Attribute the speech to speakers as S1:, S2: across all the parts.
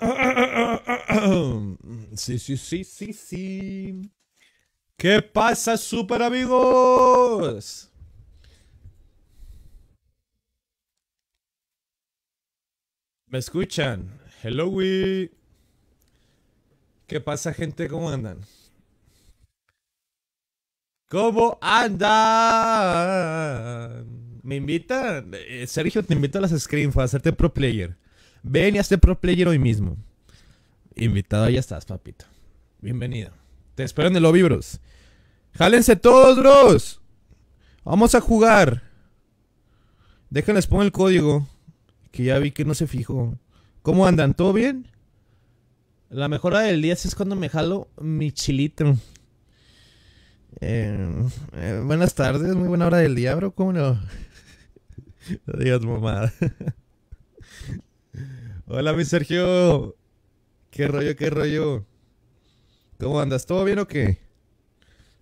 S1: Sí, sí, sí, sí, sí. ¿Qué pasa, super amigos? ¿Me escuchan? Hello, we. ¿Qué pasa, gente? ¿Cómo andan? ¿Cómo andan? ¿Me invitan? Eh, Sergio, te invito a las screens a hacerte pro player. Ven y hazte pro player hoy mismo. Invitado, ya estás, papito. Bienvenido. Te espero en el lobby, bros. ¡Jálense todos, bros! Vamos a jugar. Déjenles pongo el código. Que ya vi que no se fijó. ¿Cómo andan? ¿Todo bien? La mejor hora del día es cuando me jalo mi chilito. Eh, eh, buenas tardes, muy buena hora del día, bro. ¿Cómo no? no digas mamada. Hola, mi Sergio. ¿Qué rollo, qué rollo? ¿Cómo andas? ¿Todo bien o qué?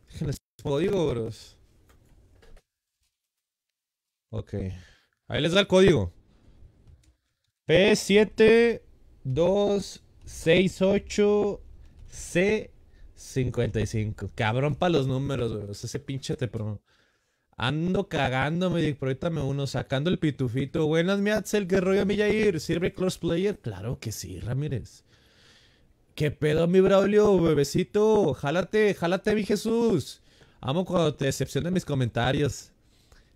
S1: Déjenles código, bros. Ok. Ahí les da el código. P7268C55. Cabrón para los números, bros. Ese pinche te pro. Ando cagándome, por ahorita me uno sacando el pitufito. Buenas, mi Axel, qué rollo, mi Jair. ¿Sirve Close Player? Claro que sí, Ramírez. ¿Qué pedo, mi Braulio, bebecito? Jálate, jálate, mi Jesús. Amo cuando te decepcionan mis comentarios.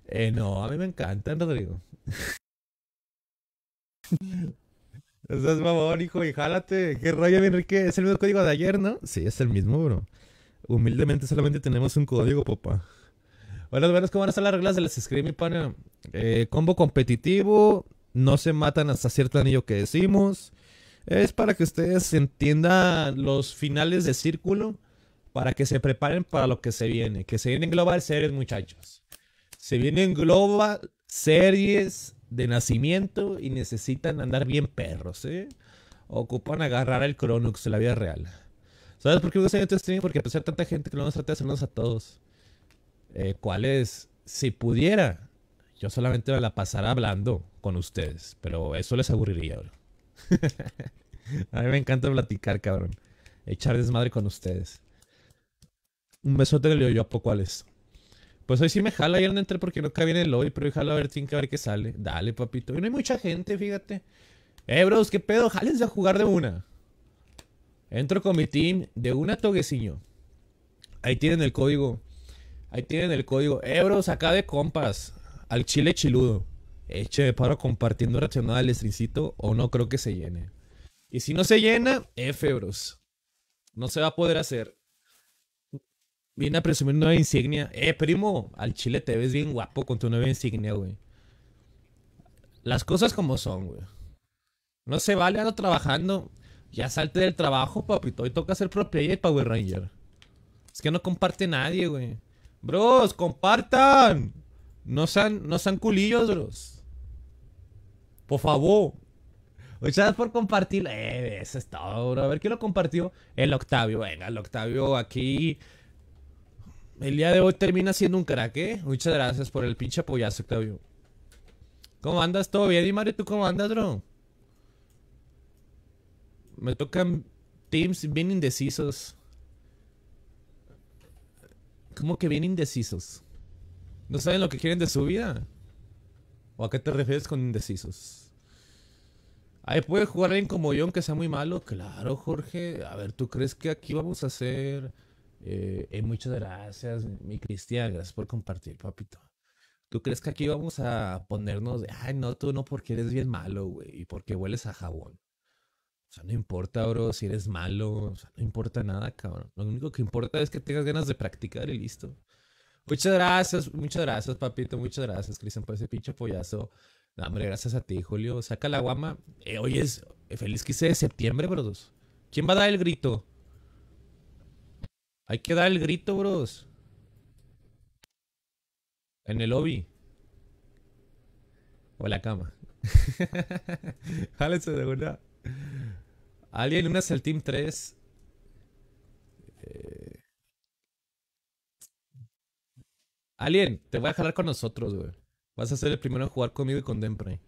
S1: Eh, no, a mí me encantan, Rodrigo. Estás mamón, hijo, y jálate. ¿Qué rollo, mi Enrique? Es el mismo código de ayer, ¿no? Sí, es el mismo, bro. Humildemente solamente tenemos un código, papá. Bueno, buenas, ¿cómo van a estar las reglas de las Screamy Pana? Eh, combo competitivo, no se matan hasta cierto anillo que decimos. Es para que ustedes entiendan los finales de círculo, para que se preparen para lo que se viene. Que se vienen Global Series, muchachos. Se vienen Global Series de nacimiento y necesitan andar bien perros, ¿eh? Ocupan agarrar el Cronux de la vida real. ¿Sabes por qué me gusta este stream? Porque a pesar de tanta gente que lo vamos a tratar de hacernos a todos. Eh, ¿Cuáles? Si pudiera, yo solamente me la pasara hablando con ustedes. Pero eso les aburriría, bro. a mí me encanta platicar, cabrón. Echar desmadre con ustedes. Un besote de yo a cuáles. Pues hoy sí me jala, ayer no entré porque no cabía en el lobby, pero hoy jalo a ver, tiene que ver qué sale. Dale, papito. Y no hay mucha gente, fíjate. Eh, bros, qué pedo, jálense a jugar de una. Entro con mi team de una togueciño. Ahí tienen el código. Ahí tienen el código. Eh, bros, acá de compas. Al chile chiludo. Eche paro compartiendo reaccionado al estrincito o no creo que se llene. Y si no se llena, F, bros. No se va a poder hacer. Viene a presumir nueva insignia. Eh, primo, al chile te ves bien guapo con tu nueva insignia, güey. Las cosas como son, güey. No se vale, ando trabajando. Ya salte del trabajo, papito. Hoy toca ser pro player Power Ranger. Es que no comparte nadie, güey. Bros, compartan. No sean, no sean culillos, bros. Por favor. Muchas por compartir. Eh, eso es todo, bro. A ver, ¿quién lo compartió? El Octavio. Venga, el Octavio aquí. El día de hoy termina siendo un crack, ¿eh? Muchas gracias por el pinche apoyazo, Octavio. ¿Cómo andas? ¿Todo bien? Y Mario, ¿tú cómo andas, bro? Me tocan teams bien indecisos. ¿Cómo que bien indecisos? ¿No saben lo que quieren de su vida? ¿O a qué te refieres con indecisos? Ahí puede jugar alguien como yo, aunque sea muy malo. Claro, Jorge. A ver, ¿tú crees que aquí vamos a hacer? Eh, muchas gracias, mi Cristian. Gracias por compartir, papito. ¿Tú crees que aquí vamos a ponernos de, ay, no, tú no, porque eres bien malo, güey, y porque hueles a jabón? O sea, no importa, bro, si eres malo, o sea, no importa nada, cabrón. Lo único que importa es que tengas ganas de practicar y listo. Muchas gracias, muchas gracias, papito, muchas gracias, Cristian, por ese pinche pollazo. No, hombre, gracias a ti, Julio. Saca la guama. Eh, hoy es feliz 15 de septiembre, bros. ¿Quién va a dar el grito? Hay que dar el grito, bros. En el lobby. O en la cama. Jálense de una. Alguien, una el Team 3. Eh... Alien, te voy a jalar con nosotros, güey. Vas a ser el primero en jugar conmigo y con Dempre.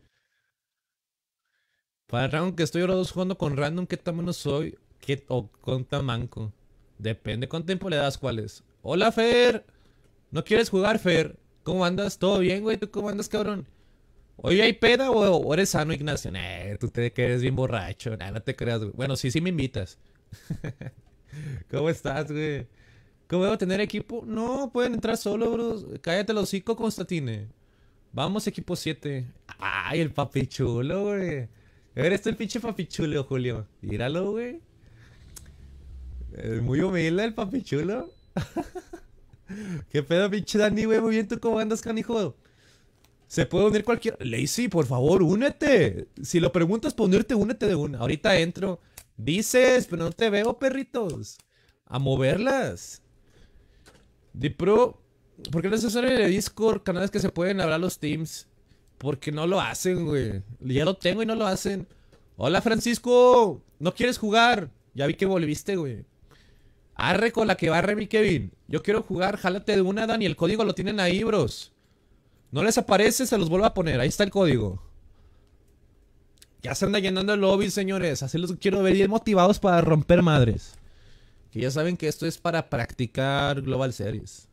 S1: Para el round que estoy ahora jugando con random, ¿qué tamaño soy? ¿Qué, o con tamanco? Depende cuánto tiempo le das cuál es. Hola, Fer. ¿No quieres jugar, Fer? ¿Cómo andas? ¿Todo bien, güey? ¿Tú cómo andas, cabrón? Oye, ¿hay peda o, eres sano, Ignacio? Nah, tú te quedes bien borracho. Nah, no te creas, güey. Bueno, sí, sí me invitas. ¿Cómo estás, güey? ¿Cómo debo tener equipo? No, pueden entrar solo, bros. Cállate los hocico, Constantine. Vamos, equipo 7. Ay, el papi chulo, güey. Eres tú el pinche papi chulo, Julio. Míralo, güey. Es muy humilde el papi chulo. ¿Qué pedo, pinche Dani, güey? Muy bien, ¿tú cómo andas, canijo? Se puede unir cualquier... Lazy, por favor, únete. Si lo preguntas por unirte, únete de una. Ahorita entro. Dices, pero no te veo, perritos. A moverlas. Dipro, ¿por qué no se sale de Discord canales que se pueden hablar los teams? Porque no lo hacen, güey. Ya lo tengo y no lo hacen. Hola, Francisco. ¿No quieres jugar? Ya vi que volviste, güey. Arre con la que barre mi Kevin. Yo quiero jugar, jálate de una, Dani. El código lo tienen ahí, bros. No les aparece, se los vuelvo a poner. Ahí está el código. Ya se anda llenando el lobby, señores. Así los quiero ver bien motivados para romper madres. Que ya saben que esto es para practicar Global Series.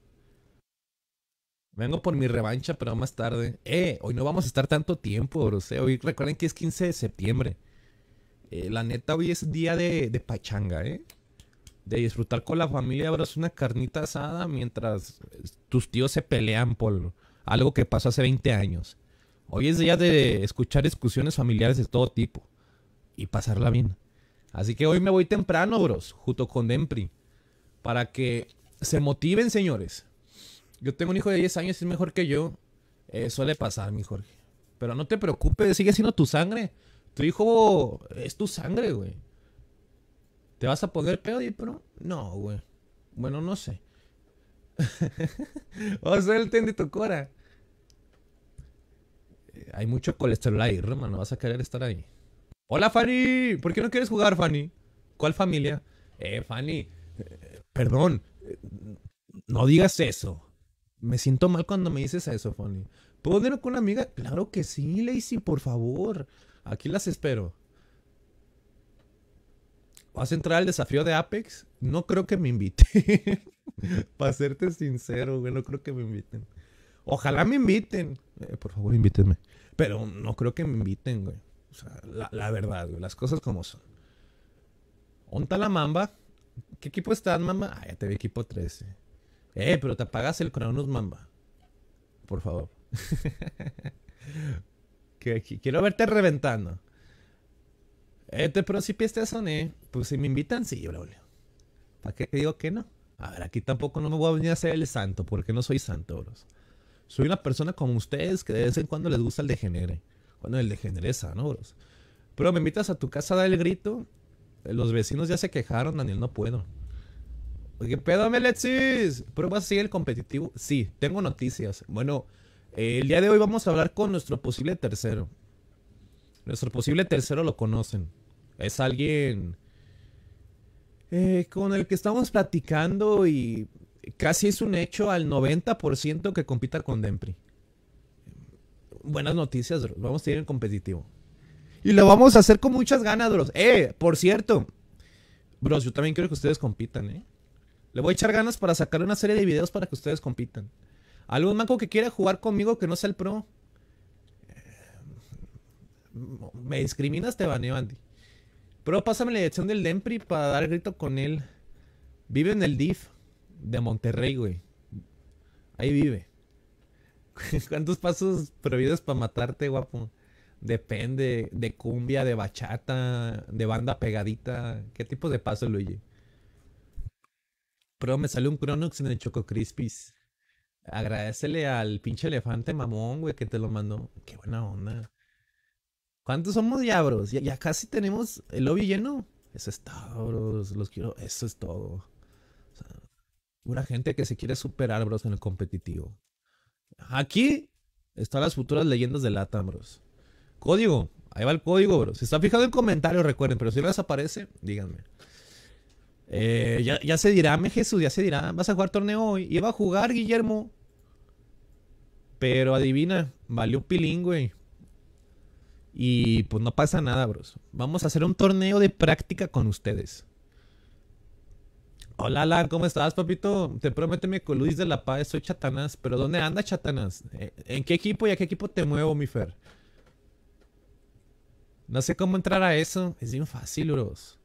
S1: Vengo por mi revancha, pero más tarde. Eh, hoy no vamos a estar tanto tiempo, bro. hoy recuerden que es 15 de septiembre. Eh, la neta, hoy es día de, pachanga, ¿eh? De disfrutar con la familia, bro. Es una carnita asada mientras tus tíos se pelean por algo que pasó hace 20 años. Hoy es día de escuchar discusiones familiares de todo tipo y pasarla bien. Así que hoy me voy temprano, bros, junto con Dempri, para que se motiven, señores. Yo tengo un hijo de 10 años y es mejor que yo. Eh, suele pasar, mi Jorge. Pero no te preocupes, sigue siendo tu sangre. Tu hijo es tu sangre, güey. ¿Te vas a poner pedo, pero No, güey. Bueno, no sé. o sea, el ten de tu cora. Eh, hay mucho colesterol ahí, No Vas a querer estar ahí. Hola, Fanny. ¿Por qué no quieres jugar, Fanny? ¿Cuál familia? Eh, Fanny. Eh, perdón. No digas eso. Me siento mal cuando me dices eso, Fanny. ¿Puedo venir con una amiga? Claro que sí, Lacey, por favor. Aquí las espero. ¿Vas a entrar al desafío de Apex? No creo que me invite. Para serte sincero, güey, no creo que me inviten. Ojalá me inviten. Eh, por favor, invítenme. Pero no creo que me inviten, güey. O sea, la, verdad, güey. Las cosas como son. ¿Onta la mamba? ¿Qué equipo estás, mamba? Ah, ya te vi equipo 13. Eh, pero te apagas el Cronos, mamba. Por favor. quiero verte reventando. Este, pero si pieste son. Pues si me invitan, sí, Braulio. ¿Para qué te digo que no? A ver, aquí tampoco no me voy a venir a hacer el santo, porque no soy santo, bros. Soy una persona como ustedes que de vez en cuando les gusta el degenere. Bueno, el degenere es sano, bros. Pero me invitas a tu casa a dar el grito. Los vecinos ya se quejaron, Daniel, no puedo. ¿Qué pedo, Melexis? ¿Pero vas a seguir el competitivo? Sí, tengo noticias. Bueno, el día de hoy vamos a hablar con nuestro posible tercero. Nuestro posible tercero lo conocen. Es alguien eh, con el que estamos platicando y casi es un hecho al 90% que compita con Dempri. Buenas noticias, bro. Vamos a ir en competitivo. Y lo vamos a hacer con muchas ganas, bros. Eh, por cierto. Bros, yo también quiero que ustedes compitan, eh. Le voy a echar ganas para sacar una serie de videos para que ustedes compitan. ¿Algún manco que quiera jugar conmigo que no sea el pro? Eh, me discriminas, te baneo, Andy. Pero pásame la dirección del Dempri para dar grito con él. Vive en el DIF de Monterrey, güey. Ahí vive. ¿Cuántos pasos prohibidos para matarte, guapo? Depende de cumbia, de bachata, de banda pegadita. ¿Qué tipo de paso, Luigi? Pero me salió un Cronox en el Choco Crispis. Agradecele al pinche elefante mamón, güey, que te lo mandó. Qué buena onda. ¿Cuántos somos ya, bros? Ya, casi tenemos el lobby lleno. Eso es todo, bros. Los quiero. Eso es todo. una gente que se quiere superar, bros, en el competitivo. Aquí están las futuras leyendas de Latam, bros. Código. Ahí va el código, bros. Si está fijado en comentarios, recuerden. Pero si no les aparece, díganme. Eh, ya, ya, se dirá, me Jesús, ya se dirá. Vas a jugar torneo hoy. Iba a jugar, Guillermo. Pero adivina, valió pilín, güey. Y pues no pasa nada, bros. Vamos a hacer un torneo de práctica con ustedes. Hola, Alan, ¿cómo estás, papito? Te prométeme con Luis de la Paz, soy Chatanas. ¿Pero dónde anda Chatanas? Eh, ¿En qué equipo y a qué equipo te muevo, mi Fer? No sé cómo entrar a eso. Es bien fácil, bros.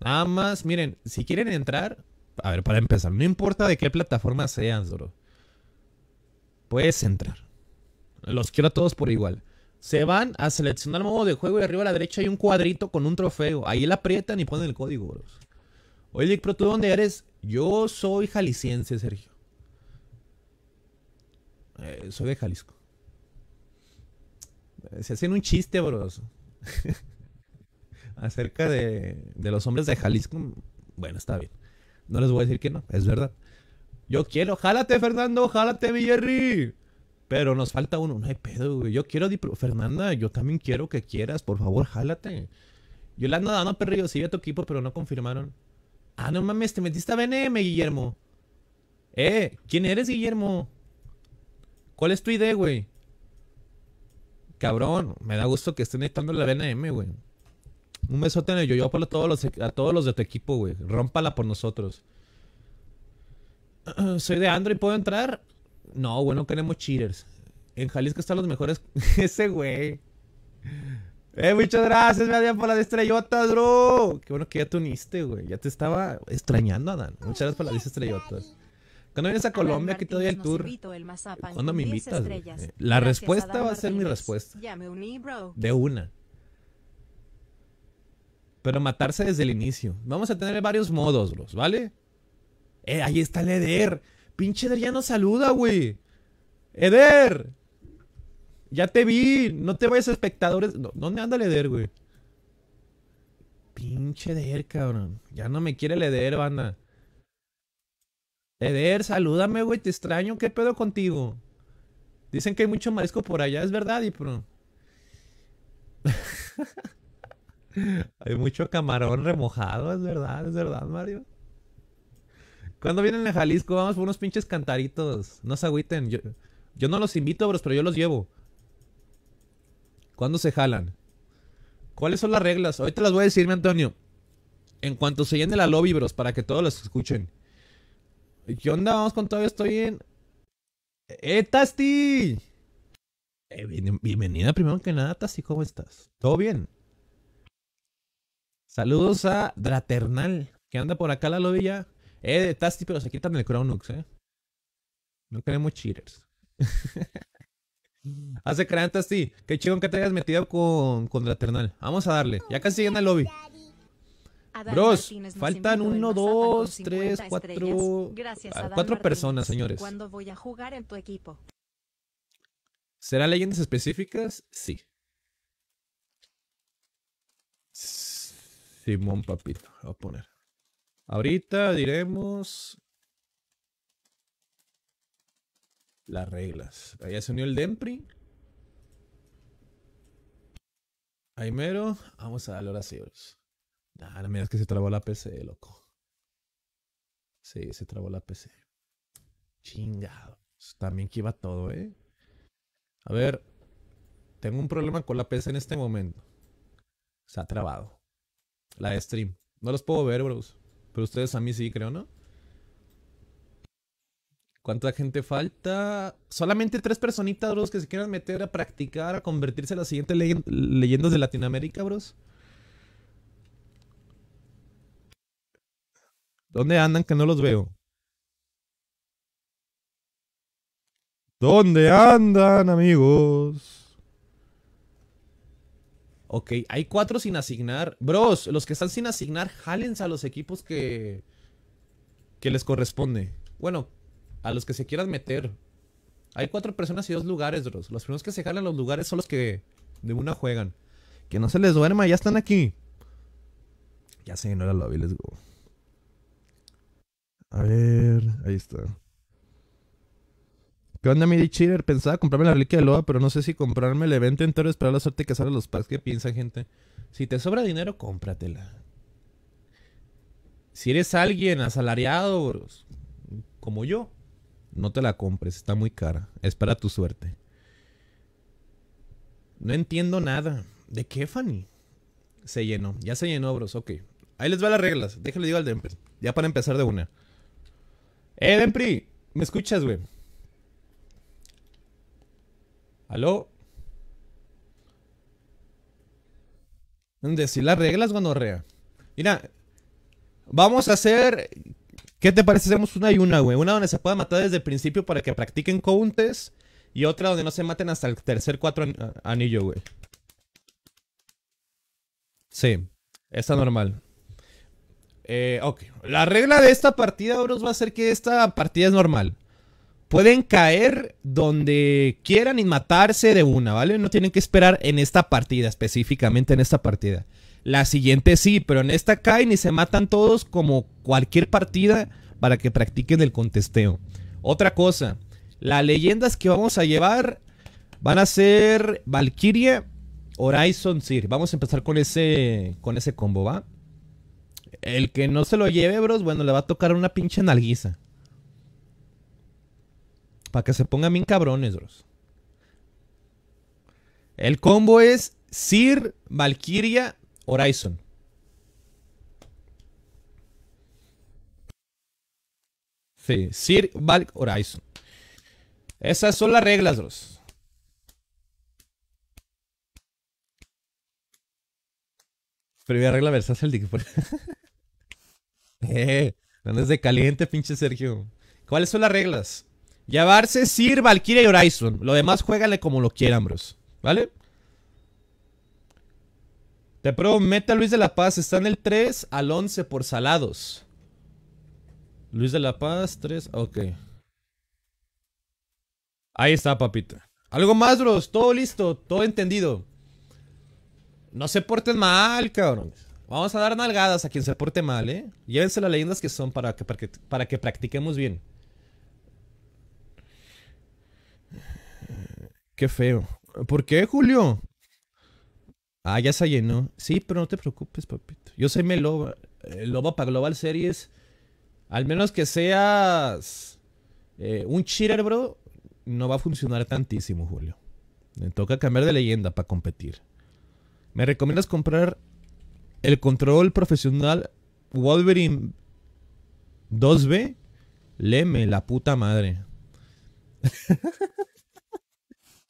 S1: Nada más, miren, si quieren entrar... A ver, para empezar, no importa de qué plataforma sean, bro. Puedes entrar. Los quiero a todos por igual. Se van a seleccionar el modo de juego y arriba a la derecha hay un cuadrito con un trofeo. Ahí la aprietan y ponen el código, bros. Oye, pero ¿tú dónde eres? Yo soy jalisciense, Sergio. Eh, soy de Jalisco. Se hacen un chiste, bros. Acerca de, de los hombres de Jalisco. Bueno, está bien. No les voy a decir que no, es verdad. Yo quiero, jálate, Fernando, jálate, Villarri. Pero nos falta uno. No hay pedo, güey. Yo quiero, Fernanda, yo también quiero que quieras. Por favor, jálate. Yo le ando dando perrillo. Sí, a tu equipo, pero no confirmaron. Ah, no mames, te metiste a BNM, Guillermo. Eh, ¿quién eres, Guillermo? ¿Cuál es tu idea, güey? Cabrón, me da gusto que estén necesitando la BNM, güey. Un besote en el yo, yo para todos los, a todos los de tu equipo, güey. Rómpala por nosotros. Soy de Android, ¿puedo entrar? No, bueno, queremos cheaters. En Jalisco están los mejores. Ese güey. Eh, muchas gracias, me por las estrellotas, bro. Qué bueno que ya te uniste, güey. Ya te estaba extrañando, Adán. Muchas gracias por las estrellotas. Cuando vienes a Colombia, aquí te doy el tour. ¿Cuándo me invitas? Eh, la respuesta va a ser mi respuesta. De una. Pero matarse desde el inicio. Vamos a tener varios modos, bros, ¿vale? Eh, ahí está el Eder. Pinche Eder ya no saluda, güey. Eder. Ya te vi. No te vayas espectadores. ¿Dónde anda el Eder, güey? Pinche Eder, cabrón. Ya no me quiere el Eder, banda. Eder, salúdame, güey. Te extraño. ¿Qué pedo contigo? Dicen que hay mucho marisco por allá. Es verdad, y hay mucho camarón remojado. Es verdad, es verdad, Mario. Cuando vienen a Jalisco, vamos por unos pinches cantaritos. No se agüiten. Yo, yo no los invito, bros, pero yo los llevo. ¿Cuándo se jalan? ¿Cuáles son las reglas? Ahorita las voy a decirme, Antonio. En cuanto se llene la lobby, bros, para que todos los escuchen. ¿Qué onda? Vamos con todo. Estoy en. ¡Eh, Tasti! Eh, bienvenida primero que nada, Tasti. ¿Cómo estás? ¿Todo bien? Saludos a Draternal, que anda por acá la lobby ya. Eh, Tasti, pero se quitan el Cronux, eh. No queremos cheaters. Hace crean, Tasti. Qué chido que te hayas metido con, con Laternal. Vamos a darle. Ya casi en el lobby. Bros, faltan uno, dos, tres, cuatro. Ah, cuatro personas, señores.
S2: ¿Cuándo voy a jugar en tu equipo?
S1: ¿Serán leyendas específicas? Sí. Simón, papito. Voy a poner. Ahorita diremos las reglas. Ahí se unió el Dempri. Ahí mero. Vamos a darle ahora sí. Nah, mira, es que se trabó la PC, loco. Sí, se trabó la PC. Chingado. También que iba todo, ¿eh? A ver. Tengo un problema con la PC en este momento. Se ha trabado. La de stream. No los puedo ver, bros. Pero ustedes a mí sí, creo, ¿no? ¿Cuánta gente falta? Solamente tres personitas, bros, que se quieran meter a practicar, a convertirse en las siguientes leyendas de Latinoamérica, bros. ¿Dónde andan que no los veo? ¿Dónde andan, amigos? Ok, hay cuatro sin asignar. Bros, los que están sin asignar, jálense a los equipos que. que les corresponde. Bueno, a los que se quieran meter. Hay cuatro personas y dos lugares, bros. Los primeros que se jalan los lugares son los que de una juegan. Que no se les duerma, ya están aquí. Ya se llenó la lobby, let's go. A ver, ahí está. ¿Qué onda, mi cheater? Pensaba comprarme la reliquia de Loa, pero no sé si comprarme el evento entero esperar la suerte que salga los packs. ¿Qué piensa, gente? Si te sobra dinero, cómpratela. Si eres alguien asalariado, como yo, no te la compres, está muy cara. Espera tu suerte. No entiendo nada. ¿De qué, Fanny? Se llenó. Ya se llenó, bros. Ok. Ahí les va las reglas. Déjale digo al Dempri. Ya para empezar de una. Eh, Dempri. ¿Me escuchas, güey? ¿Aló? Decir las reglas, gonorrea. Mira, vamos a hacer. ¿Qué te parece? Hacemos una y una, güey. Una donde se pueda matar desde el principio para que practiquen countes. Y otra donde no se maten hasta el tercer cuatro an- anillo, güey. Sí, está normal. Eh, ok. La regla de esta partida, bros, va a ser que esta partida es normal. Pueden caer donde quieran y matarse de una, ¿vale? No tienen que esperar en esta partida, específicamente en esta partida. La siguiente sí, pero en esta caen y se matan todos como cualquier partida para que practiquen el contesteo. Otra cosa, las leyendas que vamos a llevar van a ser Valkyria, Horizon Sir. Vamos a empezar con ese, con ese combo, ¿va? El que no se lo lleve, bros, bueno, le va a tocar una pinche nalguiza. Para que se pongan bien cabrones, bros. El combo es Sir, Valkyria, Horizon. Sí, Sir, Val, Horizon. Esas son las reglas, bros. Primera regla versátil de eh, no andes de caliente, pinche Sergio. ¿Cuáles son las reglas? Llevarse Sir, Valkyria y Horizon. Lo demás juégale como lo quieran, bros. ¿Vale? Te prometo, Luis de la Paz está en el 3 al 11 por salados. Luis de la Paz, 3, ok. Ahí está, papita. Algo más, bros. Todo listo, todo entendido. No se porten mal, cabrones. Vamos a dar nalgadas a quien se porte mal, ¿eh? Llévense las leyendas que son para que, para que practiquemos bien. Qué feo. ¿Por qué, Julio? Ah, ya se llenó. Sí, pero no te preocupes, papito. Yo soy Meloba. Eh, Loba para Global Series. Al menos que seas eh, un cheater, bro, no va a funcionar tantísimo, Julio. Me toca cambiar de leyenda para competir. ¿Me recomiendas comprar el control profesional Wolverine 2B? Leme, la puta madre.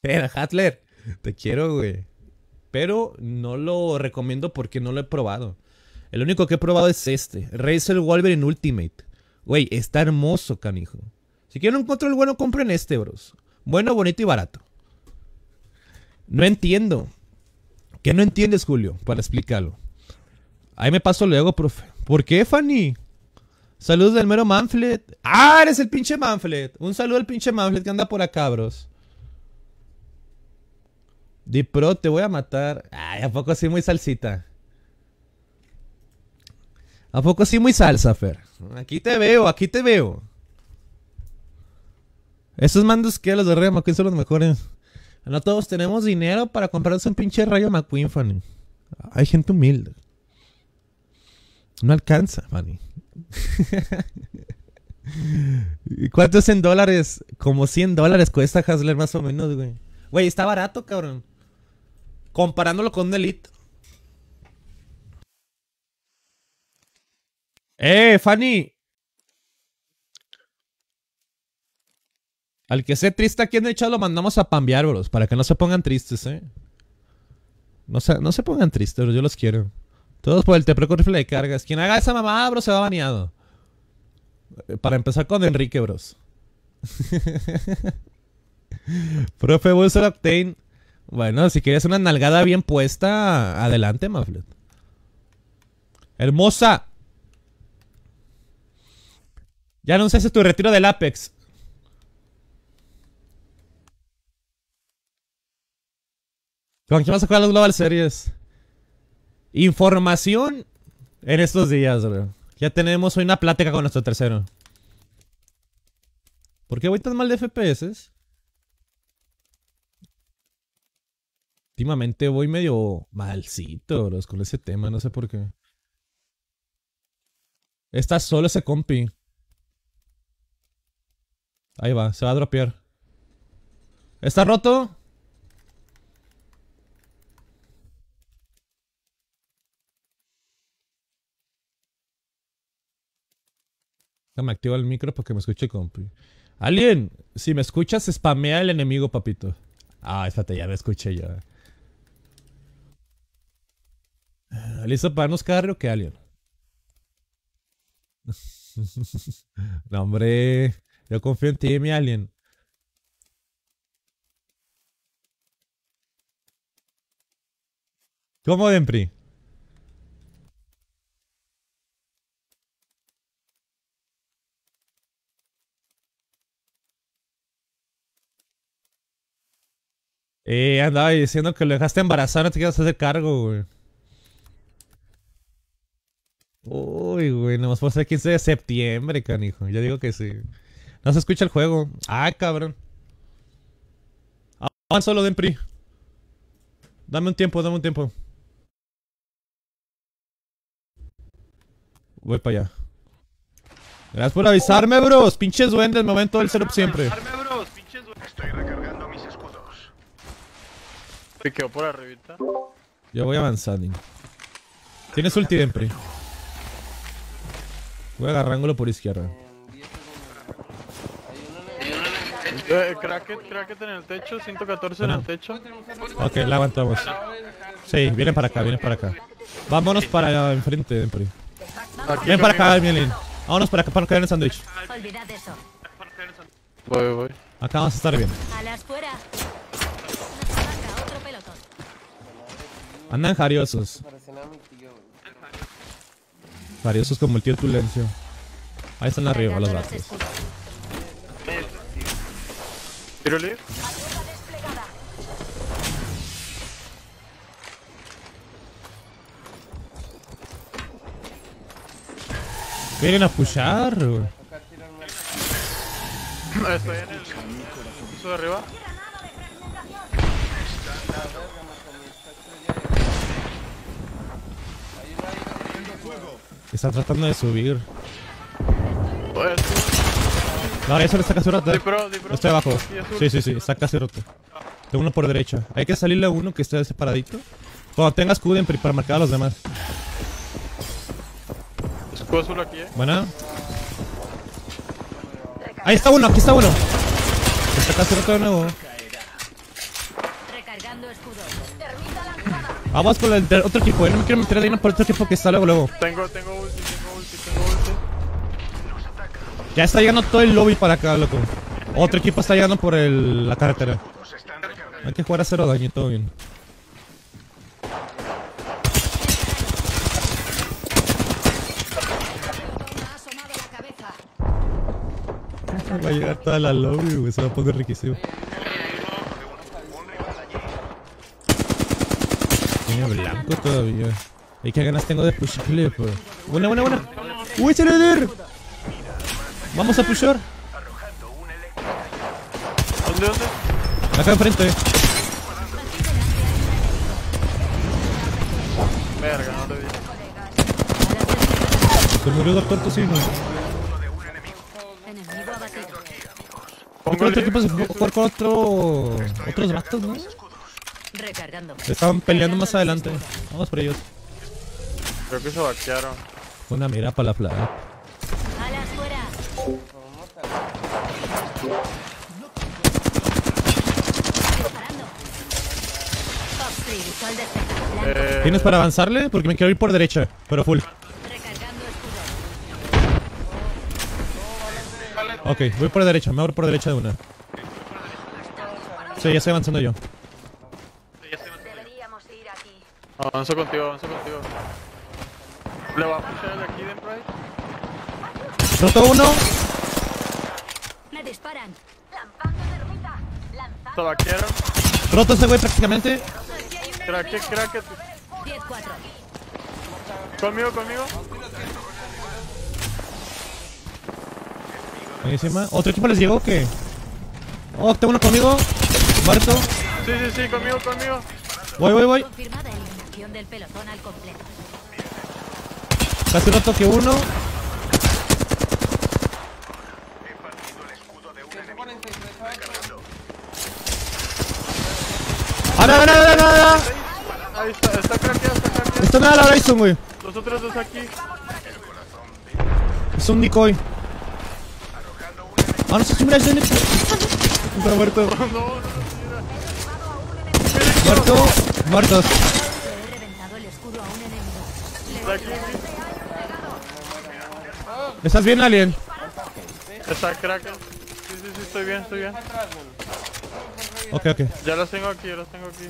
S1: Pero, Hatler, te quiero, güey. Pero no lo recomiendo porque no lo he probado. El único que he probado es este. Razer Wolverine Ultimate. Güey, está hermoso, canijo. Si quieren un control bueno, compren este, bros. Bueno, bonito y barato. No entiendo. ¿Qué no entiendes, Julio? Para explicarlo. Ahí me paso luego, profe. ¿Por qué, Fanny? Saludos del mero Manflet. ¡Ah, eres el pinche Manflet! Un saludo al pinche Manflet que anda por acá, bros. Di pro, te voy a matar. Ay, ¿a poco así muy salsita? ¿A poco así muy salsa, Fer? Aquí te veo, aquí te veo. Esos mandos que los de Rayo McQueen son los mejores. No todos tenemos dinero para comprarse un pinche Rayo McQueen, Fanny. Hay gente humilde. No alcanza, Fanny. ¿Y ¿Cuánto es en dólares? Como 100 dólares cuesta Hasler más o menos, güey. Güey, está barato, cabrón. Comparándolo con un Elite. Eh, Fanny. Al que esté triste aquí en el chat lo mandamos a pambear, bros. Para que no se pongan tristes, eh. No se, no se pongan tristes, bros. Yo los quiero. Todos por el Tepreco Rifle de cargas. Quien haga esa mamada, bro, se va baneado. Eh, Para empezar con Enrique, bros. Profe, usar Octane. Bueno, si quieres una nalgada bien puesta, adelante, Maflet. Hermosa. Ya anunciaste tu retiro del Apex. ¿Con quién vas a jugar las Global Series? Información en estos días, bro. Ya tenemos hoy una plática con nuestro tercero. ¿Por qué voy tan mal de FPS? Últimamente voy medio malcito, bros, con ese tema, no sé por qué. Está solo ese compi. Ahí va, se va a dropear. ¿Está roto? Me activa el micro porque me escuche compi. Alguien, si me escuchas, spamea al enemigo, papito. Ah, espérate, ya me escuché ya. ¿Listo para darnos carro o qué, alguien? no, hombre. Yo confío en ti, mi alien. ¿Cómo, Dempri? Eh, andaba diciendo que lo dejaste embarazado, no te quieres hacer cargo, güey. Uy, güey, nomás por ser 15 de septiembre, canijo. Yo digo que sí. No se escucha el juego. Ah, cabrón. Ah, solo, Dempri. Dame un tiempo, dame un tiempo. Voy para allá. Gracias por avisarme, bros. Pinches duendes, momento del setup siempre.
S3: Estoy recargando mis escudos.
S4: Se quedó por arribita.
S1: Yo voy avanzando. Tienes ulti, Dempri. Voy a agarrar ángulo por izquierda.
S4: Eh, cracket, cracket en el techo, 114 en el techo.
S1: Ok, la aguantamos. Sí, vienen para acá, vienen para acá. Vámonos para enfrente, Dempri.
S4: Aquí
S1: Ven para acá, Mielin. Vámonos para acá para caer en el sándwich.
S2: Olvidad eso.
S4: Voy, voy.
S1: Acá vamos a estar bien.
S2: Fuera.
S1: Andan jariosos. Jariosos como el tío Tulencio. Ahí están arriba los vatos.
S2: escudos.
S4: ¿Tiro libre?
S1: Vienen a pushar, güey.
S4: Estoy en el piso de arriba.
S1: Están tratando de subir.
S4: Oye, estoy-
S1: No, eso le está casi roto.
S4: Di pro, di pro.
S1: Estoy abajo. Sí, sí, sí, está casi roto. Tengo uno por derecha. Hay que salirle a uno que esté separadito. Cuando tengas Qden para marcar a los demás.
S4: Escudo azul aquí, eh.
S1: Buena. Ahí está uno, aquí está uno. Está casi roto de nuevo.
S2: Recargando escudos.
S1: Vamos con el otro equipo. eh. No me quiero meter de por otro equipo que está luego, luego.
S4: Tengo, tengo ulti, tengo ulti, tengo ulti.
S1: Ya está llegando todo el lobby para acá, loco. Otro equipo está llegando por el, la carretera. Hay que jugar a cero daño todo bien. Va a llegar toda la lobby, güey. Se va a poner riquísimo. Tiene blanco todavía. ¿Y qué ganas tengo de push clip? güey? Buena, buena, buena. ¡Uy, se le Vamos a pushar.
S4: ¿Dónde, dónde?
S1: Acá enfrente.
S4: Verga, no le di.
S1: Se murió doctor Tocino.
S4: Pongo
S1: Otro equipo se jugar con otro... Otros vatos, ¿no?
S2: Recargando.
S1: Estaban peleando más adelante. Vamos por ellos.
S4: Creo que se vaquearon.
S1: Una mira para la.
S2: Alas fuera. Blanco.
S4: Eh,
S1: ¿Tienes para avanzarle? Porque me quiero ir por derecha, pero full. Ok, voy por derecha, me abro por derecha de una. Sí, ya estoy avanzando yo.
S2: Deberíamos ir aquí.
S4: Avanzo contigo, avanzo contigo. Le va a pushar el de aquí dentro ahí.
S1: Roto uno.
S2: Me disparan. Lanzando termita. Lanzando.
S1: Roto ese güey prácticamente.
S4: Cracket, cracket.
S2: 10-4.
S4: Conmigo, conmigo.
S1: Ahí encima. ¿Otro equipo les llegó o qué? Oh, tengo uno conmigo. Muerto.
S4: Sí, sí, sí, conmigo, conmigo.
S1: Voy, voy, voy.
S2: Eliminación del pelotón al completo.
S1: Casi roto que uno. ¡Ah, no, no, no, no, no!
S4: Ahí está, está craqueado, está craqueado.
S1: Esto me da la Horizon, güey.
S4: Los otros dos aquí.
S1: Es un decoy. Ah, no sé si mira ese Está muerto.
S4: No, no, no,
S1: Muerto. Muertos.
S2: Le he reventado el escudo a un enemigo.
S4: mira. Está aquí.
S1: ¿Estás bien, Alien?
S4: Está Kraken. Sí, sí, sí, estoy bien, estoy bien.
S1: Ok, ok.
S4: Ya los tengo aquí, ya los tengo aquí.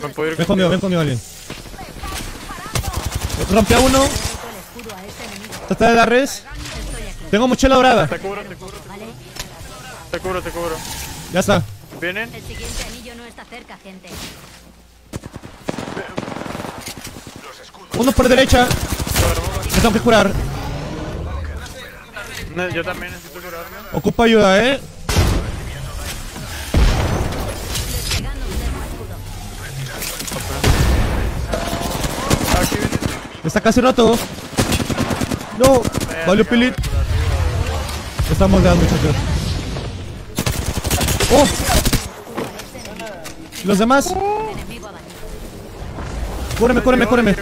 S4: Me puedo ir
S1: Ven conmigo, ven conmigo, Alien. Rompe a uno. Trata de dar res. Tengo mochila dorada.
S4: Te cubro, te cubro, te cubro, te cubro.
S1: Ya está.
S4: ¿Vienen?
S2: El siguiente anillo no está cerca, gente.
S1: Uno por derecha. Me tengo que curar.
S4: Yo también necesito curarme.
S1: Ocupa ayuda, eh. Está casi roto. No. Valió pilit. Estamos dando, muchachos. Oh. ¿Y ¿Los demás? Cúreme, cúreme, cúreme.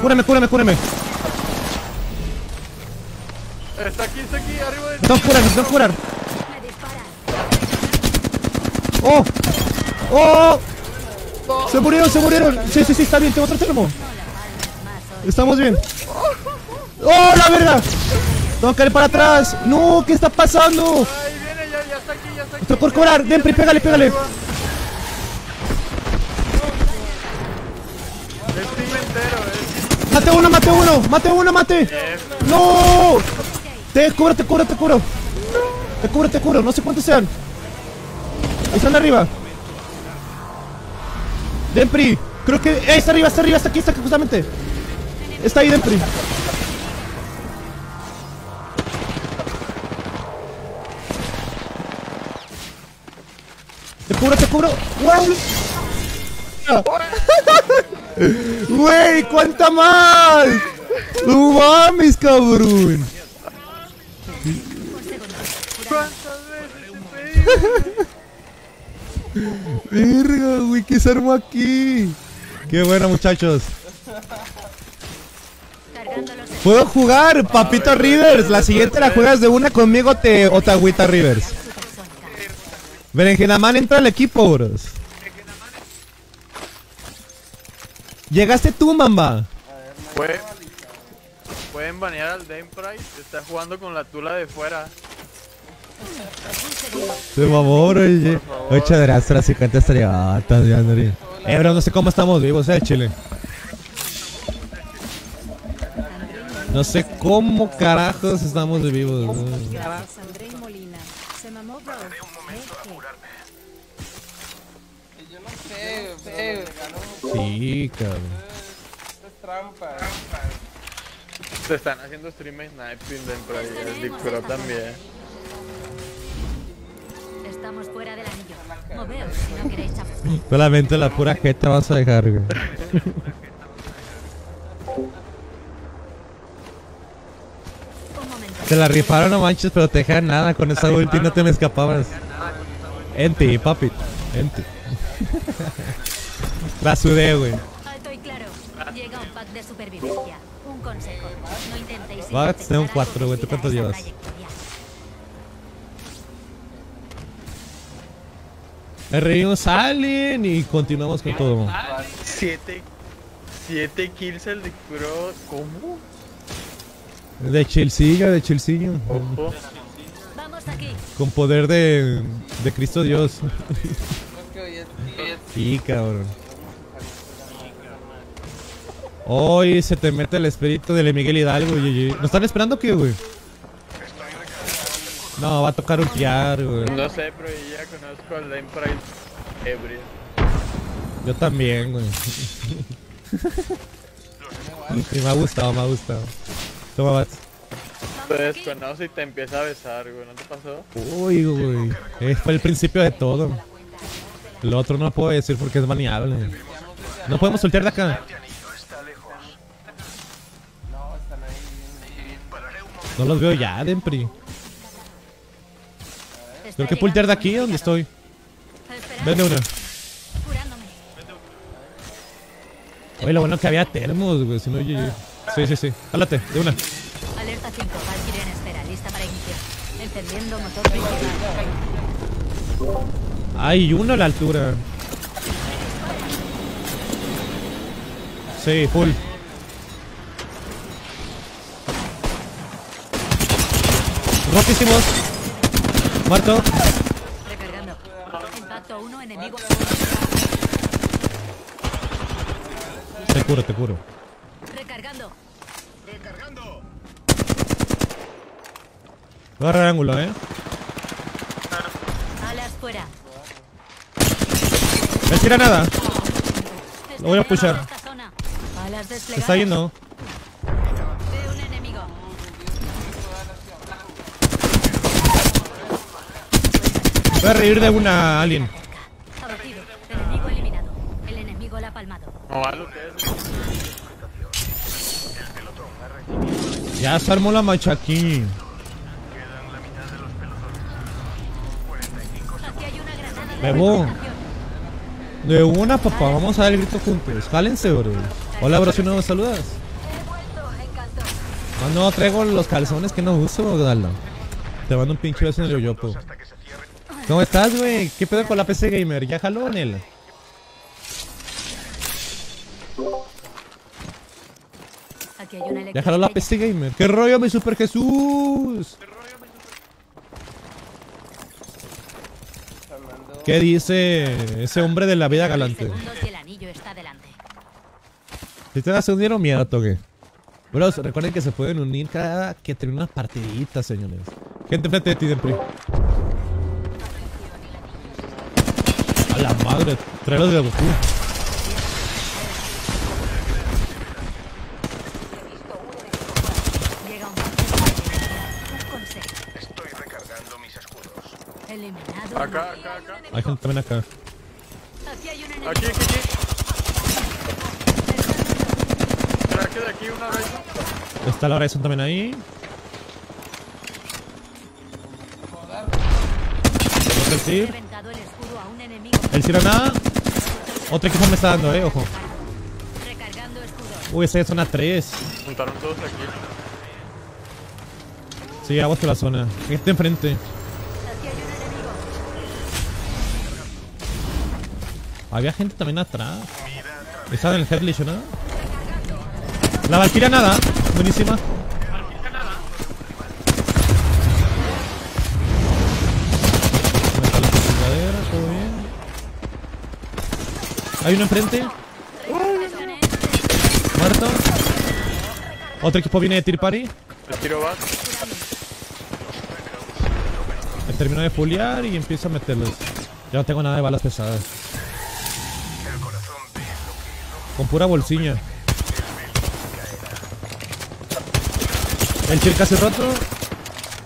S1: Cúreme, cúreme, cúreme.
S4: Está aquí, está aquí, arriba de
S1: tengo que curar, curar. ¡Oh! ¡Oh! ¡Se murieron, se murieron! Sí, sí, sí, está bien, tengo otro termo. Estamos bien. ¡Oh, la verga! Tengo que ir para atrás. ¡No! ¿Qué está pasando?
S4: Ay, viene, ya, ya está aquí, ya está aquí.
S1: Tengo que curar. Dempri, pégale, pégale. Mate uno, mate uno, mate. ¡No! Te cubro, te cubro, te cubro. Te cubro, te cubro. No sé cuántos sean. Ahí están arriba. Dempri, creo que. ¡Eh, está arriba, está arriba, está aquí, está aquí justamente! Está ahí, Dempri. Te cubro, te cubro. ¡Wow! ¡Güey! ¡Cuánta más! ¡No mames, cabrón! Verga, güey, ¿qué se armó aquí? Qué bueno, muchachos. Puedo jugar, Papito Rivers. La siguiente la juegas de una conmigo te, o te agüita Rivers. Berenjenaman entra al equipo, bros. Llegaste tú, mamá.
S4: Puede- Pueden banear al Dame Price, está jugando con la tula de fuera.
S1: Por favor, oye. Muchas gracias, las 50 estrellitas, ya, Andri. Eh, bro, no sé cómo estamos vivos, eh, Chile. No sé cómo carajos estamos vivos.
S2: Molina. Se mamó, bro.
S1: Sí, cabrón.
S5: es trampa.
S4: Se están haciendo stream sniping Dame Price, el Deep Crow también.
S2: Estamos fuera del anillo. Moveos si no queréis chapas.
S1: Solamente la pura jeta vas a dejar, güey. Te la rifaron, no manches, pero te dejan nada. Con esa ulti no te me escapabas. Enti, papi. Enti. la sudé, güey.
S2: Alto y claro. Llega un pack de supervivencia. Un consejo. No intentéis
S1: Va,
S2: interceptar
S1: tengo
S2: a
S1: cuatro, güey. ¿Tú cuántos llevas?
S2: trayectoria.
S1: Reímos Alien y continuamos con todo.
S4: 7 7 kills el Deep Crow, ¿cómo?
S1: De chilcillo, de chilcillo.
S4: Ojo.
S2: Vamos aquí.
S1: Con poder de, de Cristo Dios. Sí, cabrón. Hoy se te mete el espíritu de Miguel Hidalgo, GG. ¿Nos están esperando qué, güey? No, va a tocar ultiar, güey.
S4: No sé, pero yo ya conozco al Dame Price ebrio.
S1: Yo también, güey. Sí, me ha gustado, me ha gustado. Toma, Bats.
S4: Te desconoce y te empieza a besar, güey, ¿no te pasó?
S1: Uy, güey. Eh, fue el principio de todo. Lo otro no puedo decir porque es baneable. No podemos soltar de acá. No los veo ya, Dempri. Tengo que pultear de aquí donde estoy.
S2: Esperad,
S1: Ven de una. Oye, lo bueno que había termos, güey. Si no, GG. Sí, sí, sí. Jálate, de una.
S2: Alerta 5. Valkyrie en espera. Lista para iniciar. Encendiendo motor principal.
S1: Hay uno a la altura. Sí, full. Rotísimos. Muerto.
S2: Recargando. Impacto 1, enemigo.
S1: Te curo, te curo.
S2: Recargando.
S3: Recargando.
S1: Voy a agarrar ángulo, eh. Tira nada. Lo voy a pushar. Se está yendo. Voy a reír de una alien. Ya se armó la macha aquí. Bebo. De una, papá. Vamos a dar el grito juntos. Jálense, bro. Hola, bro. Si no me saludas. Ah, no, traigo los calzones que no uso, Dalda. Te mando un pinche beso en el yoyopo. ¿Cómo estás, güey? ¿Qué pedo con la PC Gamer? ¿Ya jaló
S2: una
S1: ¿Ya jaló la. PC Gamer? ¿Qué rollo, mi Super Jesús? ¿Qué dice ese hombre de la vida galante? ¿Si te vas a unir o miedo, toque? Bros, recuerden que se pueden unir cada que termine unas partiditas, señores. Gente enfrente de ti, Dempri. A la madre, tráelos de Goku.
S4: Acá, acá, acá.
S1: Hay gente también acá.
S2: Aquí hay un enemigo.
S4: Aquí, aquí, aquí. ¿Será que de aquí una?
S1: Está la Horizon también ahí.
S2: El enemigo.
S1: El Sir a nada. Otro equipo me está dando, eh, ojo. Uy, esa es zona 3.
S4: Juntaron todos aquí.
S1: Sí, por la zona. Este enfrente. Había gente también atrás. Estaba en el Headlish, ¿no? La Valkyria nada. Buenísima. ¿Dónde está. Hay uno enfrente. Muerto. Otro equipo viene de Tir Party.
S4: El tiro va.
S1: Me termino de fulear y empiezo a meterlos. Ya no tengo nada de balas pesadas. Con pura bolsiña. El Chir casi roto.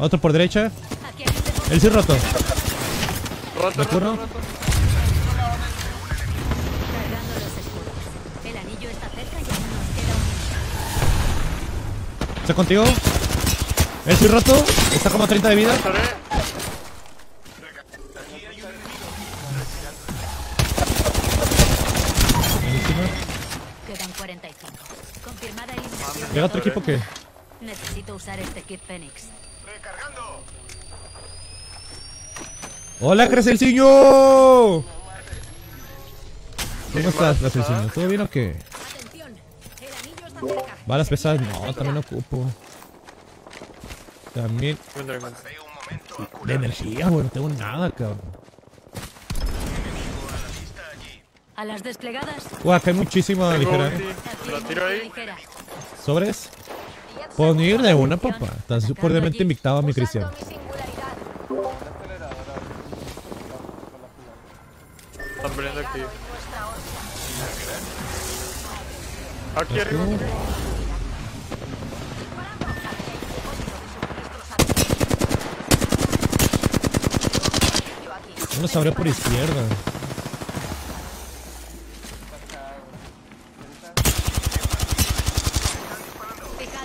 S1: Otro por derecha. El Chir roto.
S4: Roto,
S1: ¿Me
S4: roto,
S2: está cerca y aún nos queda un
S1: ¿Está contigo? El Chir roto. Está como a 30 de vida. ¿Llega otro equipo que?
S2: Necesito usar este kit Fénix.
S3: Recargando.
S1: ¡Hola, Crecelciño! ¿Cómo estás, Crecelciño? ¿Todo bien o qué? Balas pesadas. No, también ocupo. También. De energía, güey. No tengo nada, cabrón.
S2: A las desplegadas.
S1: Uy, acá hay muchísima ligera. ¿eh?
S4: La tiro ahí.
S1: ¿Sobres? Puedo ir de una, papá. Estás supuestamente invictado a mi Cristian.
S4: Están peleando aquí. Aquí arriba.
S1: Uno se abrió por izquierda.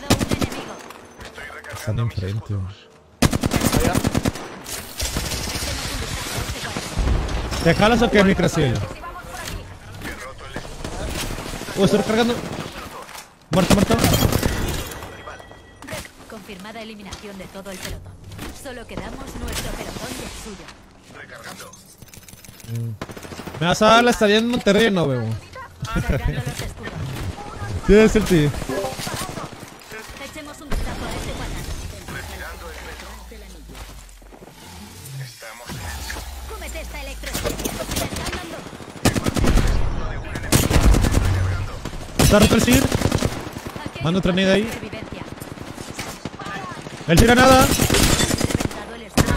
S2: Fijado un enemigo.
S1: Están enfrente. ¿Te jalas o qué, mi Crecil? Uy, estoy recargando. Muerto, muerto.
S2: Confirmada eliminación de todo el pelotón. Solo quedamos nuestro pelotón y el suyo.
S3: Recargando.
S1: ¿Me vas a dar la estadía en Monterrey no, bebo?
S2: Cargando los escudos.
S1: Sí, es el tío. Mando
S2: un
S1: otra
S2: pack de
S1: nida ahí. Él tira nada.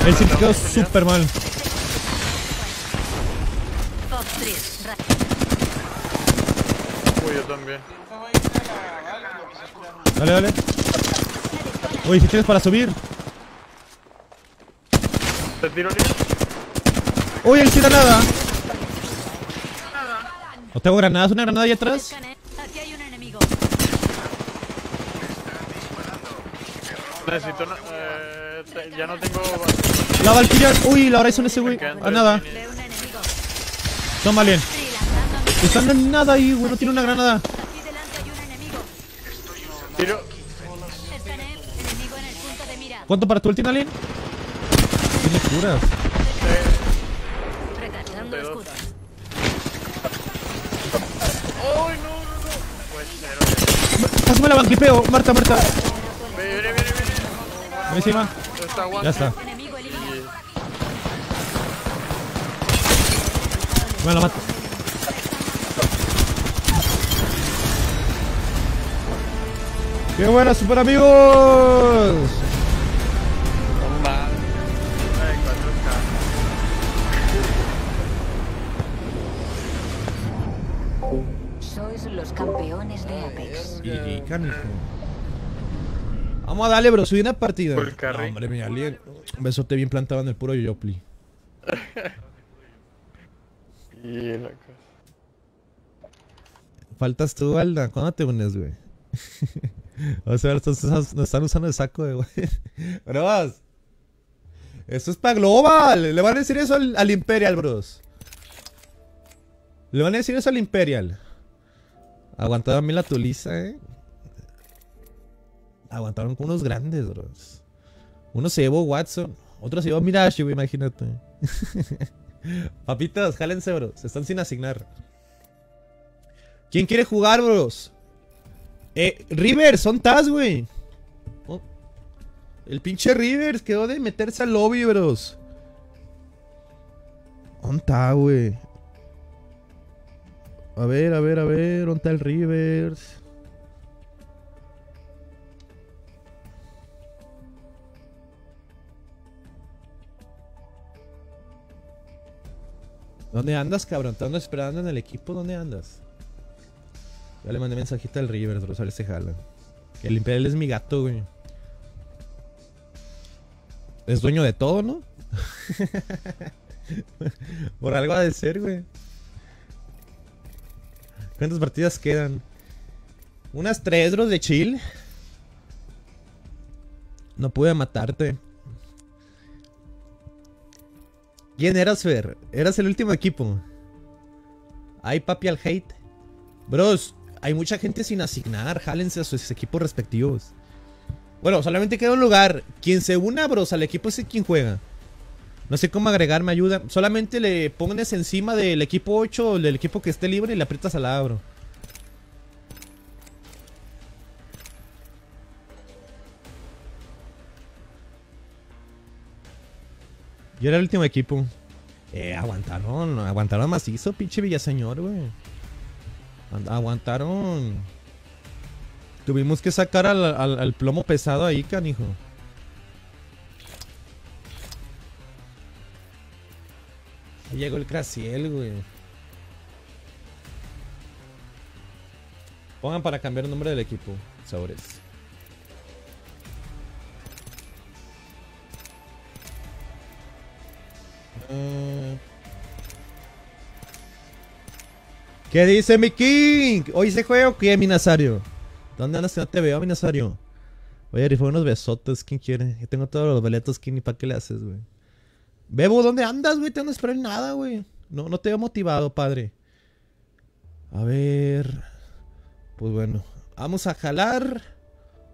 S1: Él sí quedó súper mal.
S2: Fox 3. Ra-
S4: Uy, yo también.
S5: Se.
S1: Dale, dale. Uy, si tienes para subir.
S4: ¿Te tiro?
S1: Uy, él tira nada. No tengo granadas, una granada ahí atrás.
S2: Escanea. Aquí hay un enemigo.
S4: Necesito una... Eh, ya no tengo...
S1: La Valkyria. Uy, la Horizon ese güey. A nada. Toma
S2: lanzando.
S1: Están en nada ahí, güey. No tiene una granada.
S4: Tiro...
S1: ¿Cuánto para tu ulti, Alien? Tiene curas.
S2: Recargando
S4: Dos.
S2: escudos.
S4: ¡Ay, no, no, no! Pues cero.
S1: Pásame la banquipeo. Marta, Marta. Encima. Ya está. Bueno, la mato. ¡Qué buena, super amigos!
S4: Mal. Ay, 4K.
S2: Sois los campeones de Apex.
S1: Y canijo. Vamos a darle, bro. Subí una partida.
S4: Carry.
S1: No, hombre, mi alien. Un besote bien plantado en el puro Yopli.
S4: Y la cosa.
S1: Faltas tú, Alda. ¿Cuándo te unes, güey? o sea, nos están usando de saco, de güey. Bros. Esto es para Global. Le van a decir eso al, al Imperial, bros. Le van a decir eso al Imperial. Aguantaron a mí la tuliza, eh. Aguantaron con unos grandes, bros. Uno se llevó Watson. Otro se llevó Mirage, güey, imagínate. Papitas, jálense, bros. Están sin asignar. ¿Quién quiere jugar, bros? Eh, Rivers, son Taz, güey. Oh. El pinche Rivers quedó de meterse al lobby, bros. ¿Dónde está, güey? A ver, a ver, a ver. ¿Dónde está el Rivers? ¿Dónde andas, cabrón? Te ando esperando en el equipo. ¿Dónde andas? Ya le mandé mensajita al Rivers, ver si jala. El Imperial es mi gato, güey. Es dueño de todo, ¿no? Por algo ha de ser, güey. ¿Cuántas partidas quedan? Unas tres, de chill. No pude matarte. ¿Quién eras, Fer? Eras el último equipo. Ay, papi, al hate. Bros, hay mucha gente sin asignar. Jálense a sus equipos respectivos. Bueno, solamente queda un lugar. Quien se una, bros, al equipo es quien juega. No sé cómo agregar, me ayuda. Solamente le pones encima del equipo 8 o del equipo que esté libre y le aprietas al lado, Yo era el último equipo. Eh, aguantaron, aguantaron macizo, pinche Villaseñor, güey. An- Aguantaron. Tuvimos que sacar al plomo pesado ahí, canijo. Ahí llegó el Craciel, güey. Pongan para cambiar el nombre del equipo. Sabores. ¿Qué dice mi King? ¿Hoy se juega o qué, Minasario? ¿Dónde andas que no te veo, Minasario? Voy a rifar unos besotes, ¿quién quiere? Yo tengo todos los boletos, King, ¿y para qué le haces, güey? Bebo, ¿dónde andas, güey? Te no esperar nada, güey. No, no te veo motivado, padre. A ver. Pues bueno. Vamos a jalar.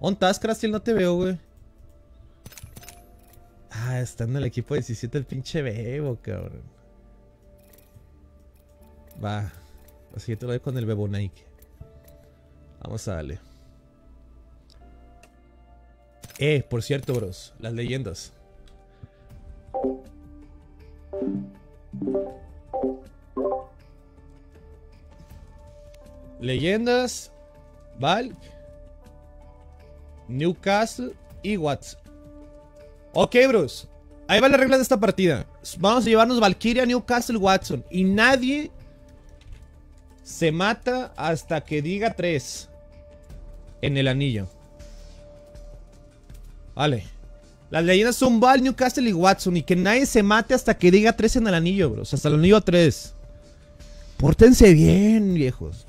S1: ¿Dónde estás, Krasil? No te veo, güey. Ah, está en el equipo 17 el pinche Bebo, cabrón. Va. Así que te lo doy con el Bebo Nike. Vamos a darle. Eh, por cierto, bros. Las leyendas. Leyendas. Valk. Newcastle y Watts. Ok, bros. Ahí va la regla de esta partida. Vamos a llevarnos Valkyria, Newcastle, Watson. Y nadie se mata hasta que diga 3 en el anillo. Vale. Las leyendas son Val, Newcastle y Watson. Y que nadie se mate hasta que diga 3 en el anillo, bros. Hasta el anillo 3. Pórtense bien, viejos.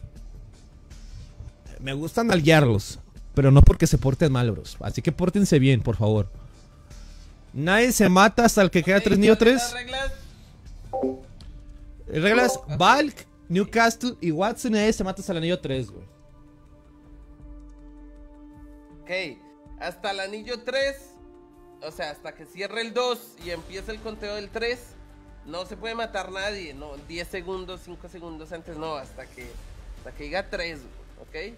S1: Me gustan alguiarlos. Pero no porque se porten mal, bros. Así que pórtense bien, por favor. Nadie se mata hasta el que queda 3 niño 3.
S5: Las reglas,
S1: Reglas Valk, Newcastle y Watson. Nadie se mata hasta el anillo 3, güey.
S5: Ok, hasta el anillo 3, o sea, hasta que cierre el 2 y empiece el conteo del 3, no se puede matar nadie, no, 10 segundos, 5 segundos antes, no, hasta que, hasta que diga 3, ok.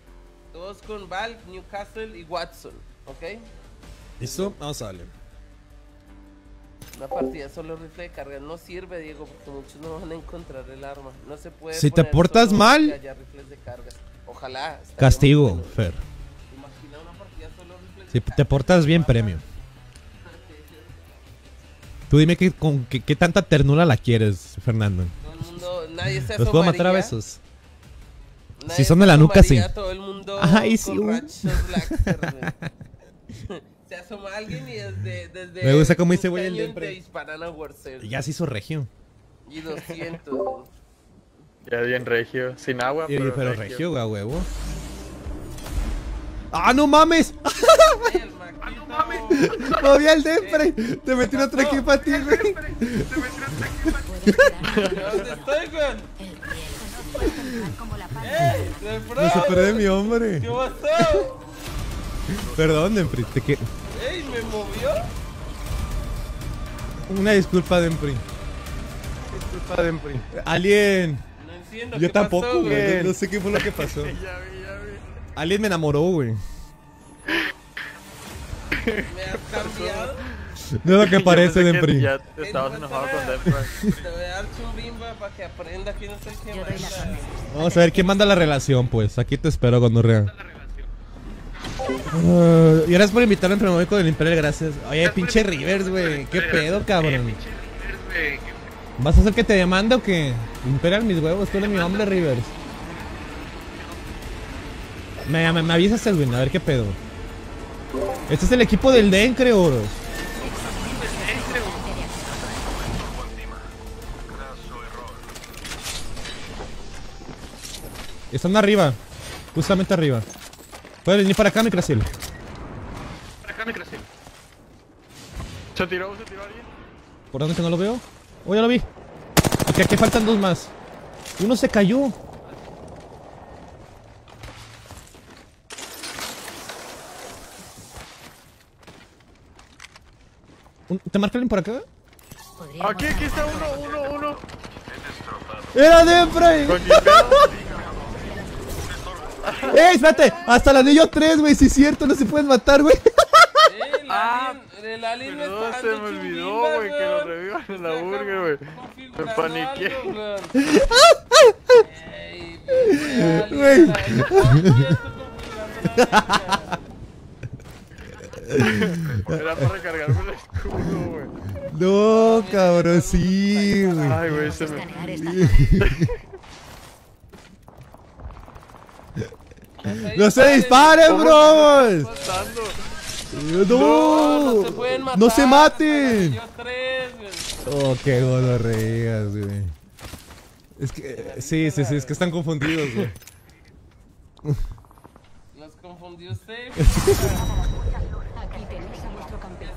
S5: Todos con Val, Newcastle y Watson, ok.
S1: ¿Listo? Vamos a darle.
S5: Una partida solo rifle de carga no sirve, Diego, porque muchos no van a encontrar el arma. No se puede.
S1: Si te portas mal-
S5: que haya rifles de carga. Ojalá.
S1: Castigo,
S5: bueno.
S1: Fer.
S5: Imagina una partida solo rifles de
S1: Si
S5: carga.
S1: te portas bien, premio. Tú dime que, con qué, qué tanta ternura la quieres, Fernando.
S5: Todo el mundo, nadie se
S1: ¿Los puedo matar a besos?
S5: nadie
S1: Si son de la nuca, sí.
S5: Todo el mundo
S1: Ajá, y sí,
S5: con güey. se asoma alguien y desde, desde
S1: Me gusta cómo dice güey el
S5: te disparan a Warcell.
S1: Ya se hizo regio.
S5: Y 200.
S4: Ya bien regio. Sin agua,
S1: Y-
S4: pero,
S1: pero regio, a huevo. ¡Ah, no mames!
S5: Ay, el Maquito.
S1: Moví al Dempre. Te metí un otro equipo a ti, güey.
S2: Puedes quedar
S5: ¿Dónde estoy, güey?
S2: el riesgo. No puedes entrar como la palma.
S5: ¡Eh! ¡De!
S1: Me superé de mi hombre.
S5: ¿Qué pasó?
S1: Perdón, Dempre. Te que...
S5: ¡Ey! ¿Me movió?
S1: Una disculpa, Dempre.
S4: Disculpa, Dempri.
S5: No
S1: Alien.
S5: entiendo.
S1: Yo
S5: ¿qué
S1: tampoco,
S5: pasó,
S1: güey. No, no sé qué fue lo que pasó.
S4: Ya vi, ya vi.
S1: Alien me enamoró, güey.
S5: ¿Me has cambiado?
S1: No es lo que parece,
S4: que
S1: Dempri.
S4: Ya estabas enojado con Dempri.
S5: Te voy a dar chumbimba para que aprenda quién es el que manda.
S1: Vamos a ver quién manda la relación, pues. Aquí te espero cuando rea. Uh, y gracias por invitarme en primer con el Imperial, gracias. Oye, pinche Rivers, güey. ¿Qué pedo, cabrón? ¿Vas a hacer que te demande o qué? Imperial mis huevos, tú eres mi hombre, Rivers. Me, me, me avisas, Edwin, a ver qué pedo. Este es el equipo del DEN, creo. Están arriba. Justamente arriba. Puedes venir para acá, mi Crasil.
S4: Acá crecí. ¿Se tiró? ¿Se tiró alguien?
S1: ¿Por dónde que no lo veo? Oh, ya lo vi. Aquí, aquí faltan dos más. Uno se cayó. ¿Te marca alguien por acá?
S4: Aquí, aquí está uno, uno, uno.
S1: ¡Era!
S4: Con Gilberto.
S1: ¡Ey, espérate! Hasta el anillo 3, güey, si es cierto, no se pueden matar, güey.
S5: Eh, el
S4: Ah,
S5: alien, el alien
S4: Perdón, se me olvidó, güey, que lo revivan en la burger, güey. Me paniqué.
S1: Güey.
S4: Era para recargarme el escudo, güey.
S1: No, cabrón, sí, güey.
S4: Ay, güey, se me...
S2: escanear esta zona.
S1: ¡No se disparen, bros! ¡No!
S5: No se pueden matar.
S1: ¡No se maten! Oh, qué gonorreas, güey. Es que, sí, sí, sí, es que están confundidos, güey.
S5: Los confundió usted.
S2: Aquí tenéis a vuestro campeón.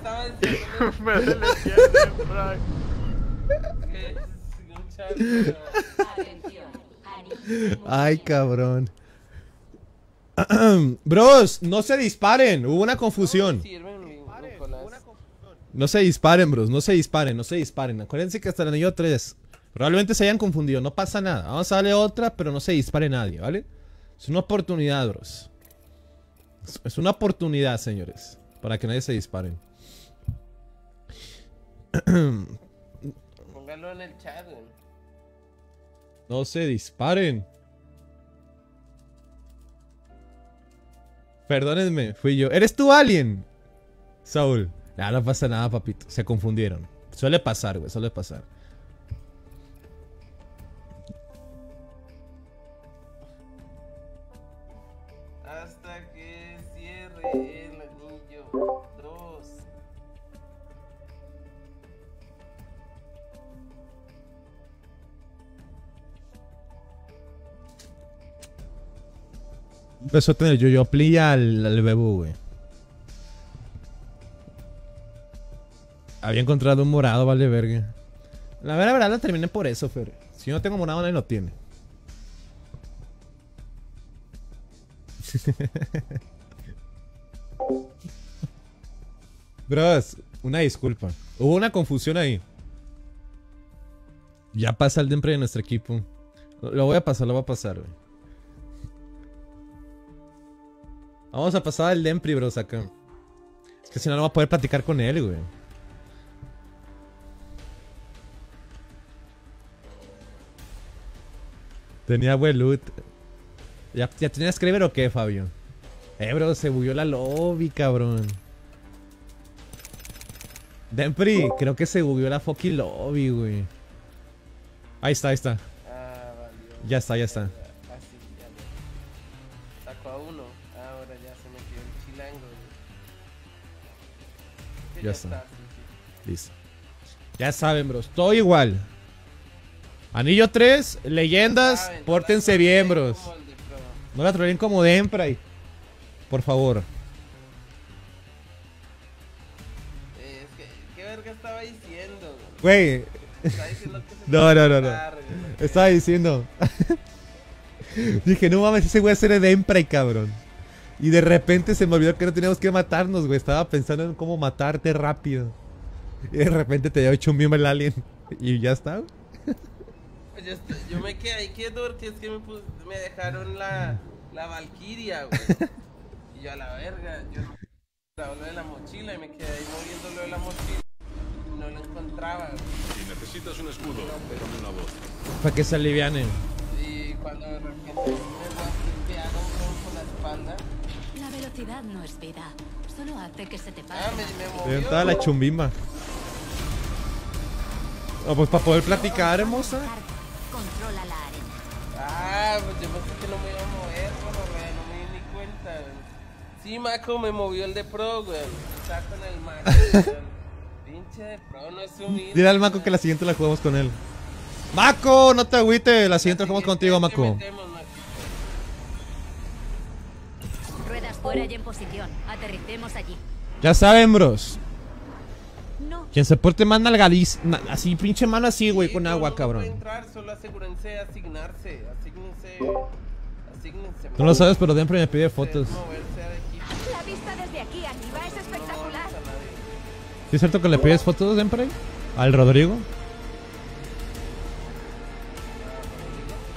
S1: Ay, cabrón. Bros, no se disparen, hubo una confusión. No se disparen, bros. No se disparen, no se disparen. Acuérdense que hasta el anillo 3. Probablemente se hayan confundido. No pasa nada. Vamos a darle otra, pero no se dispare nadie, ¿vale? Es una oportunidad, bros. Es- una oportunidad, señores. Para que nadie se disparen.
S5: Póngalo en el chat.
S1: No se disparen. Perdónenme, fui yo. ¿Eres tú alien? Saúl. Nah, no pasa nada, papito. Se confundieron. Suele pasar, güey. Suele pasar. Besote en el yo-yo pli al, al bebú, güey. Había encontrado un morado, vale verga. La verdad, verdad, la terminé por eso, Fer. Si yo no tengo morado, nadie lo tiene. Bros, una disculpa. Hubo una confusión ahí. Ya pasa el Dempre de nuestro equipo. Lo voy a pasar, lo voy a pasar, güey. Vamos a pasar al Dempri, bros, acá. Es que si no, no va a poder platicar con él, güey. Tenía buen loot. ¿Ya, ya tenías o qué, Fabio? Eh, bro, se bugueó la lobby, cabrón. Dempri, creo que se bugueó la fucking lobby, güey. Ahí está, ahí está.
S5: Ah.
S1: Ya está, ya está.
S5: Ya
S1: está. Listo. Ya saben, bros. Todo igual. Anillo 3, leyendas,
S5: Saben, no
S1: pórtense
S5: la
S1: bien, bros.
S5: de.
S1: No la troleen como Dempray. Por favor.
S5: Eh, es que, ¿qué verga estaba diciendo? güey? Estaba diciendo que se
S1: No, no, no, no. estaba diciendo. Dije, no mames, ese güey va a ser de Dempray, cabrón. Y de repente se me olvidó que no teníamos que matarnos, güey. Estaba pensando en cómo matarte rápido. Y de repente te había hecho un mimo el alien. Y ya está. güey.
S5: Pues yo, estoy- yo me quedé ahí quieto porque es que me, pus- me dejaron la, la Valkyria, güey. Y yo a la verga, yo estaba lo de la mochila y me quedé ahí moviendo lo de la mochila y no lo encontraba, güey.
S3: Si necesitas un escudo, dame una voz.
S1: Para que se alivianen.
S5: Y cuando de repente me golpearon con, con la espalda,
S2: velocidad no es vida. Solo hace que se te pase.
S5: ah, me, me movió.
S1: la chumbimba. No, pues para poder platicar, hermosa.
S2: Controla la arena.
S5: Ah, pues yo pensé que no me iba a mover, pero güey, no me di ni cuenta, güey. Sí, Maco me movió el de pro, güey. Está con el Maco. Pinche de pro, no es humilde.
S1: Dile al Maco que la siguiente la jugamos con él. Maco, no te agüite. La siguiente la jugamos contigo, Maco.
S5: metemos,
S2: fuera y en posición. Aterricemos allí.
S1: Ya saben, bros.
S2: No.
S1: Quien se porte más nalgadiz, na- así, pinche mano así, güey,
S5: Sí,
S1: con
S5: no,
S1: agua,
S5: no
S1: cabrón.
S5: entrar, solo asegúrense de asignarse. Asígnense. Asígnense.
S1: Tú lo sabes, pero siempre me pide fotos.
S2: La vista desde aquí arriba es
S5: No
S2: espectacular.
S1: ¿Sí es cierto que le pides fotos siempre? ¿Al Rodrigo?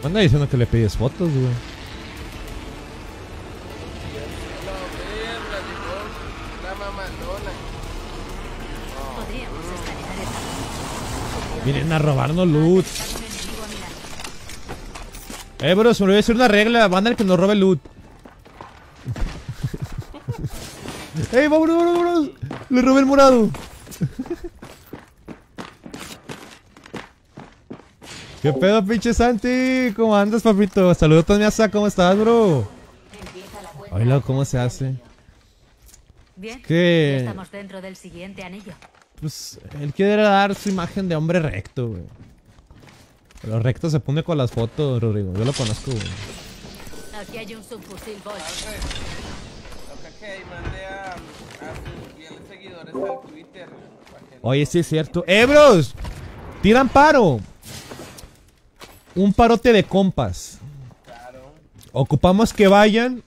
S1: Anda diciendo que le pides fotos, güey.
S5: No, verla, llegó
S2: Podríamos estar en.
S1: Vienen a robarnos loot. Eh, bro, se me olvidó decir una regla. Van a que nos robe loot. ¡Ey, vámonos, vámonos, vámonos! Le robé el morado. ¿Qué pedo, pinche Santi? ¿Cómo andas, papito? Saludos, Miasa. ¿Cómo estás, bro? Oílo, ¿cómo se hace?
S2: Bien.
S1: que-
S2: Ya estamos dentro del siguiente anillo.
S1: Pues él quiere dar su imagen de hombre recto, güey. Pero recto se pone con las fotos, Rodrigo. Yo lo conozco, güey.
S2: Aquí hay un subfusil Bolt.
S5: Toca que ahí mande a, a sus fieles seguidores al Twitter. para que-
S1: Oye, sí es cierto. ¡Eh, bros! ¡Tiran paro! Un parote de compas.
S5: Claro.
S1: Ocupamos que vayan.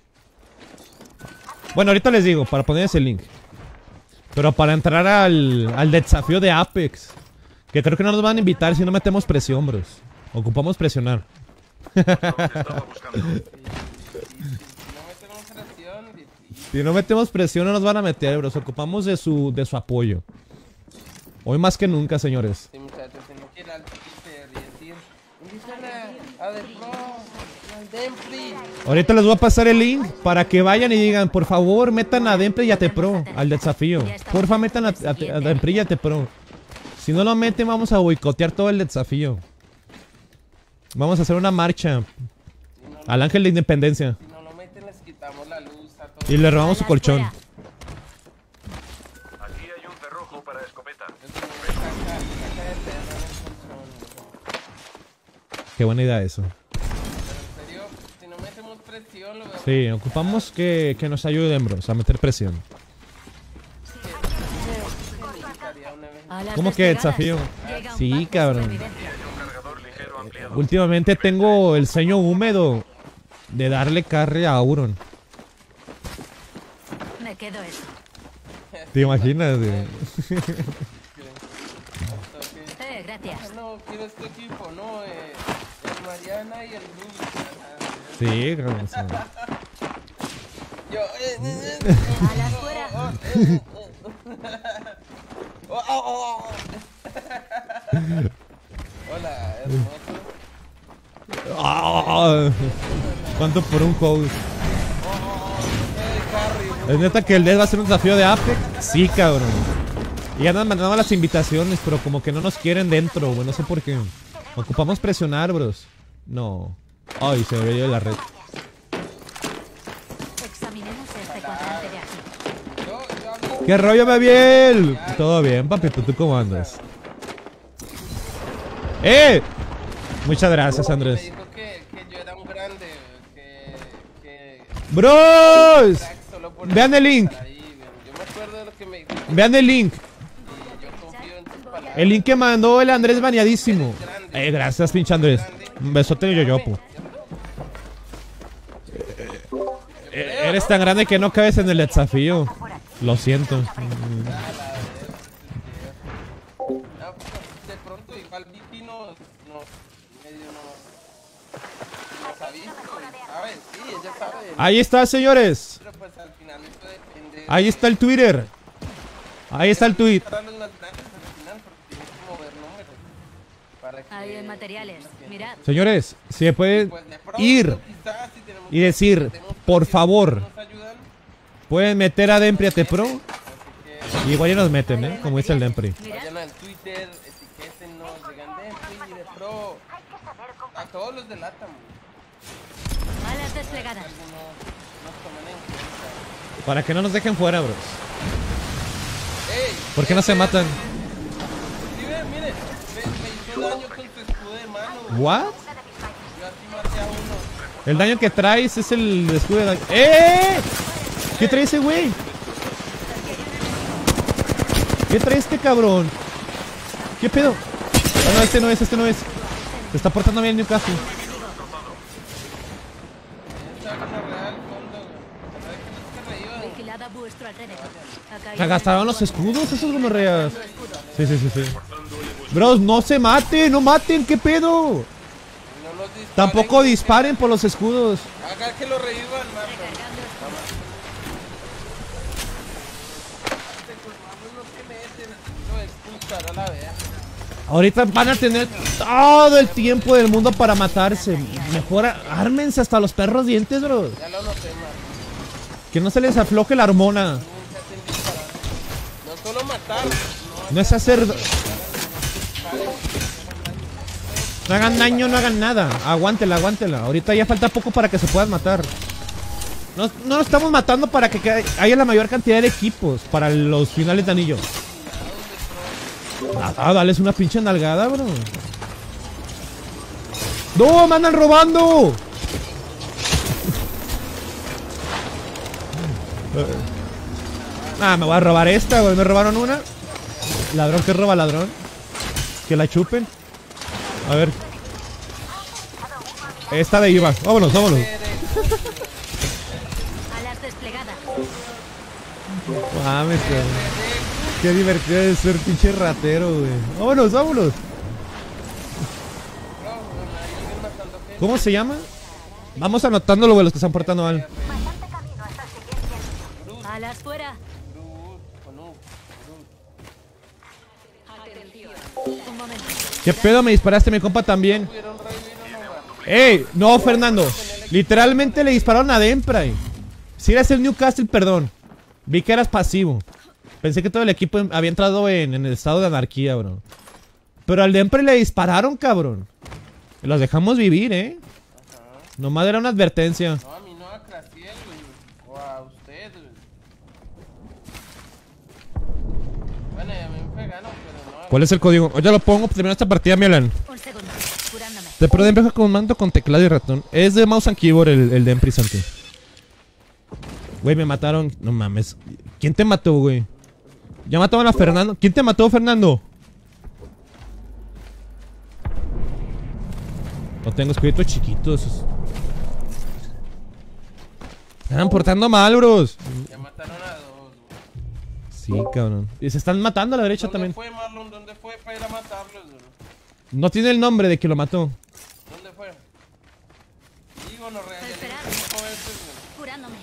S1: Bueno, ahorita les digo, para ponerles el link. Pero para entrar al, al desafío de Apex. Que creo que no nos van a invitar si no metemos presión, bros. Ocupamos presionar. Si no metemos presión no nos van a meter, bros. Ocupamos de su, de su apoyo. Hoy más que nunca, señores.
S5: Sí, muchachos, al Twitter y decir, invítala a The Pro, al Dempsey.
S1: Ahorita les voy a pasar el link para que vayan y digan, por favor, metan a Dempre y a Tepro al desafío. Porfa, metan a, a, a Dempre y a Tepro. Si no lo meten, vamos a boicotear todo el desafío. Vamos a hacer una marcha al ángel de independencia.
S5: si no lo meten, les quitamos la luz a todos.
S1: Y le robamos su.
S3: Aquí hay un cerrojo para escopeta.
S5: Colchón.
S1: Qué buena idea eso. Sí, ocupamos que, que nos ayuden, bros, a meter presión. ¿Cómo que desafío? Sí, cabrón. Últimamente tengo el ceño húmedo de darle carre a Auron.
S2: Me quedo eso.
S1: ¿Te imaginas? güey?
S2: Eh, gracias.
S5: No, quiero este equipo, no, eh, el Mariana y el.
S1: Sí, cabrón.
S5: Yo,
S2: Alas fuera.
S5: oh, oh, oh, oh. Hola, hermoso.
S1: Ah, ¿Cuánto por un host? ¿Es neta que el Dead va a ser un desafío de Apex? Sí, cabrón. Y ya nos mandaban las invitaciones, pero como que no nos quieren dentro, güey. No sé por qué. Ocupamos presionar, bros. No. Ay, se me veía la red.
S2: Examinemos este cuadrante de aquí.
S1: ¿Qué rollo, Bebiel? Todo bien, papito. ¿Tú cómo andas? ¡Eh! Muchas gracias,
S5: Me
S1: Andrés.
S5: dijo que, que yo era un grande, que, que
S1: ¡Bros! Vean el link.
S5: de
S1: Vean el link. El link que mandó el Andrés baneadísimo. Eh, gracias, pinche Andrés. Un besote yo yopo. Eres tan grande que no cabes en el desafío. Lo siento.
S5: De pronto igual Vicky nos medio nos, nos ha visto, sí, ella sabe,
S1: Ahí está, señores.
S5: pero pues al final esto depende
S1: Ahí está el Twitter. Ahí está el tweet.
S5: para los nacionales al final porque tienes que mover números para que
S2: hay materiales. Mirad.
S1: Señores, si me pueden
S5: pues
S1: ir
S5: si
S1: y decir, por favor, pueden meter a Dempri a Tepro. Y igual ya nos meten, ¿eh? Como dice el Dempri.
S5: Vayan al Twitter, etiquétenos, digan de de Pro, a todos los de Latam,
S2: Alas desplegadas.
S1: Para que no nos dejen fuera, bros. ¿Por qué no se matan?
S5: Daño con su escudo de mano. güey.
S1: ¿What?
S5: Yo maté a uno.
S1: El daño que traes es el escudo de daño. ¡Eh! ¿Qué trae ese güey? ¿Qué trae este cabrón? ¿Qué pedo? Ah, no, este no es, este no es. Se está portando bien Newcastle.
S5: Está con la real fondo, güey. ¿Sabes que no se
S1: gastaron los escudos esos gonorreas? Sí, sí, sí, sí. Bros, no se maten, no maten, ¿qué pedo?
S5: No los disparen.
S1: Tampoco disparen por los escudos.
S5: Haga que lo revivan.
S1: Ahorita van a tener todo el tiempo del mundo para matarse. Mejor ármense hasta los perros dientes, bros.
S5: Ya lo noté.
S1: Que no se les afloje la hormona.
S5: No solo matar. No
S1: es hacer... No hagan daño, no hagan nada. Aguántela, aguántela. Ahorita ya falta poco para que se puedan matar. No, no lo estamos matando para que haya la mayor cantidad de equipos para los finales de anillo. Ah, dale una pinche nalgada, bro. ¡No! ¡Me andan robando! Ah, me voy a robar esta, güey. Me robaron una. Ladrón que roba ladrón. Que la chupen. A ver. Esta de Iva. Vámonos, vámonos. Mames. Qué divertido es ser pinche ratero, güey. Vámonos, vámonos. ¿Cómo se llama? Vamos anotándolo, güey, los que están portando mal.
S2: Alas fuera.
S1: ¿Qué pedo me disparaste, mi compa, también? ¡Ey! No, Fernando. Literalmente le dispararon a Dempray. Si eres el Newcastle, perdón. Vi que eras pasivo. Pensé que todo el equipo había entrado en, en el estado de anarquía, bro. Pero al Dempray le dispararon, cabrón. Los dejamos vivir, ¿eh? Nomás era una advertencia.
S5: No, a mí no, a Craciel, güey. O a usted, güey. Bueno, ya me fue gano, pero no.
S1: ¿Cuál es el código? Oye, lo pongo terminar esta partida, Mielan.
S2: Un segundo. Curándome.
S1: De pro Dempray juega con mando con teclado y ratón. Es de mouse and keyboard el, el Dempray, Santi. Güey, me mataron. No mames. ¿Quién te mató, güey? Ya mataron a Fernando. ¿Quién te mató, Fernando? No tengo escritos chiquitos. Están portando mal, bros.
S5: Ya mataron a.
S1: Sí, cabrón. Y se están matando a la derecha
S5: ¿Dónde
S1: también.
S5: fue Marlon? ¿Dónde fue para ir a matarlos, güey?
S1: No tiene el nombre de quien lo mató.
S5: ¿Dónde fue? Digo, no. Cinco veces, güey.
S2: Curándome.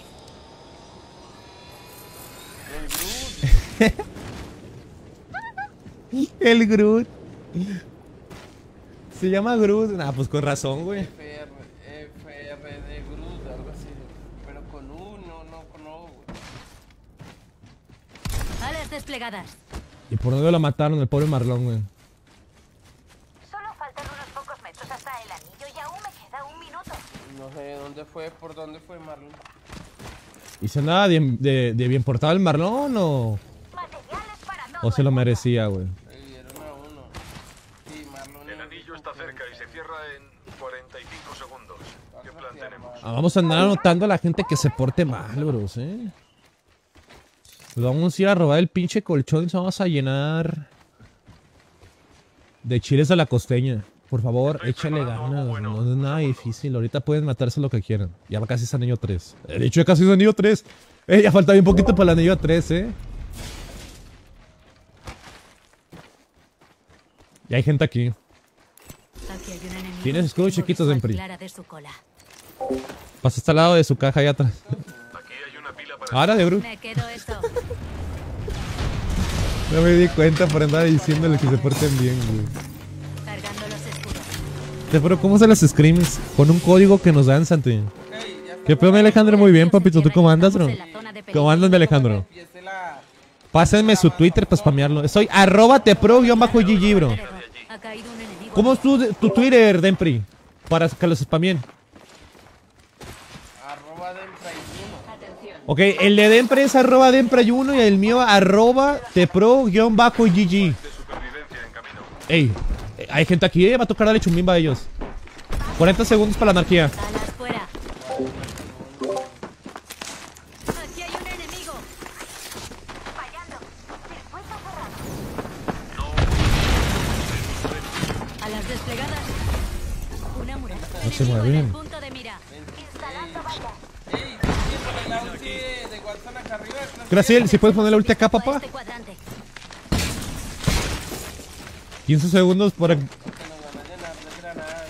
S5: El Groot.
S1: El Groot. Se llama Groot. Nah, pues con razón, güey.
S5: FR, FR de Groot, algo así. Pero con U, no, no con O, güey.
S2: Alas desplegadas.
S1: ¿Y por dónde lo mataron el pobre Marlon, güey?
S2: Solo faltan unos pocos metros hasta el anillo y aún me queda un minuto.
S5: No sé dónde fue, por dónde fue Marlon.
S1: ¿Y se andaba de, de- de bien portado el Marlon o,
S2: Materiales para todo.
S1: o se lo merecía, güey?
S5: Revivieron a uno. Sí, Marlon.
S3: El
S5: es
S3: anillo está cerca y se cierra en 45 segundos. ¿Qué plan tenemos?
S1: Ah, vamos a andar anotando a la gente que se porte mal, bros, eh. Pues vamos a ir a robar el pinche colchón y se vamos a llenar de chiles a la costeña. Por favor,
S3: Estoy
S1: échale ganas.
S3: bueno.
S1: No es nada difícil. Ahorita pueden matarse lo que quieran. Ya casi es anillo 3. De hecho, ya casi es anillo 3. Eh, ya falta bien poquito para el anillo 3, eh. Ya hay gente aquí.
S2: Aquí hay un enemigo.
S1: Tienes escudos chiquitos,
S2: su cola.
S1: Pasa hasta al lado de su caja allá atrás. Ahora de Groot.
S2: Me quedo esto.
S1: No me di cuenta por andar diciéndole que se porten bien, güey.
S2: Cargando los escudos.
S1: Te pero ¿cómo se las screams? Con un código que nos dan, Santi.
S5: Ok, ya está.
S1: ¿Qué pedo, mi Alejandro? Muy bien, papito. ¿Tú cómo andas, bro? ¿Cómo andas, mi Alejandro? Pásenme su Twitter para spamearlo. Soy arroba tepro-gg, bro.
S2: Ha caído un enemigo.
S1: ¿Cómo es tu, tu Twitter, Dempri? Para que los spamien.
S5: Arroba del 31.
S1: Ok, el de Dempri es arroba Dempri1 y el mío arroba tepro-gg. Ey, hay gente aquí, eh. Va a tocar darle chumbimba a ellos. 40 segundos para la anarquía.
S2: Alas fuera. Aquí
S1: Graciel, si puedes poner la ulti acá, papá.
S2: este cuadrante.
S1: 15 segundos para.
S5: Que nos van a llenar de granadas.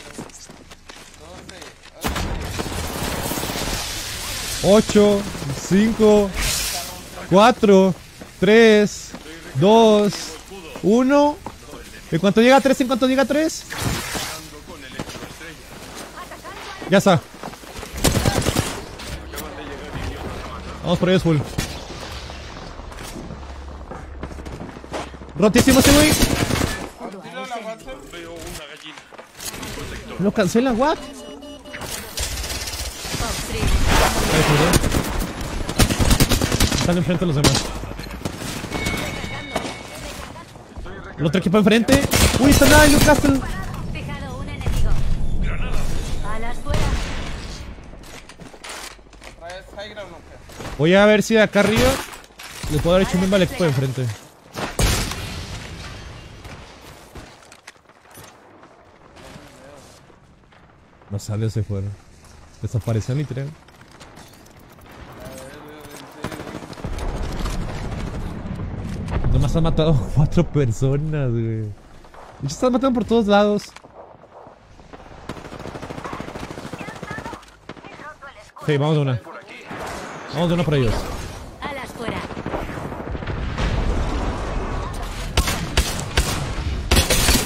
S5: 12,
S1: 8, 5, 4, 3, 2, 1. ¿En cuanto llega a 3? ¿En cuanto llega a 3? Ya está. Vamos por ellos full. Rotísimo ese güey. Lo cancela, what?
S2: Fox 3.
S1: Están enfrente los demás. El otro equipo enfrente. Uy, está nada en Newcastle. Voy a ver si de acá arriba le puedo dar hecho un al equipo de enfrente. No sale, se fueron. Desaparecieron literal. Nomás han matado a cuatro personas, güey. Hecho, están matando por todos lados. Sí, vamos de una. Vamos de una por ellos.
S2: Alas fuera.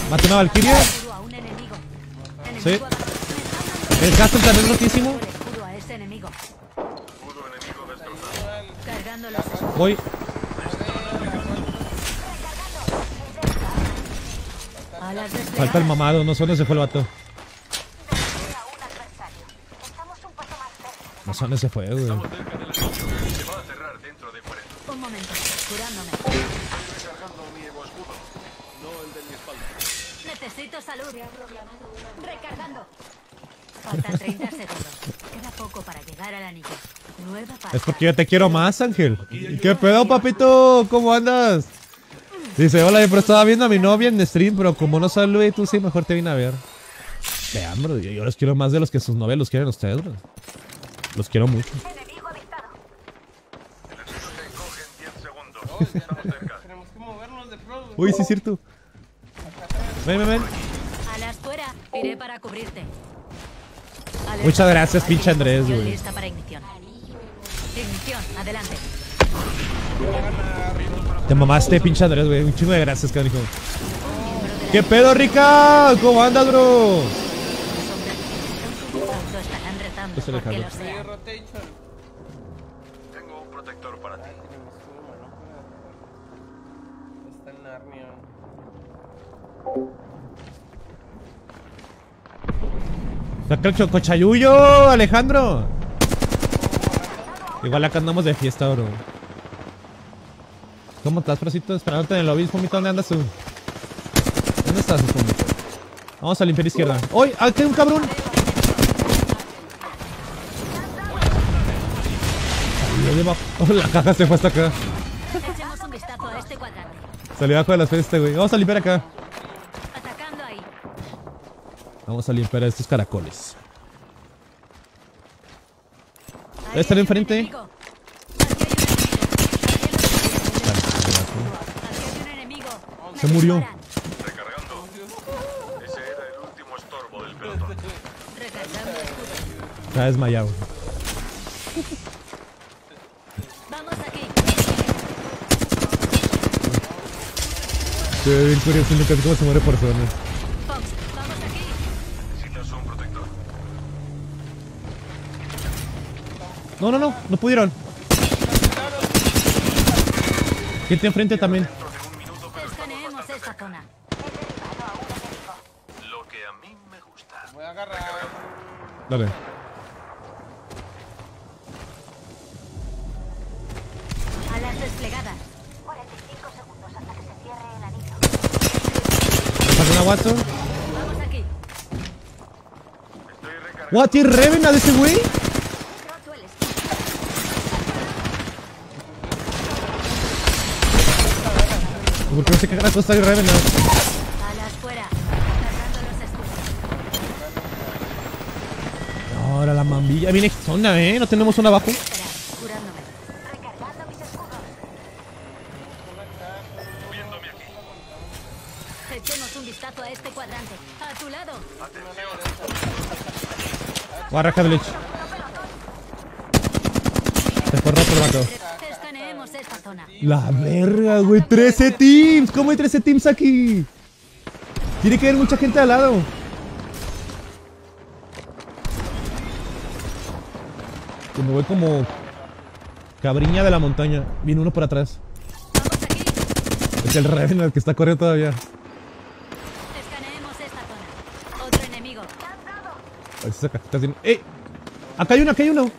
S1: Mate una Valkyria. Sí.
S2: Enemigo abajo. Me están dando
S1: El Castle también rotísimo.
S2: escudos.
S1: Voy. Falta el mamado, no dónde se fue el vato. No dónde se fue, güey.
S3: Estamos cerca del anillo. Se va a cerrar dentro de 40.
S2: Un momento. Curándome.
S3: Recargando mi Evo escudo. No el de mi espalda.
S2: Necesito salud. Recargando. Faltan 30 segundos. Queda poco para llegar al anillo. Nueva fase.
S1: Es porque yo te quiero más, Ángel. ¿Y qué pedo, papito? ¿Cómo andas? Dice, hola, pero estaba viendo a mi novia en stream, pero como no saludé, tú sí, mejor te vine a ver. Vean, bro, yo, yo los quiero más de los que sus novias los quieren ustedes, bro. Los quiero mucho.
S2: Enemigo avistado.
S3: El escudo se encoge en 10 segundos. Estamos cerca.
S5: Tenemos que movernos de pro. güey.
S1: Uy, sí es cierto. Ven, ven, ven.
S2: Alas fuera. Iré para cubrirte.
S1: Muchas gracias, pinche Andrés, güey.
S2: Lista para ignición. Ignición. Adelante.
S1: Te mamaste, pinche Andrés, güey. Un chingo de gracias, canijo. ¿Qué pedo, Rica? ¿Cómo andas, bro? Pues
S5: rotation.
S3: Tengo un protector para ti.
S5: Está en Narnia.
S1: Saca el chocochayuyo, Alejandro. Igual acá andamos de fiesta, bro. ¿Cómo estás, Frosito? Esperándote en el lobby, Fumito. ¿Dónde andas tú? ¿Dónde estás, Fumito? Vamos a limpiar izquierda. ¡Uy! ¡Aquí hay un cabrón! Oh, la caja se fue hasta acá.
S2: Este.
S1: Salió abajo de la fiesta, güey. Vamos a limpiar acá. Vamos a limpiar a estos caracoles.
S2: Ahí
S1: ¿Estar enfrente? Se murió.
S3: Recargando. Ese era el último estorbo del pelotón.
S1: Está desmayado.
S2: Vamos aquí.
S1: Se ve bien curioso, nunca sé cómo se muere por zona. No, no, no, no pudieron. ¿Quién te enfrente también?
S3: De
S2: Escaneemos esta zona.
S3: Lo que a mí me gusta.
S5: Voy a agarrar.
S1: Dale.
S2: Alas desplegadas.
S6: 45 segundos hasta que se cierre el anillo.
S1: ¿Pasa una Watson?
S2: Vamos aquí.
S3: Estoy recargando.
S1: ¿What? ¿Tiene Revenant ese güey? ¿Por qué no Revenant?
S2: Alas fuera. Cargando los escudos.
S1: Ahora la mambilla. Viene zona, ¿eh? No tenemos una abajo.
S2: Este cuadrante. A tu lado.
S1: Guarra Bleach. Se fue roto el vato.
S2: Escaneemos esta zona.
S1: La verga, güey. 13 teams. ¿Cómo hay 13 teams aquí? Tiene que haber mucha gente al lado. Que me voy como cabriña de la montaña. Viene uno por atrás. Es el Revenant el que está corriendo todavía.
S2: Escaneemos esta zona. Otro enemigo.
S1: A ver si saca. Está haciendo- ¡Eh! Acá hay uno, acá hay uno.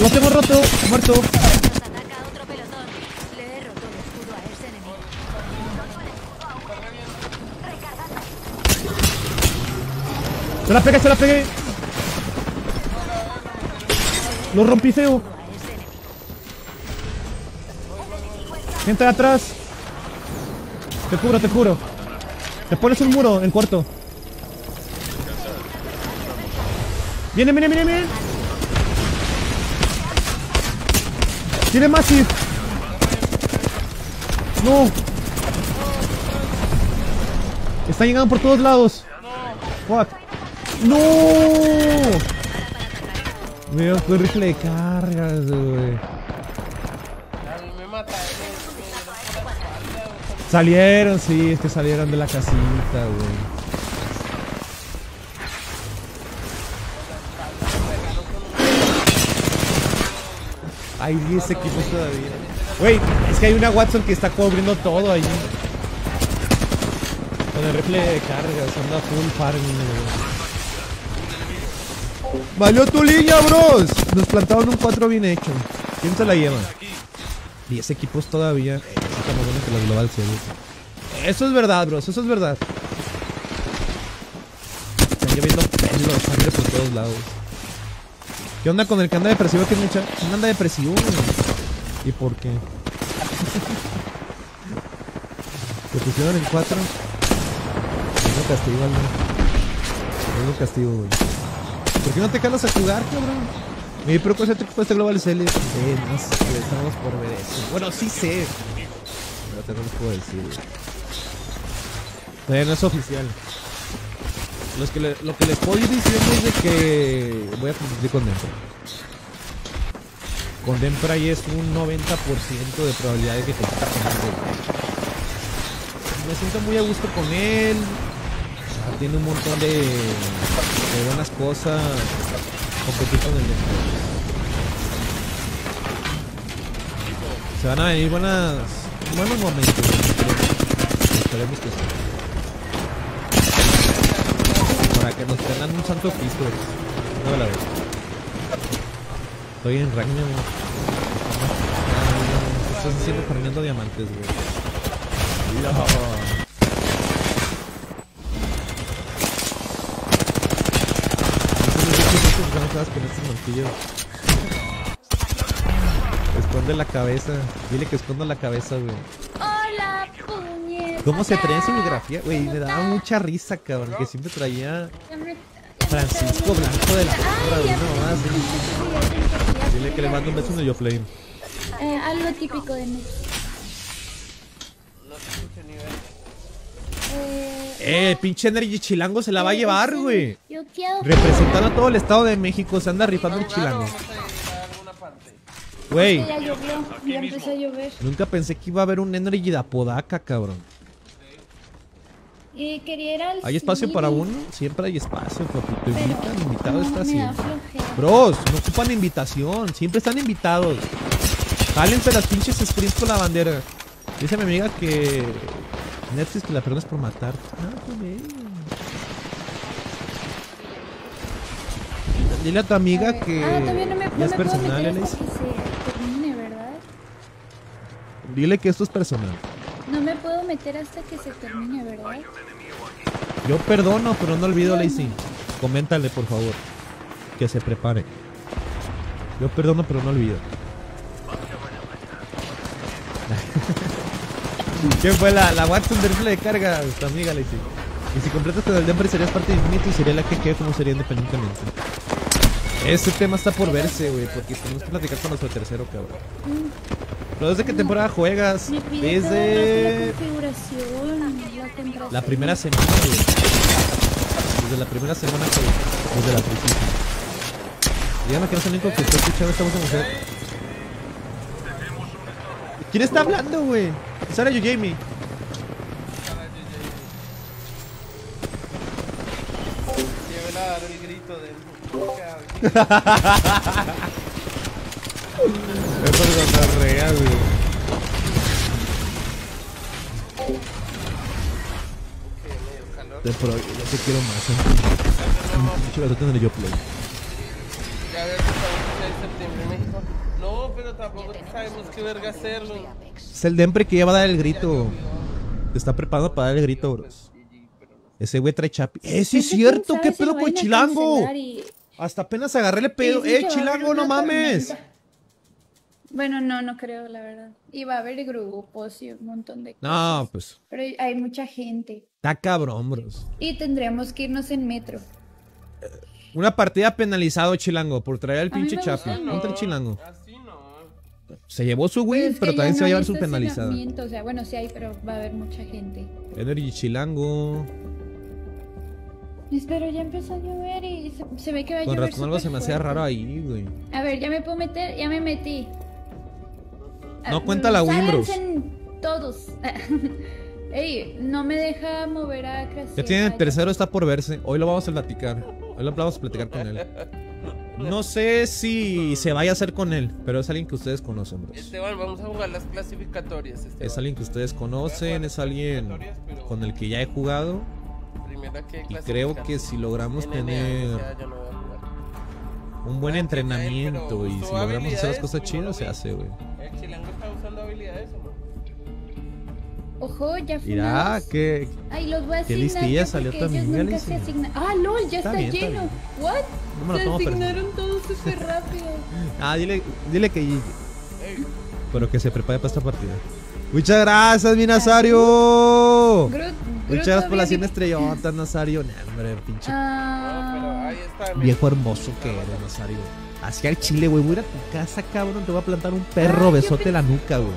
S1: Lo tengo roto. Muerto. Se la pegué, se la pegué. Lo rompí feo. Gente atrás. Te cubro, te cubro. Te pones un muro en cuarto. Viene, viene, viene, viene. Tiene Massive. No. Están llegando por todos lados. What? No. Mira, fue rifle de cargas, güey. Salieron, sí, es que salieron de la casita, güey. Hay 10 equipos todavía. Güey, es que hay una Watson que está cubriendo todo ahí. Con el rifle de cargas, anda full farming. ¡Valió tu línea, bros! Nos plantaron un 4 bien hecho. ¿Quién se la lleva? 10 equipos todavía. Eh, bueno que. Eso es verdad, bros, eso es verdad. Están lloviendo pelos, sangre por todos lados. ¿Qué onda con el que anda depresivo aquí en el chat? ¿Quién anda depresivo? ¿Y por qué? ¿Te pusieron en 4? Tengo castigo, Aldo. Tengo castigo, güey. ¿Por qué no te calas a jugar, cabrón? Mi propio set que este Global Series. Eh, no sé, estamos por ver eso. Bueno, sí sé. Pero te no les puedo decir, güey. No es oficial. Los que le- lo que les puedo ir diciendo es de que voy a competir con Dempra. Con Dempra y es un 90% de probabilidad de que compita con. Me siento muy a gusto con él. Tiene un montón de, buenas cosas. Competir con el Dempra. Se van a venir buenas, buenos momentos. Para que nos tengan un santo piso. No la veo. Estoy en rango. güey. ¿Qué estás haciendo farmeando diamantes, güey? No. Con este mantillo. Esconde la cabeza. Dile que esconda la cabeza, güey. ¿Cómo se traía su biografía? Güey, me daba mucha risa, cabrón. Que siempre traía Francisco Blanco de la Porra. Dile que le mando un beso en el Yoflame.
S7: Eh, algo típico de mí.
S5: No te escucho ni ver.
S7: Eh,
S1: Eh, pinche Energy Chilango se la va a llevar, güey.
S7: Yo quiero.
S1: Representando a todo el estado de México, se anda rifando el Chilango. Güey, nunca pensé que iba a haber un Energy de Apodaca, cabrón.
S7: Y quería ir al
S1: ¿Hay espacio
S7: cine,
S1: para uno? Siempre hay espacio, papito. Invitan, invitado está siempre. Bros, no ocupan invitación, siempre están invitados. Jálense las pinches sprints con la bandera. Dice mi amiga que Netflix que la perdonas por matar. Ah, bien. Dile a tu amiga
S7: A
S1: que
S7: Ah, no me, no
S1: es personal,
S7: meter
S1: Alex.
S7: hasta que se termine, ¿verdad?
S1: Dile que esto es personal.
S7: No me puedo meter hasta que se termine, ¿verdad?
S1: Yo perdono, pero no olvido, Lacey. Coméntale, por favor. Que se prepare. Yo perdono, pero no olvido. ¿Quién fue la, la Watson de rifle de carga? Tu amiga, Lacey. Y si completas el Denver serías parte de Infinity y sería la que como sería independientemente. Ese tema está por verse, güey, porque tenemos que platicar con nuestro tercero, cabrón. ¿Pero desde qué temporada juegas?
S7: Me pide
S1: Desde
S7: la configuración, la
S1: la primera semana, güey. Desde la primera semana, que desde la principio. Dígame que no es el único que está escuchando esta voz de mujer. ¿Quién está hablando, güey? Sara yo, Jamie.
S5: Llévela a dar el grito de.
S1: Eso es gonorrea, güey. Te pro, yo te quiero más, eh. Pinche gatote en el yo play.
S5: Ya ves que estamos en el septiembre en México. No, pero tampoco sabemos qué verga hacerlo.
S1: Es el Dempre que ya va a dar el grito. Te está preparando para dar el grito, bros. Ese güey trae chapi. ¡Eh, sí es cierto! ¿Qué pedo con Chilango? Hasta apenas agarré el pedo. ¡Eh, Chilango, no mames!
S7: Bueno, no, no creo, la verdad. Y va a haber grupos y un montón de cosas.
S1: No, pues.
S7: Pero hay mucha gente.
S1: Está cabrón, bros.
S7: Y tendríamos que irnos en metro.
S1: Una partida penalizado, Chilango, por traer al pinche chapi.
S7: no.
S1: Contra el Chilango.
S5: Así no.
S1: Se llevó su win, pero
S7: que
S1: también
S7: ya
S1: se va a
S7: no
S1: llevar su penalizada.
S7: estacionamiento, O sea, bueno, sí hay, pero va a haber mucha gente.
S1: Energy Chilango.
S7: Espero, ya empezó a llover y se, se ve que va a
S1: Con
S7: llover
S1: razón algo se me hacía raro ahí, güey.
S7: A ver, ya me puedo meter, ya me metí.
S1: No cuenta la win, bros.
S7: sálganse todos. Ey, no me deja mover a Crasher.
S1: Ya tiene el tercero, está por verse. Hoy lo vamos a platicar. Hoy lo vamos a platicar con él. No sé si se vaya a hacer con él, pero es alguien que ustedes conocen, bros.
S5: Esteban, vamos a jugar las clasificatorias. Esteban.
S1: Es alguien que ustedes conocen, es alguien con el que ya he jugado.
S5: Primera que
S1: Y creo que si logramos tener un buen
S5: Ah,
S1: entrenamiento y si logramos hacer las cosas chidas, se hace, güey.
S5: Está?
S7: Ojo, ya
S1: Mira,
S7: fuimos.
S1: que
S7: Ay, los voy a
S1: qué listilla
S7: ya
S1: salió también,
S7: ellos
S1: ya
S7: nunca
S1: le
S7: se
S1: hice.
S7: asignan. Ah, LOL, ya
S1: Está
S7: está,
S1: bien, está
S7: lleno.
S1: bien.
S7: ¿What?
S1: No me
S7: se asignaron todos súper rápido.
S1: Ah, dile, dile que. Pero que se prepare para esta partida. Muchas gracias, mi Nazario.
S7: Groot, Groot
S1: Muchas gracias por
S7: todavía
S1: las 100
S7: ni-
S1: estrellotas, Nazario. Hombre, pinche
S5: No, pero
S7: Ah,
S5: ahí está. mira.
S1: viejo hermoso que eres, Nazario. Hacia el chile, güey. Voy a ir a tu casa, cabrón. Te voy a plantar un perro
S7: Ay, yo
S1: besote en la nuca, güey.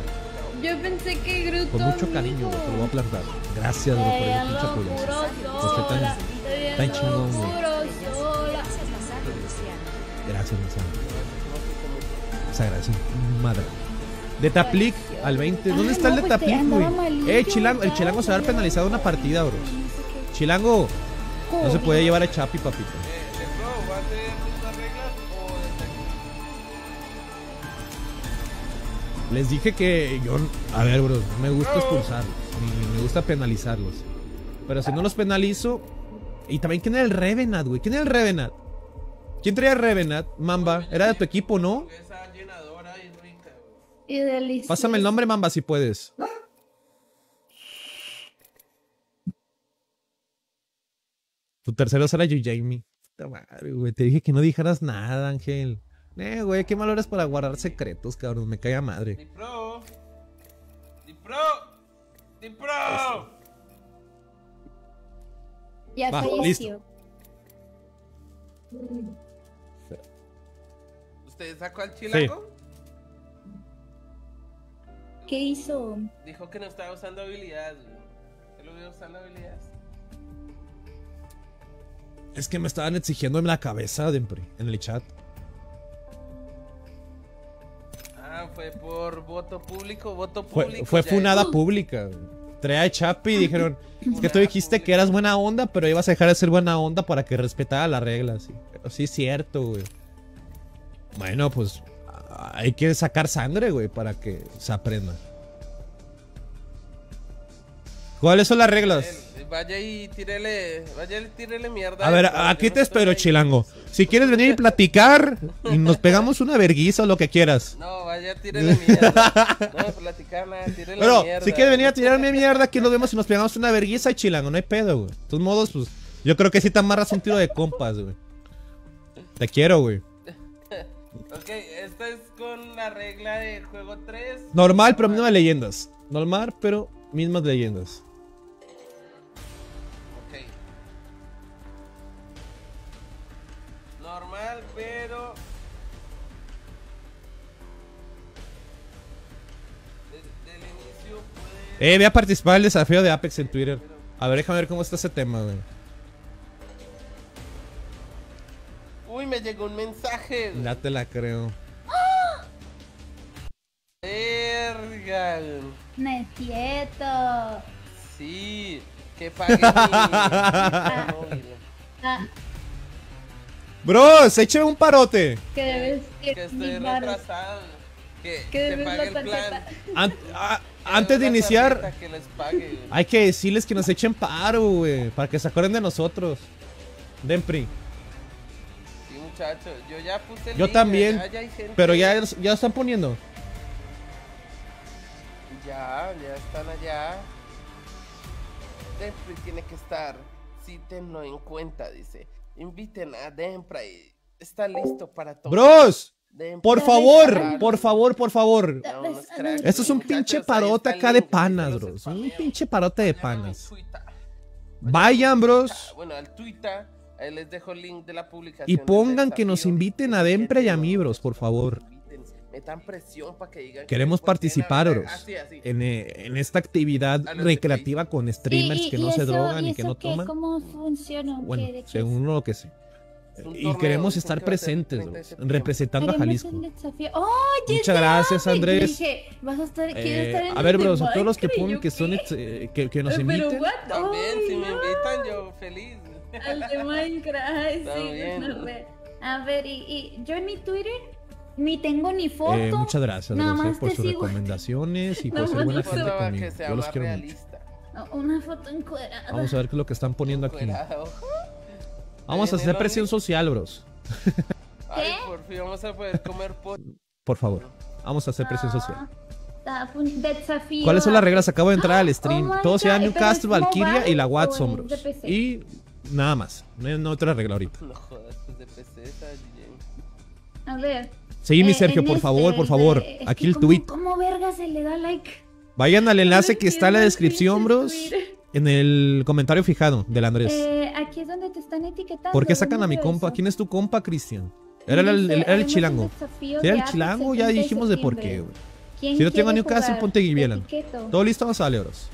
S7: yo pensé que Groot
S1: Con mucho cariño, güey. Te lo voy a plantar. Gracias, güey, por ese pinche apoyo. No tan- tan chingón, güey. Gracias, Nazario. Se agradece. Madre. De Taplic al 20. ¿Dónde
S7: Ah,
S1: está el de
S7: pues,
S1: Taplic, güey? Eh, Chilango. El Chilango se va a
S7: ya.
S1: penalizado una partida, bro. Chilango. No se puede llevar a Chapi, papito.
S5: Eh, ¿de pro va a ser estas reglas o de
S1: Les dije que yo, a ver, bro, no me gusta expulsarlos, ni me gusta penalizarlos. Pero si no los penalizo, y también quién era el Revenant, güey, quién era el Revenant? ¿Quién traía el Revenant? Mamba, era de tu equipo, ¿no?
S5: Y
S7: delicioso.
S1: Pásame el nombre, Mamba, si puedes. Tu tercero será yo, Jamie. Puta madre, güey, te dije que no dijeras nada, Ángel. Eh, güey, qué mal hora es para guardar secretos, cabrón, me cae a madre.
S5: Di pro. Di pro. Di pro.
S7: Ya
S1: Va,
S7: falleció.
S5: ¿Usted sacó al chilango?
S7: ¿Qué hizo?
S5: Dijo que no estaba usando habilidades. güey. ¿Él lo vio usando habilidades?
S1: Es que me estaban exigiendo en la cabeza, Dempri, en el chat.
S5: Ah, fue por voto público, voto
S1: Fue,
S5: público.
S1: fue funada
S5: es.
S1: pública. güey. Traía a Chapi y dijeron, es que tú dijiste que
S5: pública.
S1: eras buena onda, pero ibas a dejar de ser buena onda para que respetara las reglas. Sí. Pero sí es cierto, güey. Bueno, pues hay que sacar sangre, güey, para que se aprenda. ¿Cuáles son las reglas?
S5: Vaya y tírele, vaya y tírele mierda.
S1: A ver, aquí te espero, chilango. Si quieres venir y platicar y nos pegamos una verguiza o lo que quieras.
S5: No, vaya, tírele mierda. No, platicar nada, tírele
S1: Pero,
S5: mierda.
S1: si quieres venir a tirarme mierda, aquí nos vemos y nos pegamos una vergüenza y chilango, no hay pedo, güey. De todos modos, pues, yo creo que sí te amarras un tiro de compas, güey. Te quiero, güey.
S5: Ok, esta es con la regla de juego 3.
S1: Normal, pero mismas leyendas. Normal, pero mismas leyendas.
S5: Ok. Normal, pero. Desde el inicio puede.
S1: Eh, voy a participar del desafío de Apex en Twitter. A ver, déjame ver cómo está ese tema, güey.
S5: Uy, me llegó un mensaje.
S1: Ya te la creo.
S5: Verga.
S7: No es cierto.
S5: Sí, que pague mi.
S7: Ah,
S1: Bros, échame un parote.
S7: que debes
S5: Que
S7: que
S5: estoy retrasado. Que,
S7: Que debes
S5: pague el plan.
S1: a- antes de iniciar,
S5: Que les pague.
S1: hay que decirles que nos echen paro, güey. Para que se acuerden de nosotros. Dempri.
S5: Muchachos, yo ya puse el
S1: Yo
S5: link,
S1: también,
S5: ya- ya hay gente-
S1: Pero ya, ya lo están poniendo.
S5: Ya, ya están allá. Dempry tiene que estar. Sítenlo en cuenta, dice. Inviten a Dempry. Está listo para todo.
S1: Bros, por favor,
S5: claro.
S1: por favor, por favor.
S5: No,
S1: Esto es un pinche parote acá de panas, bros. Un pinche parote de panas. Vayan, bros.
S5: Bueno, al Twitter, ahí les dejo el link de la publicación.
S1: Y pongan que nos inviten a Dempre y a mí, bros, por favor.
S5: invítense. metan presión para que digan. que
S1: Queremos participar. Oros,
S5: Así, así.
S1: en, eh, en esta actividad recreativa con streamers
S7: Y-
S1: que
S7: y
S1: no se drogan y
S7: y
S1: que
S7: eso
S1: no
S7: qué?
S1: toman.
S7: ¿Cómo funciona? ¿Qué-
S1: Bueno,
S7: de qué es?
S1: según lo que sé. Y
S5: torneo,
S1: queremos estar presentes,
S5: 30 de
S1: Oros,
S5: septiembre.
S1: representando a Jalisco.
S7: el desafío. ¡Oye,
S1: Muchas gracias! Andrés.
S7: Dije, vas a estar,
S1: Eh,
S7: estar en
S1: a ver, a todos los que ponen
S7: ¿yo
S1: que son eh, que, que nos
S7: Eh, what?
S5: También, si me invitan, yo feliz.
S7: Al de Minecraft, sí,
S5: bien.
S7: no sé. A ver, y, y yo en mi Twitter ni tengo ni foto.
S1: Eh, muchas gracias,
S7: Nada más
S1: por
S7: te
S1: sus
S7: sigo.
S1: recomendaciones y por ser buena
S7: te
S1: gente conmigo. Yo los quiero mucho.
S5: realista.
S7: Una foto encuadrada.
S1: Vamos a ver qué es lo que están poniendo aquí. Vamos a hacer presión social, bros.
S5: Ay, por fin vamos a poder comer pollo.
S1: Por favor. Vamos a hacer presión social.
S7: Ah, pun- desafío.
S1: ¿Cuáles son las reglas? Acabo de entrar al
S7: Oh
S1: stream.
S7: my
S1: Todo sea
S7: God,
S1: Newcastle,
S7: ¿pero es
S1: Valkyria y la Watson, bros. Y nada más. No hay no otra regla ahorita.
S5: No jodas, pues de PC.
S7: A ver.
S1: Sí, mi
S7: eh,
S1: Sergio, por
S7: este,
S1: favor, por favor. Aquí el
S7: ¿cómo-
S1: tweet.
S7: ¿Cómo verga se le da like?
S1: Vayan al enlace que está en la descripción, bros. En el comentario fijado del Andrés.
S7: Eh, aquí es donde te están etiquetando.
S1: ¿Por qué sacan
S7: ¿dónde
S1: a mi compa?
S7: eso?
S1: ¿Quién es tu compa, Cristian? Era el, el- chilango. era el chilango, ya
S7: 30 de
S1: dijimos de por qué, güey.
S7: ¿Quién
S1: Si no tengo a Newcastle, ponte
S7: etiqueto.
S1: Todo listo, vamos a darle, bros.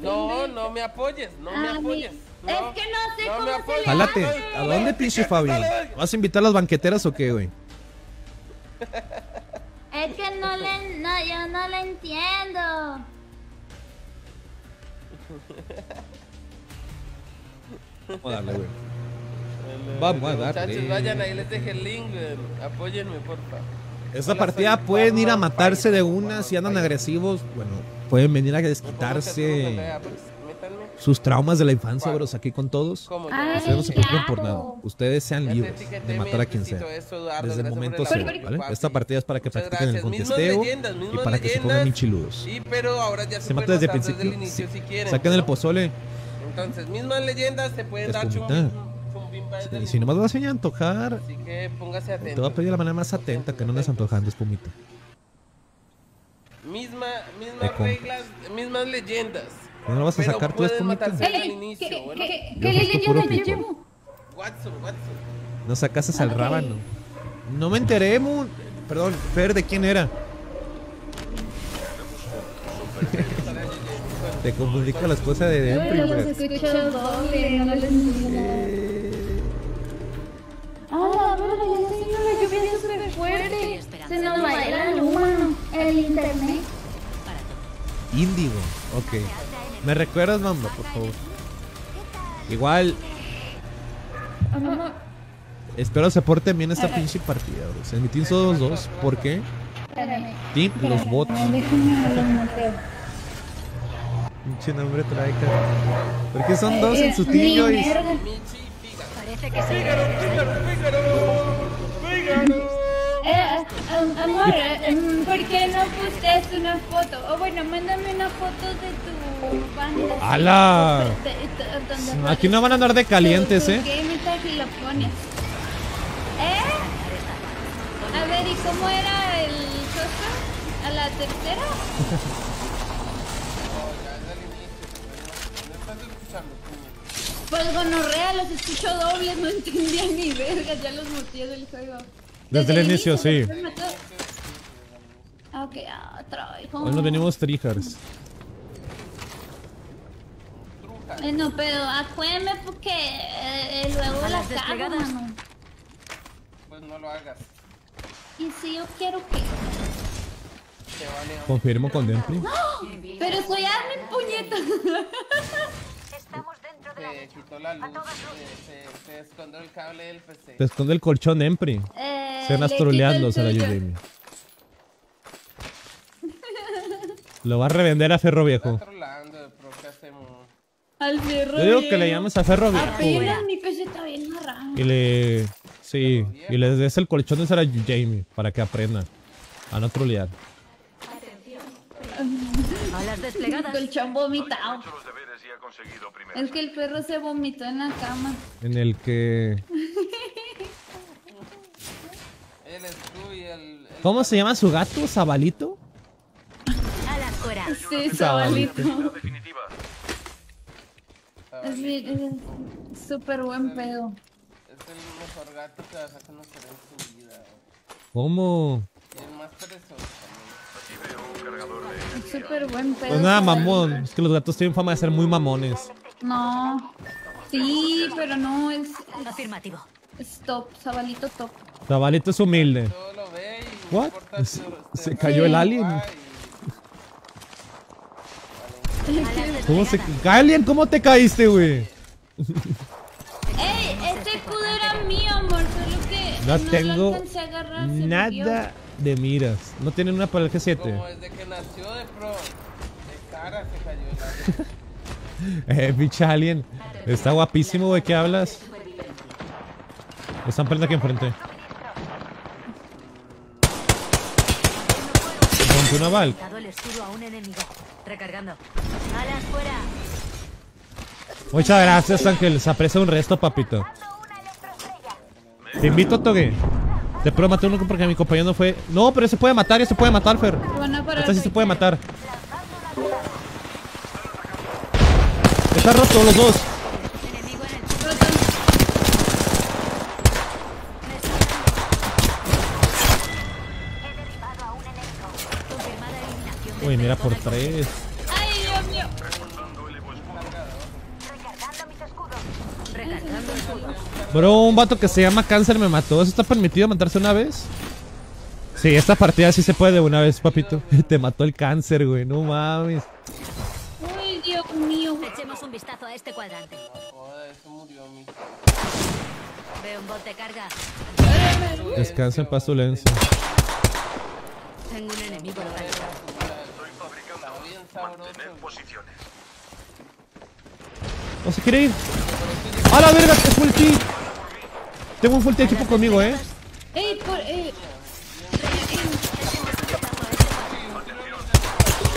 S5: No, no me apoyes, no me
S7: Ah, mi-
S5: apoyes. No,
S7: Es que no sé
S5: no
S7: cómo
S5: me
S7: se
S5: apoyes.
S1: Jálate. ¿A dónde, pinche Fabián? ¿Vas a invitar a las banqueteras o qué, güey?
S7: Es que no le, no, yo no le entiendo.
S1: Vamos a darle, güey. Vamos a darle.
S5: Muchachos, vayan ahí, les dejé el link. eh, Apóyenme, porfa.
S1: Esta
S5: Hola,
S1: partida pueden ir a matarse de una si andan agresivos. Bueno, pueden venir a desquitarse. Sus traumas de la infancia,
S5: ¿Cuál?
S1: bros, aquí con todos.
S5: ¿Cómo
S7: Ay?
S1: Ustedes no se preocupen por nada. Ustedes sean libres de matar a quien sea. Desde el momento cero, ¿vale? Esta partida es para que
S5: Muchas
S1: practiquen el contesteo y para que se pongan
S5: leyendas.
S1: bien chiludos.
S5: Sí, pero ahora ya se,
S1: mata desde el principio.
S5: el inicio
S1: Sí.
S5: si quieren.
S1: Saquen el pozole.
S5: Entonces, mismas leyendas se pueden dar
S1: Y si nomás vas a antojar,
S5: Así que póngase
S1: te voy a
S5: atento.
S1: pedir de la manera más atenta que no andes antojando espumita.
S5: Misma, mismas reglas, mismas leyendas.
S1: ¿No lo vas a
S5: Pero
S1: sacar tú
S5: al
S7: Ey,
S5: inicio,
S7: ¿qué,
S5: bueno.
S7: qué,
S1: Yo
S7: qué leyenda me llevo?
S5: Watson, Watson.
S1: No sacas al
S7: Ok.
S1: rábano. No me enteré, Moon. Perdón, Fer, ¿de quién era? Te confundí con la esposa de Dempri,
S7: Los
S1: güey.
S7: escucho doble, no entiendo nada. Ah, ya sé una lluvia súper fuerte. Se nos va a ir la luna, el internet.
S1: Índigo, ok. ¿Me recuerdas, mamá, por favor? Igual,
S7: Amor,
S1: espero se porten bien esta pinche partida, bro. En mi team son 2-2. ¿Por qué?
S7: espérame.
S1: Team los bots.
S7: Déjame hablar, Mateo.
S1: Pinche nombre trae, cara. ¿Por qué son dos en su team.
S5: Michi, Fígaro.
S2: Parece que se
S7: Eh, am- amor, em, ¿por qué no pusiste una foto? O bueno, mándame una foto de tu banda.
S1: ¡Hala! Aquí no van a andar de calientes,
S7: tu- tu
S1: ¿eh?
S7: lo pones. ¿Eh? A ver, ¿y cómo era el socio? ¿A la tercera? Pues gonorrea, los escucho dobles, no entendía ni verga, ya los muteé del juego.
S1: Desde el inicio, sí.
S7: Ah, Ok, ah, traigo.
S1: Hoy nos venimos tryhards.
S7: Bueno, pero acuérdame porque eh, eh, luego la
S2: las
S7: cago, mano.
S5: Pues no lo hagas.
S7: Y si yo quiero que...
S5: Vale.
S1: Confirmo con Dempri.
S7: Pero soy admin, puñeta.
S6: Estamos
S5: Se quitó la luz. Se, se, se escondió el cable del PC.
S1: Te esconde el colchón Dempri.
S7: Eh,
S1: Se andas
S7: le quito
S1: troleando,
S7: el
S1: Sara
S7: tuyo.
S1: Jamie. Lo va a revender a Ferro Viejo.
S7: Al cerro.
S1: Yo digo que le llames a Ferro Viejo, güey.
S7: Apenas mi PC está bien marrado.
S1: Y le. Sí, y le des el colchón de Sara Jamie para que aprenda a no trolear.
S2: a las desplegadas.
S7: Colchón vomitado.
S3: Y ha conseguido primero.
S7: Es que el perro se vomitó en la cama.
S1: En el que.
S5: Él es tú y el. el
S1: ¿Cómo se llama su gato? ¿Zabalito?
S2: A las fuera.
S7: Sí, sabalito. Es súper buen pedo.
S5: Es el mejor gato que vas a conocer en tu vida.
S1: ¿Cómo?
S5: Y el más perezoso también.
S3: Aquí veo un cargador
S7: súper buen pedo.
S1: Pues nada, mamón. Es que los gatos tienen fama de ser muy mamones.
S7: No. Sí, pero no, es,
S2: Afirmativo.
S7: es top, Zabalito top.
S1: Zabalito es humilde. What? Se, cayó el alien. ¿Cómo se... Alien, ¿cómo te caíste, güey?
S7: ¡Ey! Este escudo era mío, amor, solo que
S1: No
S7: no
S1: tengo
S7: lo a.
S1: Nada de miras. ¿No tienen una para el
S5: Como
S1: G7?
S5: desde que nació de pro. De cara se cayó el alien.
S1: Eh, pinche alien. Está guapísimo, güey. ¿Qué hablas? Están peleando aquí enfrente. Rompe una
S2: fuera.
S1: Muchas gracias, Ángel. Se aprecia un resto, papito. Te invito, Toge. Te puedo matar uno porque mi compañero no fue. No, pero ese puede matar, ese puede matar, Fer. Esta sí se puede matar. Está roto los dos. Uy, mira por tres. Bro, un vato que se llama Cáncer me mató. ¿Eso está permitido matarse una vez? Sí, esta partida sí se puede una vez, papito. Te mató el cáncer, güey. No mames.
S7: ¡Ay, Dios mío!
S2: Echemos un vistazo a este cuadrante. Veo un bot de carga.
S1: Descansa en paz, Tulencia.
S2: Tengo un enemigo local.
S5: Bien sabroso.
S3: Tener posiciones.
S1: ¿O se quiere ir? ¡A la verga! ¡Es full team! Tengo un full team equipo conmigo, eh.
S7: ¡Ey, por!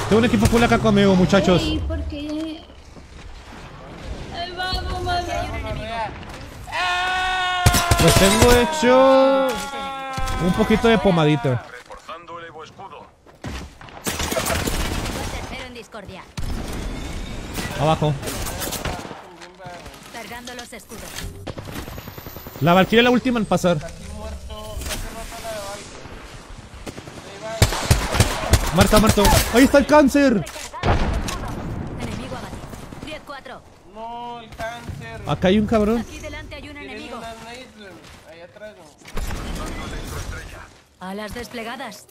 S1: Tengo un equipo full acá conmigo, muchachos.
S7: ¡Ey, por qué! ¡Ay, vamos, mami!
S1: Los tengo hecho un poquito de pomadita.
S3: Reforzando el Evo escudo.
S1: Abajo.
S2: Los escudos.
S1: La Valkyria es la última en pasar. Marta, muerto. Ahí está el cáncer.
S2: Enemigo abatido. 10-4.
S5: No, el cáncer.
S1: Acá hay un cabrón.
S2: Aquí delante hay un enemigo.
S5: ahí atrás.
S2: Alas desplegadas.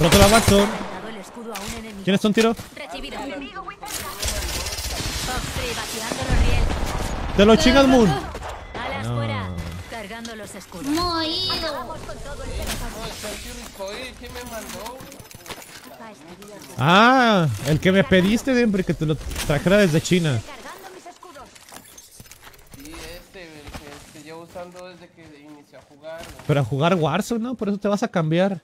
S1: Roto la Watson. ¿Quién está un tiro?
S2: Vaciando los rieles.
S1: Te lo chingas, Moon. No.
S2: fuera. Cargando los escudos.
S7: ¡Moído!
S1: Ah, el que me pediste, Denver, que te lo trajera desde China.
S5: Sí, este, el que, que llevo usando desde que inició a jugar. ¿no?
S1: Pero a jugar Warzone, ¿no? Por eso te vas a cambiar.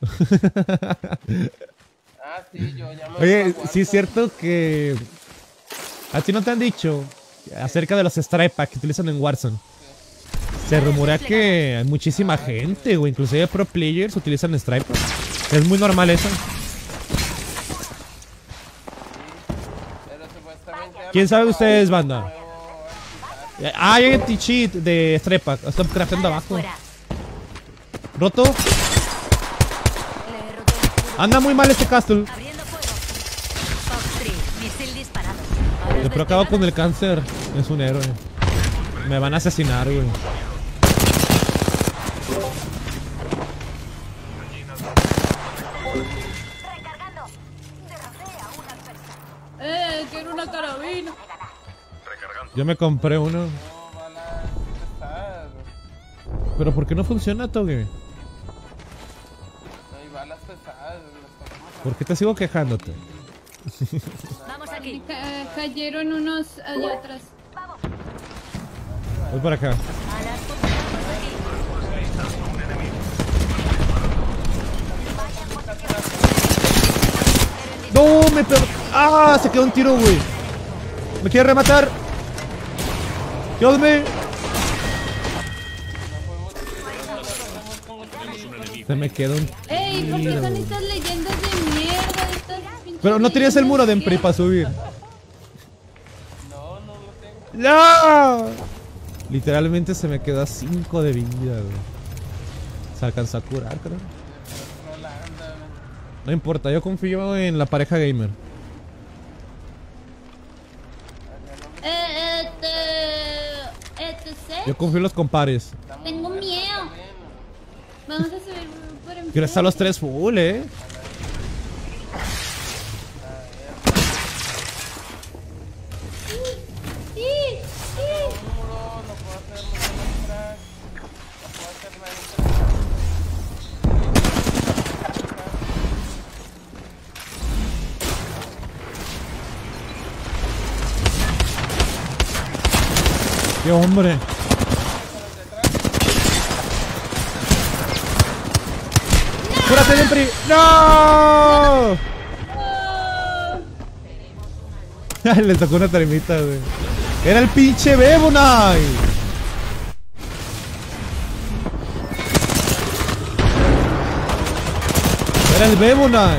S5: Ah, sí, yo ya me
S1: Oye,
S5: voy a
S1: sí es cierto que... A ti no te han dicho acerca de los strike pack que utilizan en Warzone. Se rumorea que hay muchísima gente, o inclusive pro players utilizan strike pack. Es muy normal eso.
S5: Pero supuestamente ya
S1: ¿Quién sabe ustedes, banda? Ah, hay anti-cheat de strike pack. Están crafteando abajo. ¿Roto? Anda muy mal este castle. Pero acabo con el cáncer. Es un héroe. Me van a asesinar, güey. Yo me compré uno.
S5: No, balas pesadas.
S1: Pero ¿por qué no funciona, Toge?
S5: No hay balas pesadas.
S1: ¿Por qué te sigo quejándote?
S2: Vamos aquí.
S7: Ca- cayeron unos allá atrás.
S1: Voy por acá.
S2: Vamos.
S1: ¡No! Me pegó. ¡Ah! Se quedó un tiro, güey. Me quiere rematar. ¡Ayúdame! Se me quedó un.
S7: ¡Ey, por qué son estas leyendas de mierda? Estas
S1: Pero no tenías el muro de Empri para subir.
S5: No, no lo tengo.
S1: ¡No! Literalmente se me quedó a 5 de vida, güey. Se alcanzó a curar, creo. No importa, yo confío en la pareja gamer.
S7: Eh, este. Este sé.
S1: Yo confío en los compares.
S7: Tengo miedo. Vamos a subir por enfrente.
S1: Quiero estar los tres full, eh.
S7: Sí, sí.
S5: Muro, no puedo hacer mucho más No puedo hacer nada.
S1: ¡Qué hombre! ¡Cúrate, Empri! ¡No! Le tocó una termita, güey. Era el pinche Bebonai. Era el Bebonai.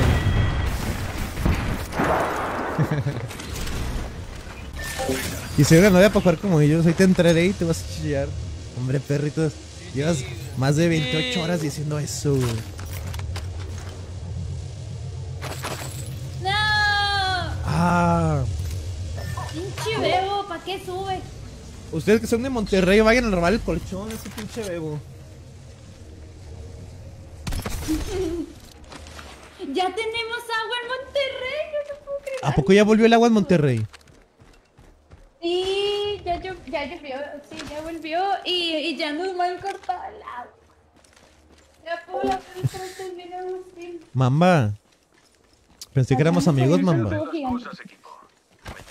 S1: Quisiera una novia para jugar como ellos. Hoy te entraré y te vas a chillar. Hombre, perritos. Llevas más de 28 horas diciendo eso, güey. Ah.
S7: Pinche bebo, ¿para qué sube?
S1: Ustedes que son de Monterrey, vayan a robar el colchón, ese pinche bebo.
S7: Ya tenemos agua en Monterrey, yo no puedo creer.
S1: ¿A poco ya volvió el agua en Monterrey?
S7: Sí, ya, llo- ya llovió, sí, ya volvió y, y ya nos mal cortado el agua. Ya puedo la también Agustín.
S1: Mamba. Pensé que éramos amigos,
S3: equipo.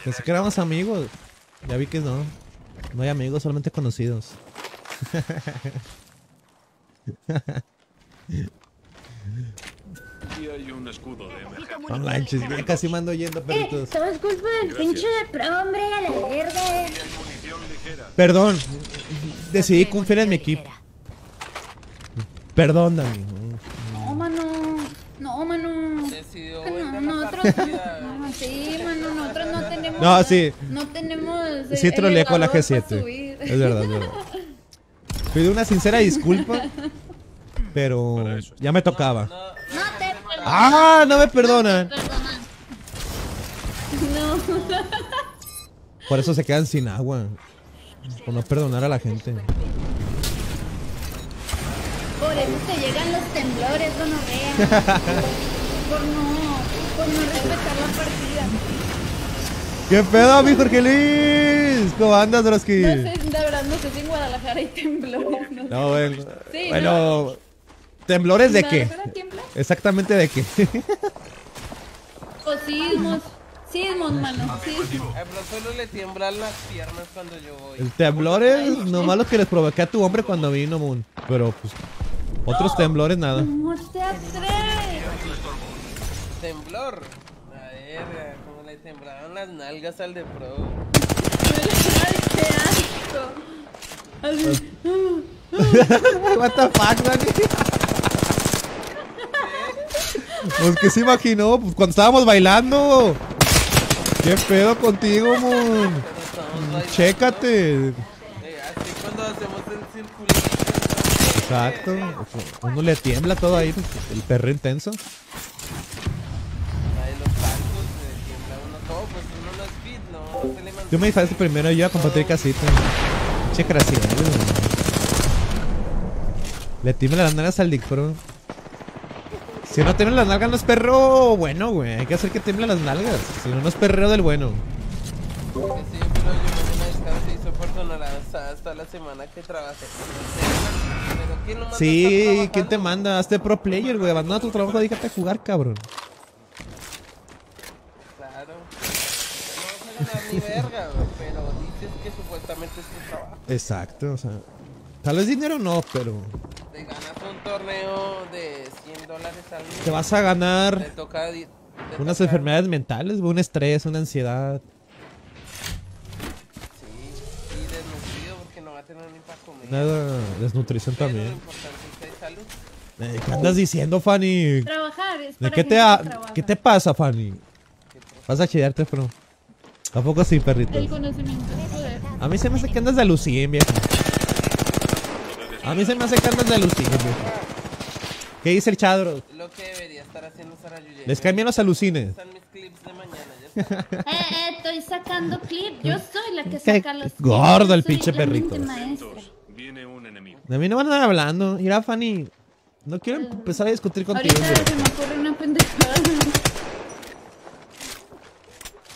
S1: Pensé que éramos amigos. Ya vi que no. No hay amigos, solamente conocidos.
S3: Y hay un escudo de emergencia.
S1: No manches, ya casi me ando yendo,
S7: Eh,
S1: perritos.
S7: todo es culpa del pinche de pro, hombre, a la verga.
S1: Perdón. Decidí confiar en mi equipo. Perdón, Dani.
S7: No, mano. No, mano.
S5: Decidió
S7: No, No, sí, mano, nosotros no tenemos.
S1: No, sí.
S7: No tenemos.
S1: Sí troleé con la
S7: elevador pa'
S1: G7.
S7: subir.
S1: Es verdad, es verdad. Pido una sincera disculpa. Pero ya me tocaba.
S5: No,
S7: No te.
S1: ¡Ah! No me perdonan.
S7: No.
S1: Por eso se quedan sin agua. Por no perdonar a la gente.
S7: Por eso te llegan los temblores, gonorrea. por no. Por no respetar la partida.
S1: ¿Qué pedo, mi Jorge Luis? ¿Cómo andas, Droski?
S7: No sé, de verdad, no sé si en Guadalajara hay temblores. No,
S1: No, bueno.
S7: Sí,
S1: bueno, ¿temblores de
S7: ¿En
S1: qué?
S7: Guadalajara tiembla?
S1: Exactamente de qué.
S7: O sismos. Sismos, mano. Sismos.
S5: A Bro solo le tiemblan las piernas cuando yo voy.
S1: El temblores, nomás lo que les provoqué a tu hombre cuando vino Moon. Pero pues, otros temblores nada.
S7: ¿Cómo te atreves?
S5: Temblor. A ver, como le temblaron las nalgas al de Pro.
S7: Ay, qué asco.
S1: What the fuck, Dani? Pues que se imaginó, pues cuando estábamos bailando. ¿Qué pedo contigo,
S5: bailando.
S1: Chécate.
S5: Así cuando hacemos el circulito.
S1: Exacto. Uno le tiembla todo ahí, pues, el perro intenso. Yo me disfrazé primero yo a compartir casita. Che, gracias. Le tiembla las nalgas al Dick Pro. Si no tiembla las nalgas no es perro bueno, güey. Hay que hacer que tiemblen las nalgas. Si no, no es perreo del bueno.
S5: Sí, pero yo descanso y soporto hasta, hasta la semana que trabajé. Pero ¿quién no manda a
S1: Sí,
S5: estar
S1: ¿quién te manda? Hazte pro player, güey. Abandona tu trabajo, dedícate a jugar, cabrón.
S5: Claro. No vas a ganar ni verga, güey, pero dices que supuestamente es tu trabajo.
S1: Exacto, o sea. Tal vez dinero no, pero.
S5: Te ganas un torneo de 100 dólares al mes.
S1: Te vas a
S5: Te
S1: ganar
S5: toca. di- te
S1: unas
S5: toca-
S1: enfermedades mentales. Un estrés, una ansiedad.
S5: Sí, y desnutrido porque no va a tener ni para comer.
S1: Nada, desnutrición
S5: Pero lo
S1: también.
S5: importante es salud.
S1: Eh, ¿Qué andas diciendo, Fanny?
S7: Trabajar es
S1: ¿De
S7: para
S1: qué te. ¿Qué te pasa, Fanny? Vas a chillarte, bro. ¿A poco sí, perrito?
S7: El conocimiento poder.
S1: A mí se me hace que andas de alucin, viejo. A mí se me hace que andas de alucin, viejo. ¿Qué dice el chadro?
S5: Lo que debería estar haciendo Sara Yuyel.
S1: Les cambian los alucines.
S5: Están mis clips de mañana, ya está.
S7: Eh, eh, estoy sacando clip. Yo soy la que saca los clips.
S1: gordo el pinche perrito.
S3: Viene un enemigo.
S1: De mí no van a andar hablando. Mira, Fanny. No quiero empezar a discutir contigo.
S7: Ahorita se me ocurre una pendejada.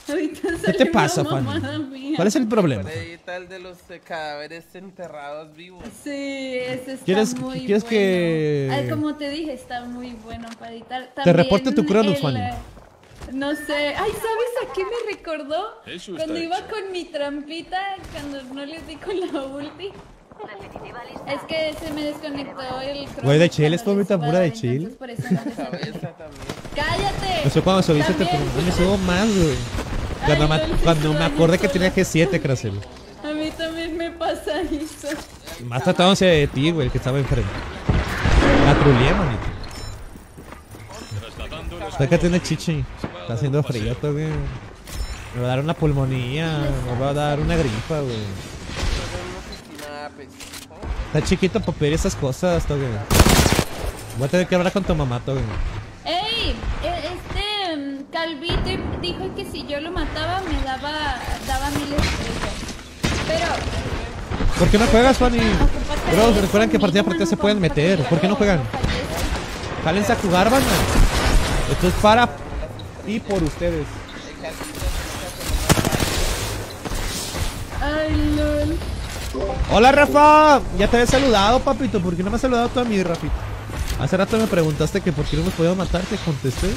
S7: Ahorita
S1: ¿Qué te pasa, Fanny? ¿Cuál es el problema?
S5: Por ahí está el de los cadáveres enterrados vivos.
S7: Sí, ese está
S1: ¿Quieres-
S7: muy
S1: quieres
S7: bueno.
S1: que-
S7: Ay, como te dije, está muy bueno para editar.
S1: Te reporte
S7: También
S1: tu Cronos,
S7: el,
S1: Fanny.
S7: No sé. Ay, ¿sabes a qué me recordó?
S3: Eso
S7: Cuando iba
S3: hecho.
S7: con mi trampita, cuando no les di con la ulti. Es que se me desconectó el Cronos.
S1: Güey, de chill, es pura de chill.
S7: entonces por eso no
S5: también.
S7: ¡Cállate!
S1: Eso cuando subiste te
S7: También.
S1: me subo más, güey. Cuando,
S7: Ay,
S1: me, cuando me acordé que tenía G7, Crasel.
S7: A mí también me pasa eso.
S1: Más tratándose de ti, güey, el que estaba enfrente. La trulié, manito. Usted que tiene chichi. Está haciendo frío, güey. Me va a dar una pulmonía, me va a dar una gripa, güey. Está chiquito para pedir esas cosas, todo, güey. Voy a tener que hablar con tu mamá, todo, güey.
S7: ¡Ey! Calvito dijo que si yo lo mataba me daba, daba mil estrellas. Pero.
S1: ¿Por qué no juegas, Fanny? Bro,
S7: de
S1: recuerden que partida a partida se pueden meter. ¿Por qué no juegan? Jálense a jugar, banda. Esto es para y por ustedes.
S7: Ay, lol.
S1: Hola, Rafa. Ya te había saludado, papito. ¿Por qué no me has saludado tú a mí, Rafito? Hace rato me preguntaste que por qué no hemos podido matar. Te contesté.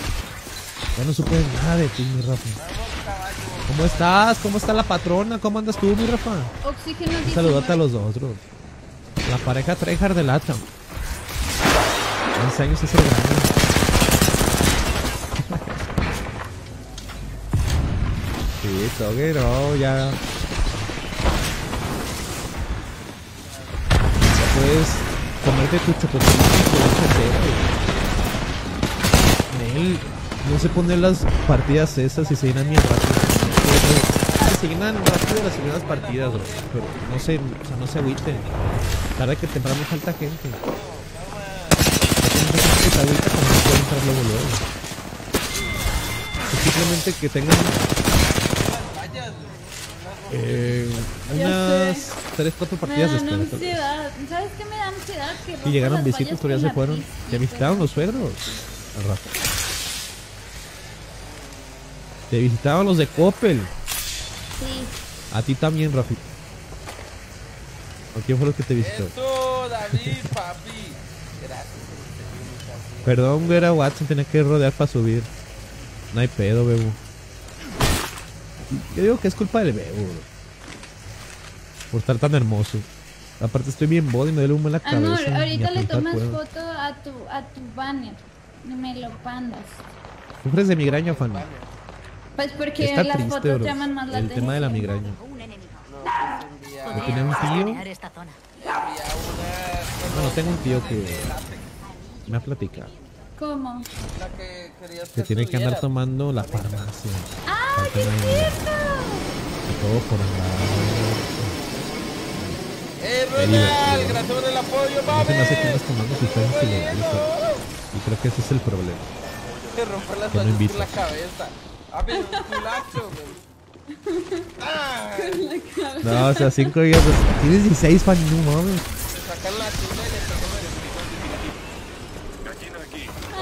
S1: Ya no supe nada de ti, mi Rafa. ¿Cómo estás? ¿Cómo está la patrona? ¿Cómo andas tú, mi Rafa?
S7: Oxígeno
S1: Un
S7: 19.
S1: saludote a los dos, bro. La pareja tryhard de lata. 11 años es el grande. Sí, ya. Ya puedes comerte tu chocolate Nel, no se ponen las partidas esas y se llenan bien rápido. Se llenan rápido las primeras partidas, bro. Pero no se, o sea, no se agüiten. Tarde que temprano falta gente. Gente que se agüita cuando no puede entrar luego luego. Es simplemente que tengan eh, unas
S7: sé.
S1: 3, 4
S7: Me
S1: partidas de espera.
S7: ansiedad. ¿Sabes qué me da ansiedad? Que
S1: Y llegaron visitas,
S7: vallas
S1: pero ya
S7: con
S1: se fueron. ¿Te visitaron los suegros? Al rato. Te visitaban los de Coppel.
S7: Sí.
S1: A ti también, Rafi. ¿O quién fue los que te visitó?
S5: Eso, David, papi. Gracias.
S1: Perdón, güey, era Watson, tenía que rodear para subir. No hay pedo, bebo. Yo digo que es culpa del bebo, bro. Por estar tan hermoso. Aparte estoy bien body, me duele humo en la cabeza.
S7: Amor, ahorita le tomas
S1: puedo.
S7: foto a tu, a tu banner. Me lo pandas.
S1: Sufres de migraña, Fanny.
S7: Pues porque
S1: Está
S7: las
S1: triste,
S7: fotos
S1: bro.
S7: llaman más la
S1: El tema de la
S7: atención.
S1: migraña. Yo tenía un tío. Bueno, tengo un tío que me ha platicado
S7: ¿Cómo?
S5: La que querías
S1: que tiene que andar tomando la farmacia.
S7: ¡Ah,
S1: qué
S7: cierto!
S1: Y todo por andar.
S5: ¡Eh, Ronald! Gracias por el apoyo,
S1: No
S5: papi.
S1: se me hace que andas tomando si estás en silencio. Y creo que ese es el problema.
S5: Te romper las
S1: Que no
S5: con la cabeza. A ver, un culazo, güey.
S1: No, o sea, 5 días. de- Tienes 16, Fanny, no mames.
S5: sacan la tunda y le sacan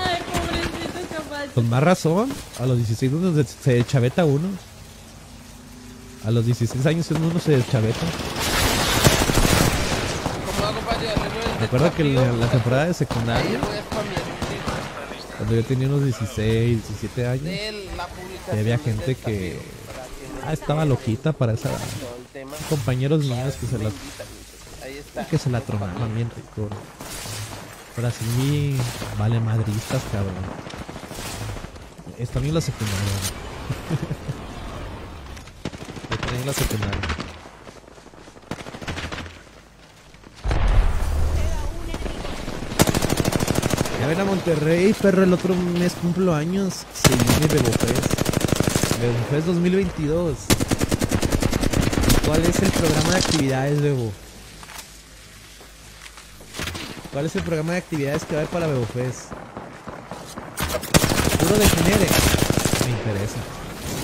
S7: Ay, pobrecito capacho.
S1: Con más razón, a los 16 uno se, se chaveta uno. A los 16 años uno se deschaveta.
S5: ¿Cómo hago para llevarle lo del
S1: Recuerda que la, la temporada de secundaria, cuando yo tenía unos 16, 17 años, y había gente que ah, estaba loquita para esa. Compañeros míos que se la, que se la tronaban bien rico. Pero así, vale madristas, cabrón. Está bien la secundaria. Está bien la secundaria. Ya ven a Monterrey, perro, el otro mes cumplo años. Se viene Bebo Fest. Bebofest 2022. ¿Cuál es el programa de actividades, Bebo? ¿Cuál es el programa de actividades que va a haber para Bebofest? Puro de genere. Me interesa.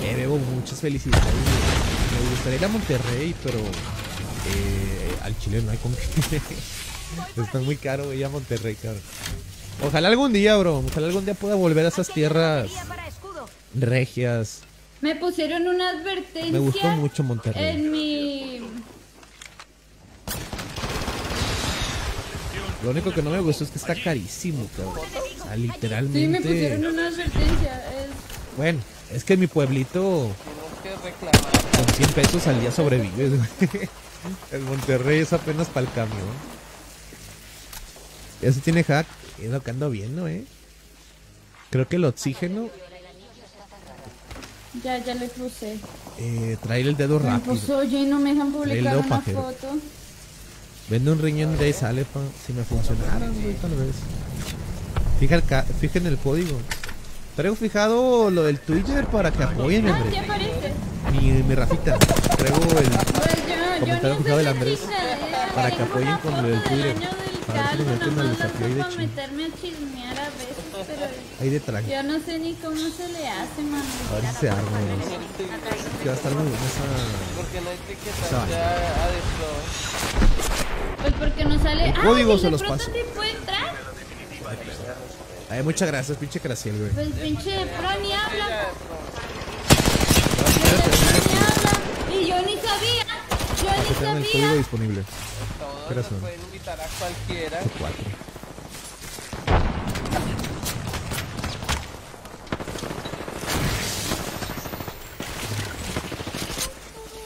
S1: Eh, Bebo, muchas felicidades. Me gustaría ir a Monterrey, pero eh, al Chile no hay con qué. Está muy caro ir a Monterrey, cabrón. Ojalá algún día, bro. Ojalá algún día pueda volver a esas tierras regias.
S7: Me pusieron una advertencia.
S1: Me gustó mucho Monterrey.
S7: En mi.
S1: Lo único que no me gustó es que está carísimo, cabrón. O sea,
S7: Sí, me
S1: literalmente.
S7: pusieron una advertencia. Es...
S1: Bueno, es que en mi pueblito
S5: Tienes que reclamar.
S1: con 100 pesos al día sobrevives, güey. El Monterrey es apenas para el camión. Ese tiene hack. Es lo que ando viendo, eh. Creo que el oxígeno
S7: Ya, ya le puse.
S1: eh, trae el dedo
S7: Me
S1: rápido.
S7: puso oye no me dejan publicar una
S1: pajero.
S7: foto.
S1: Vende un riñón de sale, pa. Si me funcionara, güey, tal vez. Fija el ca- fijen el código. Traigo fijado lo del Twitter para que apoyen,
S7: Ah,
S1: hombre.
S7: ¿qué aparece?
S1: Mi, mi Rafita. Traigo el.
S7: Pues yo, yo
S1: Comentario
S7: no
S1: fijado del Andrés, para que apoyen con lo del Twitter.
S7: Año del
S1: Para ver si
S7: caldo,
S1: me meten al
S7: nomás a
S1: chin.
S7: meterme a chismear a veces, pero
S1: Ahí de
S7: yo no sé ni cómo se le hace, mano.
S1: A ver si se arma, güey. Es que va a estar muy buena esa.
S5: Porque no
S1: Esa vaina.
S5: ya adentro.
S7: Pues porque no sale.
S1: El
S7: Ah,
S1: código
S7: ¿y
S1: se
S7: de
S1: los
S7: pronto
S1: paso.
S7: sí puede entrar?
S1: Ay, muchas gracias, pinche Craciel, güey.
S7: Pues pinche Pro ni habla.
S1: Espérate,
S7: Ni habla. Y yo ni sabía. Yo
S1: que
S7: ni
S1: tengan el código disponible.
S5: Todos nos pueden invitar a cualquiera.
S1: Cuatro.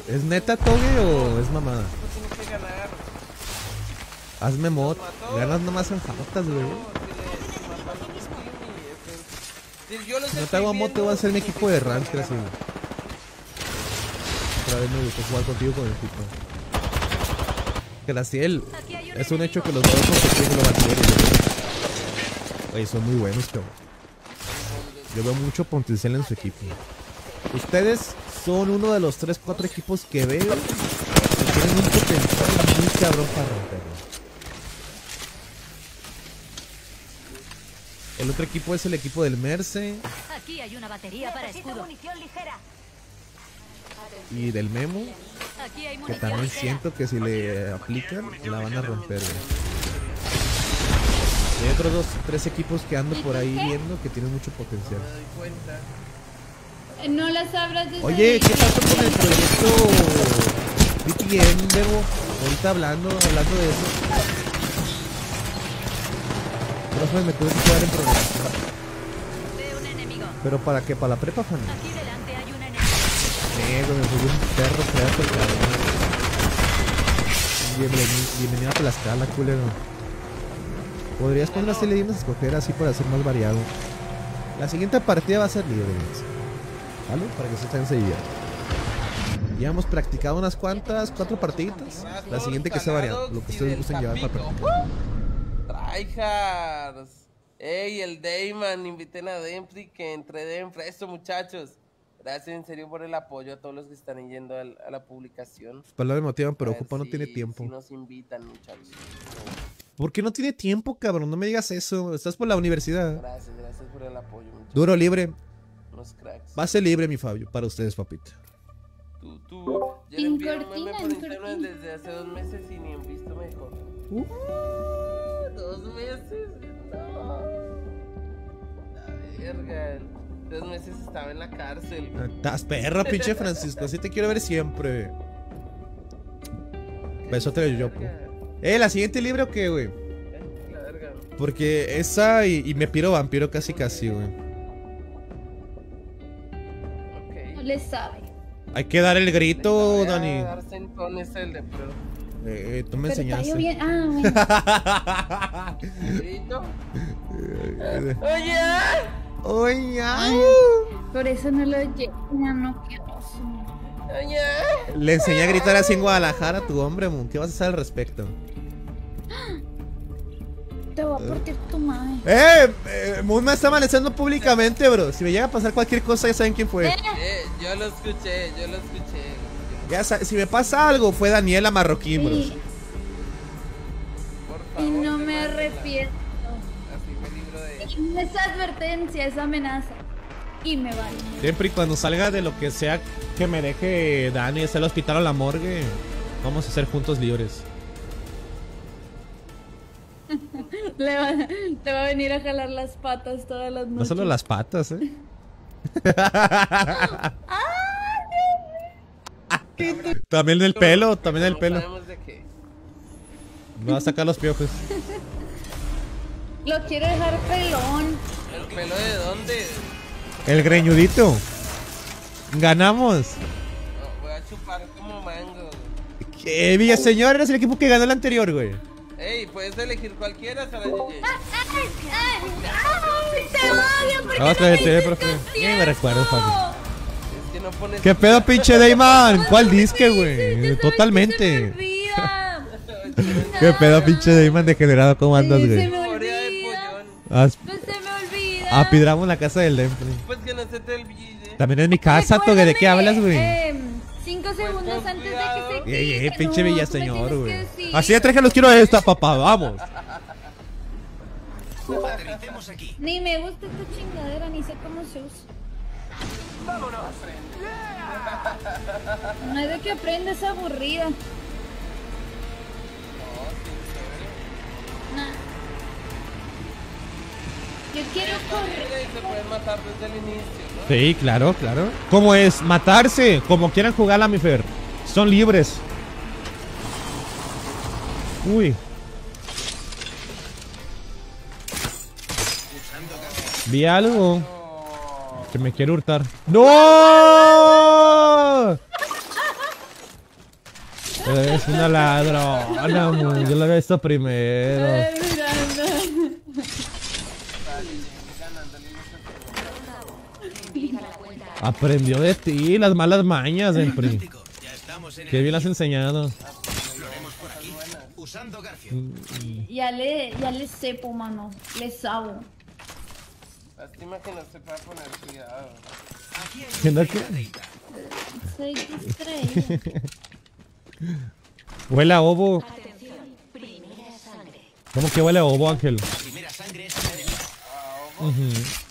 S1: ¿Es neta Toge o es mamada?
S5: Tienes que ganar.
S1: Hazme mod. Ganas nomás en faltas, güey.
S5: Los
S1: No te hago mod, te voy a hacer mi equipo de ranch, Craciel. Otra vez me gustó jugar contigo con el equipo. Graciel, es un hecho que los dos competitivos lo tener. Oye, son muy buenos, cabrón. Yo veo mucho potencial en su equipo. Ustedes son uno de los 3-4 equipos que veo que tienen un potencial muy cabrón para romperlo. El otro equipo es el equipo del Merce
S2: Aquí hay una batería para escudo.
S6: munición ligera.
S1: Y del Memo,
S2: Aquí hay
S1: que también siento que si le aplican, la van a romper. Y hay otros dos, tres equipos que ando por ahí viendo que tienen mucho potencial.
S7: No las abras de
S1: Oye, ¿qué pasó con el proyecto VPN, Bebo? Ahorita hablando, hablando de eso. Profe, me tuve que quedar en programación.
S2: Veo un enemigo.
S1: ¿Pero para qué? ¿Para la prepa, fan? Me subió un perro feo, cabrón. Bienvenido, bienvenido a Tlaxcala, culero. Podrías poner así leyendas a escoger así para ser más variado. La siguiente partida va a ser libre. ¿vale? Para que se estén seguidas. Ya hemos practicado unas cuantas, cuatro partiditas. La siguiente que sea variado, lo que ustedes gusten llevar para practicar.
S5: Tryhards. Ey, el Dayman, inviten a Dempsey que entre Dempsey. Eso, muchachos. Gracias en serio por el apoyo a todos los que están yendo a, la publicación.
S1: Palabras me motivan, pero Ocupa no tiene tiempo.
S5: Si nos invitan, muchachos.
S1: ¿Por qué no tiene tiempo, cabrón? No me digas eso. Estás por la universidad.
S5: Gracias, gracias por el apoyo, muchachos.
S1: Duro libre.
S5: Unos cracks.
S1: Base libre, mi Fabio. Para ustedes, papito.
S5: Tú, tú. Ya le envié un meme por desde hace dos meses y ni han visto mejor.
S1: Uh.
S5: Dos meses, no. La verga. Dos meses estaba en la cárcel.
S1: Estás perra, pinche Francisco. Así te quiero ver siempre. Besote de Yoyopo. Eh, ¿la siguiente libre o qué, güey?
S5: Eh, La verga.
S1: Porque esa y, y me piro vampiro casi casi, güey.
S7: No
S5: Ok.
S7: le sabe.
S1: Hay que dar el grito,
S5: Voy a
S1: Dani.
S5: dar sentón es el de pro.
S1: Eh, tú me
S7: Pero está
S1: enseñaste.
S7: lloviendo. Ah, bueno.
S5: ¿Grito?
S1: Eh,
S5: ¡Oye!
S1: Oye, ay.
S7: Por eso no lo llevo. No quiero.
S5: ¡Oye!
S1: Le enseñé a gritar así en Guadalajara a tu hombre, Moon. ¿Qué vas a hacer al respecto?
S7: Te voy a partir tu madre.
S1: ¡Eh! eh Moon me está amaneciendo públicamente, bro. Si me llega a pasar cualquier cosa, ya saben quién fue.
S5: Eh, yo lo escuché, yo lo escuché.
S1: Ya si me pasa algo, fue Daniela Marroquín, bro.
S7: Sí,
S5: Por
S7: y
S5: favor,
S7: no
S5: te
S7: me arrepiento. Es advertencia, es amenaza. Y me vale.
S1: Siempre y cuando salga de lo que sea que me deje Dani, sea el hospital o la morgue, vamos a ser juntos libres.
S7: Le va, te va a venir a jalar las patas todas las noches.
S1: No solo las patas, ¿eh? también el pelo, también el pelo.
S5: sabemos de qué.
S1: Me va a sacar los piojos.
S7: Lo quiero dejar pelón.
S5: ¿El pelo de dónde?
S1: El greñudito. Ganamos.
S5: No, voy a chupar como mango.
S1: Eh, Villaseñor, eres el equipo que ganó el anterior, güey.
S5: Ey, puedes elegir cualquiera, Sara Gigi.
S7: ¡Ay, ay, ay! ¡Te odio! ¿Por qué no me dices
S1: profe. Ni recuerdo.
S5: Es que no pones.
S1: ¿Qué pedo, pinche Dayman? ¿Cuál disque, güey? Totalmente. ¿Qué pedo, pinche Dayman degenerado? ¿Cómo andas, güey?
S7: Pues se me olvida.
S1: Apidramos la casa del Dempre.
S5: Pues que no se te olvide.
S1: También es mi casa, Togue. ¿De qué hablas, güey?
S7: Eh, cinco segundos
S5: con
S7: antes
S5: cuidado.
S7: de que se
S1: Ey, ey,
S7: quite,
S1: pinche
S7: no,
S1: Villaseñor, güey. Así de tres que los quiero a esta, papá. Vamos.
S7: Ni me gusta esta chingadera, ni sé cómo se usa. No hay de que aprenda, es aburrida. Nah. Yo quiero correr.
S5: Y se pueden matar desde el inicio, ¿no?
S1: Sí, claro, claro. ¿Cómo es? Matarse. Como quieran jugar a mi Fer. Son libres. Uy. Vi algo que me quiere hurtar. ¡No! Es una ladrona. Yo lo había visto primero.
S7: Ay,
S1: Aprendió de ti las malas mañas, el PRI. Qué bien las has enseñado.
S7: Ya le, ya le sepo, mano. Le sabo.
S5: Lástima que no se pueda poner cuidado.
S8: Aquí hay
S1: ¿Qué no qué?
S7: Soy distraída.
S1: Huele a ovo.
S2: Atención, primera sangre.
S1: ¿Cómo que huele a ovo, Ángel?
S8: Primera sangre es.
S1: Ujú.
S5: Ey,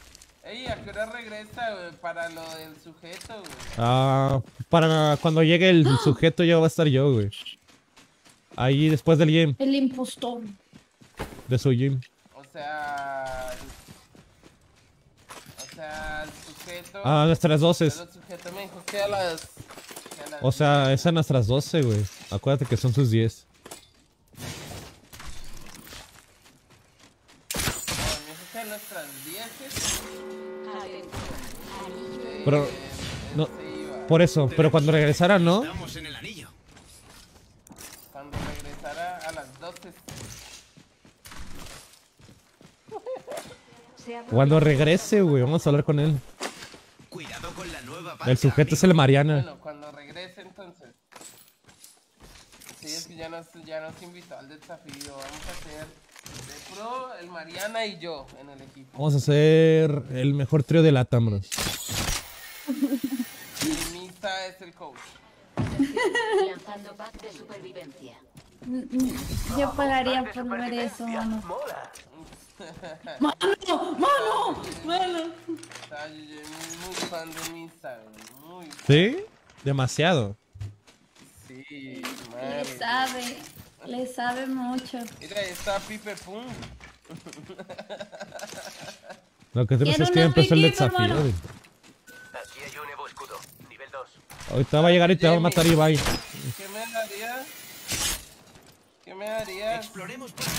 S5: ¿a qué hora regresa güey, para lo del sujeto, güey?
S1: Ah, para cuando llegue el sujeto ya va a estar yo, güey. Ahí después del gym,
S7: El impostor.
S1: de su gym.
S5: O sea... O sea, el sujeto...
S1: Ah, nuestras 12.
S5: el sujeto me dijo que a las... que a las
S1: O sea, es a nuestras 12, güey. Acuérdate que son sus 10.
S5: No, me dijo que a nuestras 10
S1: Pero, no, por eso, pero cuando regresara, ¿no?
S8: Estamos en el anillo.
S5: Cuando regresara a las 12...
S2: Se ha
S1: Cuando regrese, güey, vamos a hablar con él.
S8: Cuidado con la nueva
S1: El sujeto es el Mariana.
S5: Bueno, cuando regrese entonces. Sí, es que ya nos, ya nos invitó al desafío. Vamos a hacer de pro el Mariana y yo en el equipo.
S1: Vamos a hacer el mejor trío de Latam, bros.
S5: Misa es el coach.
S2: lanzando pack de supervivencia.
S7: Yo pagaría por ver eso, mano. ¡Mano! ¡Mano! ¡Mano!
S5: Muy fan de Misa, muy
S1: ¿Sí? Demasiado.
S5: sí,
S7: Le
S5: madre.
S7: sabe. Le sabe mucho.
S5: Mira, ahí está Pipe Pum.
S1: Lo que tenemos es que empezó el desafío,
S7: hermano.
S1: Ahorita va a llegar y te va a matar Ibai.
S5: ¿Qué me daría? ¿Qué me darías
S8: Exploremos por aquí.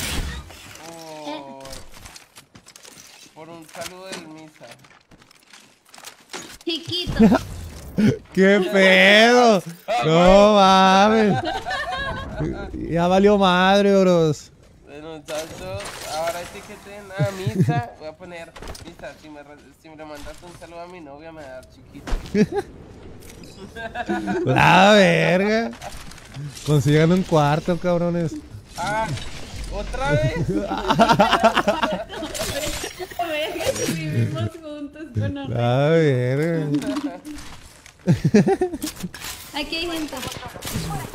S5: por, por un saludo del Misa?
S7: Chiquito.
S1: ¡Qué pedo! No mames. Ya valió madre, bros.
S5: Bueno, muchachos, ahora etiqueten a Misa. Voy a poner, Misa, si me, si me mandas un saludo a mi novia, me va a dar chiquito.
S1: La verga. Consigan un cuarto, cabrones.
S5: Ah, ¿Otra vez?
S7: Verga, si vivimos juntos con Orrea.
S1: A ver.
S7: Aquí hay gente.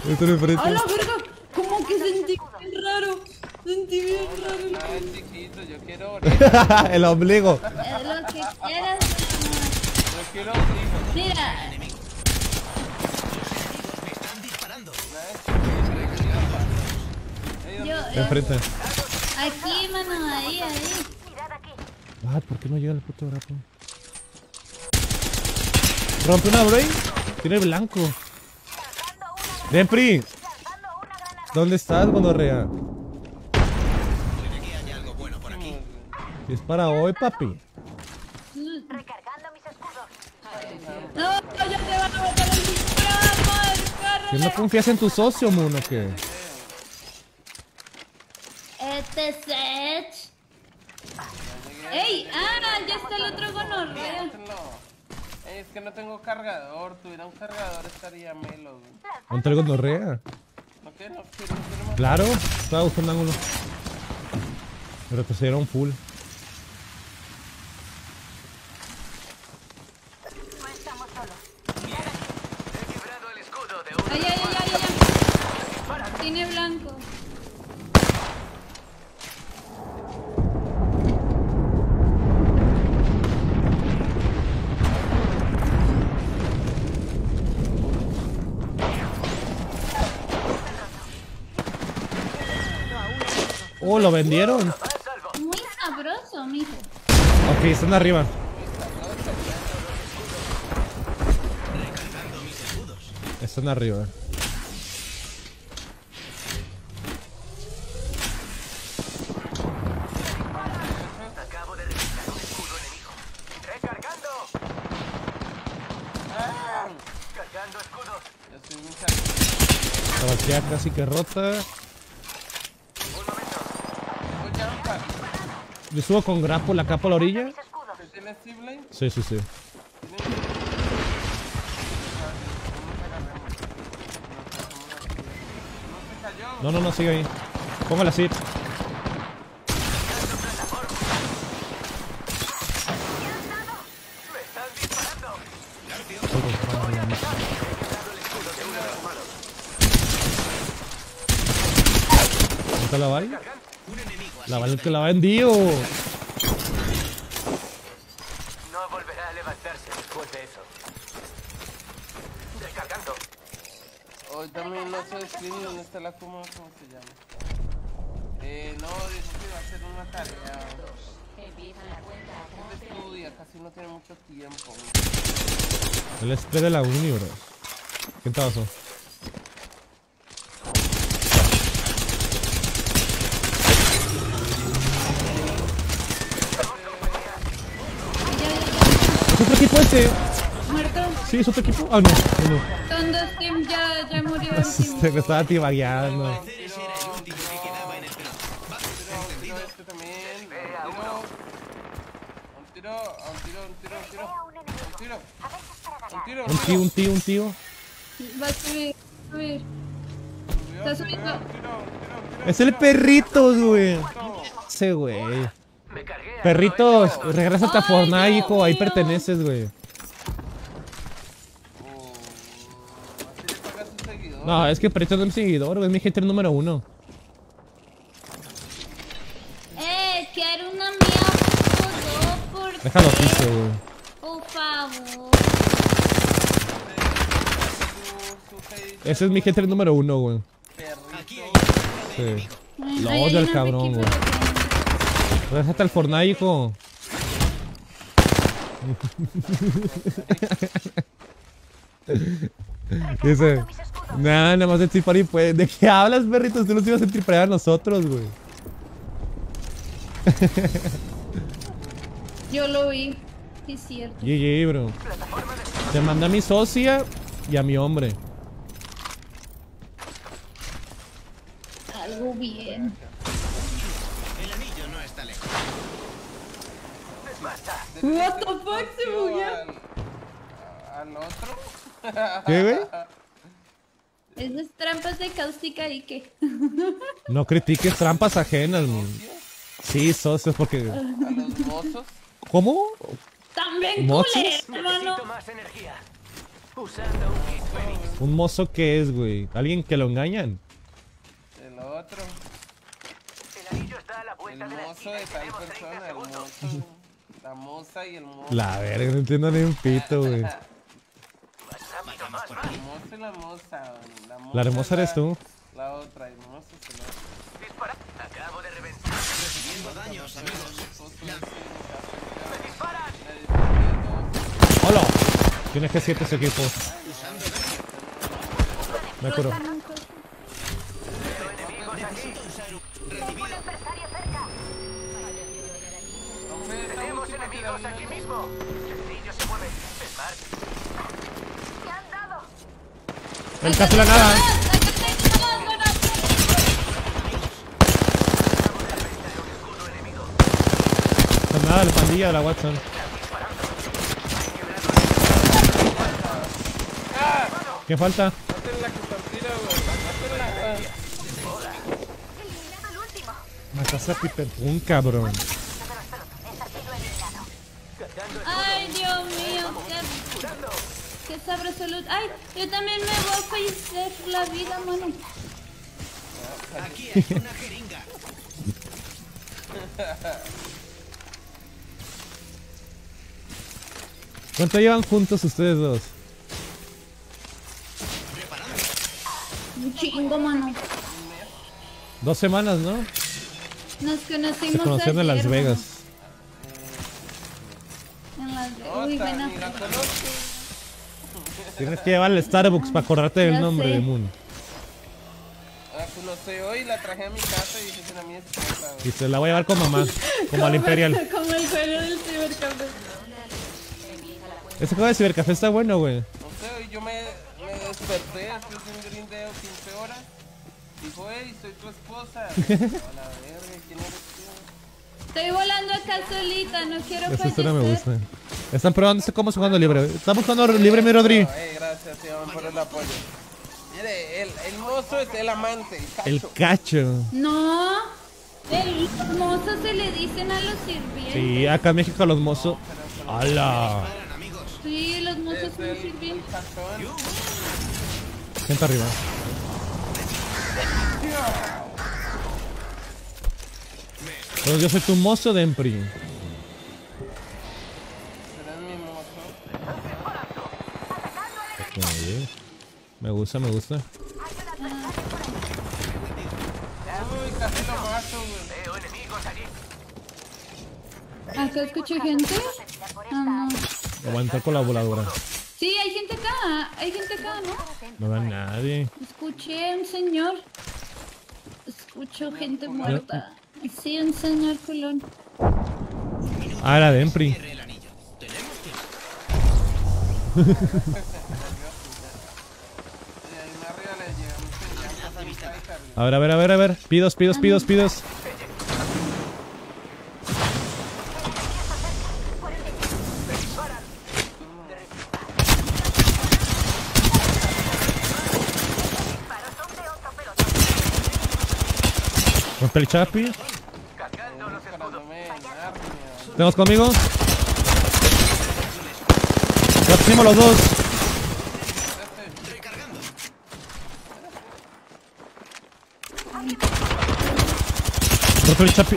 S1: Esto me parece.
S7: ¡A la verga! ¿Cómo que sentí bien raro? Sentí bien raro.
S5: Ay, chiquito, yo quiero.
S1: El ombligo.
S7: Lo que quieras.
S5: Yo quiero primo.
S7: Mira, yo. eh,
S1: Enfrente.
S7: aquí, mano, ahí, ahí.
S1: Ah, ¿por qué no llega el puto grapo? Rompe una brain. Tiene blanco. Dempri. ¿Dónde estás, gonorrea?
S8: Que bueno.
S1: Es para hoy, papi.
S6: Recargando mis escudos.
S7: No, ya te van a botar el
S1: ¿Que no confías en tu socio, Moon, o qué?
S7: Este set. ¡Ey! ¡Ah! Ya está el otro gonorrea.
S5: Ey, es que no tengo cargador. Tuviera un cargador estaría melo.
S1: ¿Dónde el gonorrea?
S5: ¿No que no quiero, no quiero más?
S1: Claro, estaba buscando ángulo. Pero te se dieron full.
S6: No estamos
S1: Oh, lo vendieron.
S7: Muy sabroso, mijo.
S1: Ok, están arriba. Están arriba.
S8: Acabo de revisar un escudo enemigo. ¡Recargando! ¡Cargando escudos!
S5: Yo soy un cargador.
S1: La batería casi que rota.
S8: Un momento.
S5: Tengo jumper.
S1: Yo subo con grapo la capa a la orilla. Sí, sí, sí.
S5: No.
S1: No, no, sigue ahí. Póngala así.
S8: ¡Me están disparando!
S1: ¿Dónde está la bala? La bala que la vendió.
S8: no volverá a levantarse después de eso. Recargando.
S5: Hoy también no sé escribir dónde está la coma, ¿cómo se llama? Eh, no, dijo que iba a hacer una tarea. Él estudia, casi no tiene mucho tiempo.
S1: El spray de la uni, bro. ¿Quién te pasó? Este?
S7: ¿Muerto?
S1: Sí, es otro equipo. Ah, no. no, no.
S7: Son dos teams, ya, ya murió el
S1: Se
S7: team.
S1: me estaba tibagueando.
S8: Ese era el último que quedaba en el pelotón. Va,
S5: Tiro este también.
S8: Ve a
S5: Un
S8: uno.
S5: tiro, un tiro, un tiro, un tiro, un tiro.
S6: Veo a un enemigo.
S5: Un tiro,
S6: A veces para
S5: un
S6: ganar.
S5: tiro.
S1: Un tío, un tío, un tío.
S7: Va a subir, va a subir. Está subiendo.
S1: Es el
S5: tiro.
S1: perritos, güey. Ese güey. Perritos,
S8: uno de ellos.
S1: regrésate a
S7: Ay,
S1: Fortnite, hijo. Ahí perteneces, güey. No, es que no es mi seguidor. Es mi hater número uno.
S7: Eh, quiero una mía, por.
S1: Déjalo piso, güey.
S7: Por favor.
S1: Ese es mi hater número uno, güey.
S5: perrito.
S8: Aquí hay un de
S1: Sí. Lo odio al cabrón, güey. Regrésate al Fortnite, hijo. Dice, nah, nada más de tripar y pues. ¿De qué hablas, perritos? Tú nos ibas a tripear a nosotros, güey.
S7: Yo lo vi. Sí, es cierto.
S1: GG, bro. Te mandé a mi socia y a mi hombre.
S7: Algo bien.
S8: El anillo no está lejos.
S7: What the fuck se bugueó.
S5: Al otro.
S1: ¿Qué, güey?
S7: Esas trampas de cáustica y que.
S1: No critiques trampas ajenas, man. Sí, socios, porque...
S5: A los mozos.
S1: ¿Cómo?
S7: También culero, hermano.
S8: Necesito más energía. Usando un kit Fénix.
S1: ¿Un mozo qué es, güey? ¿Alguien que lo engañan?
S5: El otro.
S8: El anillo está a la
S5: El
S8: vuelta de la
S5: mozo de tal
S8: tenemos 30
S5: persona. El mozo. La moza y el mozo.
S1: La verga, no entiendo ni un pito, güey.
S5: La güey. La,
S1: La hermosa
S5: es
S1: eres tú.
S5: La otra. Mozo es otro.
S8: Dispara. Acabo de reventar. Recibiendo daños, amigos. ¡Me disparan!
S1: ¡Hola! Tiene G7 ese equipo. Me curo.
S8: Tenemos enemigos aquí mismo. El se mueve. Smart.
S6: ¡Me han dado!
S1: El caso la nada. Pues nada, la pandilla de la Watson. ¿Qué falta?
S5: Mátenla que está tira, güey. Mátenla.
S6: Eliminado el último.
S1: Mataste a Piper Pun, cabrón.
S7: Qué, qué sabroso loot. Ay, yo también me voy a fallecer la vida, mano.
S1: ¿Cuánto llevan juntos ustedes dos?
S7: Un chingo, mano.
S1: Dos semanas, ¿no?
S7: Nos conocimos
S1: Se conocieron en Las Vegas.
S7: mano. En Las Vegas. Uy,
S5: está-
S1: Tienes que llevar al Starbucks para acordarte del nombre
S7: sé.
S1: de Moon.
S5: La conocí hoy, la traje a mi casa y dije que era mi esposa, güey.
S1: Y se la voy a llevar con mamá, como al Imperial.
S7: Como el juego del cibercafé.
S1: Ese juego de Cibercafé está bueno, güey.
S5: No sé, hoy yo me, me desperté después de un grindeo 15 horas. Dijo, hey, soy tu esposa. A la
S7: Estoy volando acá solita, no quiero
S1: Esa me gusta. Están probando este cómo jugando libre. Estamos jugando libre, mi Rodri.
S5: Eh, gracias, Iván, por el apoyo. Mire, el, el mozo es el amante, el cacho.
S1: El cacho.
S7: No, el mozo se le dicen a los sirvientes.
S1: Sí, acá en México los mozos. ¡Hala!
S7: Sí, los mozos
S5: Es
S7: son
S5: el,
S7: sirvientes.
S1: Gente arriba. Pero yo soy tu mozo de Empri. Me gusta, me gusta.
S7: ¿Acá escuché gente? Ah, no.
S1: Aguantar con la voladora.
S7: Sí, hay gente acá, hay gente acá, ¿no?
S1: No va nadie.
S7: Escuché un señor. Escucho gente muerta. Sí, un señor culón.
S1: Ah, era de Empri.
S5: A
S1: ver, a ver, a ver, a ver. Pidos, pidos, pidos, pidos. Rompe el chapi.
S8: Cargando los
S5: Para
S8: escudos.
S5: no me ganar, güey.
S1: ¿Tenemos conmigo? Ya pusimos los dos.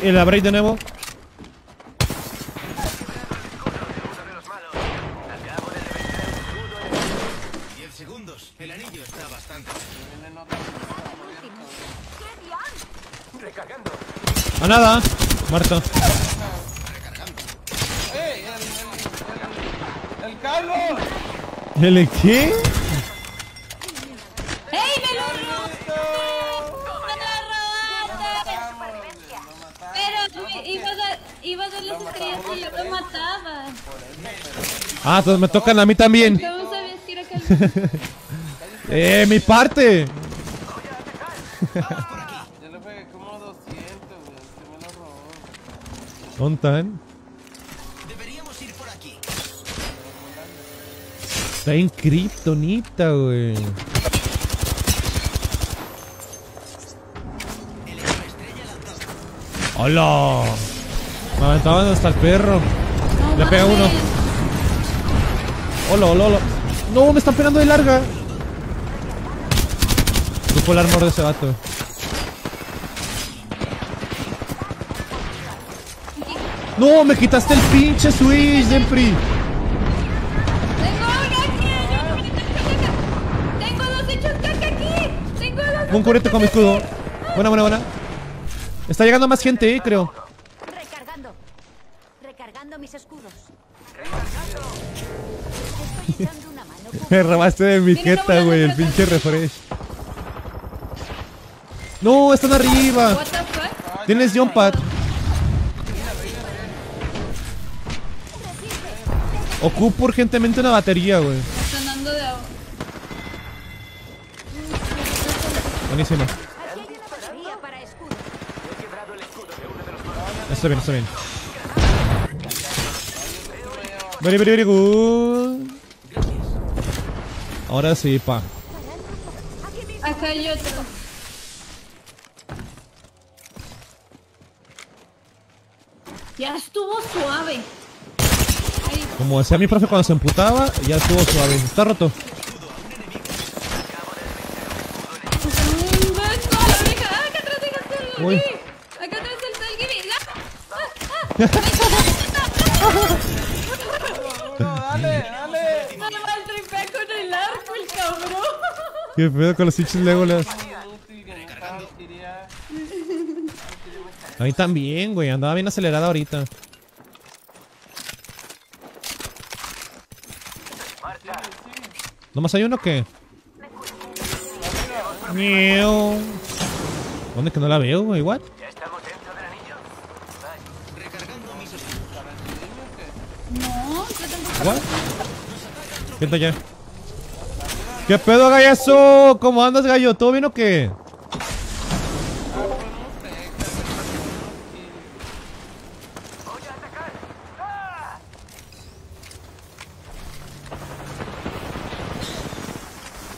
S1: El break de nuevo.
S8: Uno de los malos. Acabo de reventar un escudo enemigo.
S9: 10 segundos. El anillo está bastante.
S1: A nada. Muerto.
S5: ¡Ey! ¡El, el, el, el Carlos!
S1: ¿El qué?
S7: ¡Ey, me lo
S5: ¡Listo!
S7: me lo robaste! Pero me iba a iba a dar las estrellas y yo lo mataba.
S1: Ah, entonces me tocan a mí también.
S7: ¿Cómo sabías que era?
S1: ¡Eh, mi parte!
S5: Yo le pegué como 200, güey. Se me lo robó.
S1: ¿Dónde están? Está en Kryptonita, güey. ¡Hola! Me aventaban hasta el perro. Le pega uno. ¡Hola, hola, hola! ¡No! ¡Me están pegando de larga! Supo el armor de ese vato. ¡No! ¡Me quitaste el pinche Switch, Dempri! Un curete con mi escudo. Buena, buena, buena. Está llegando más gente, eh, creo.
S2: Recargando. Recargando mis escudos. Una mano. con-
S1: Me robaste de mi jeta, güey, el pinche refresh. No, están arriba. Tienes jump pad. Ocupo urgentemente una batería, güey.
S7: Están dando de agua.
S2: Escudos.
S1: Está bien, está bien. Very, very, very good. Ahora sí, pa.
S7: Acá hay otro. Ya estuvo suave.
S1: Como decía mi profe cuando se emputaba, ya estuvo suave. Está roto.
S7: Mm, ven, no, la vieja. Ah, Acá atrás dejaste el
S1: Uy.
S7: Acá atrás está el Gibby. Ah,
S5: Dale, dale.
S7: No mal tripea con el arco, el cabrón.
S1: ¿Qué pedo con los pinches Legolas?
S5: Que
S1: A mí también, güey. Andaba bien acelerada ahorita. ¿Nomás hay uno o qué? ¿Dónde que no la veo, güey? ¿What?
S7: No, yo tengo
S1: ¿What? ¿Qué está allá? ¿Qué pedo, gallazo? ¿Cómo andas, gallo? ¿Todo bien o qué?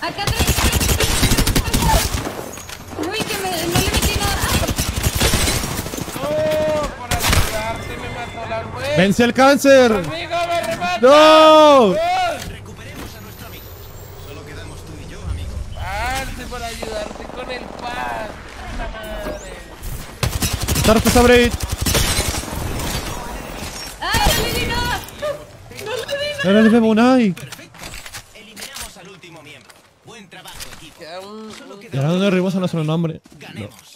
S7: Acá atrás. Uy, que me, no le metí nada.
S5: No, por ayudarte me mató la web.
S1: ¡Vence el cáncer!
S5: ¡Amigo, me remata!
S1: ¡No!
S9: Recuperemos a nuestro amigo. Solo quedamos tú y yo, amigo.
S5: Parce, por ayudarte con el pad. La madre.
S7: ¡Ay, no le di nada! ¡No le di nada!
S9: Eliminamos al último miembro. Buen trabajo, equipo. Solo
S1: ¿Y ahora dónde arribamos a nuestro nombre? No,
S9: ganemos.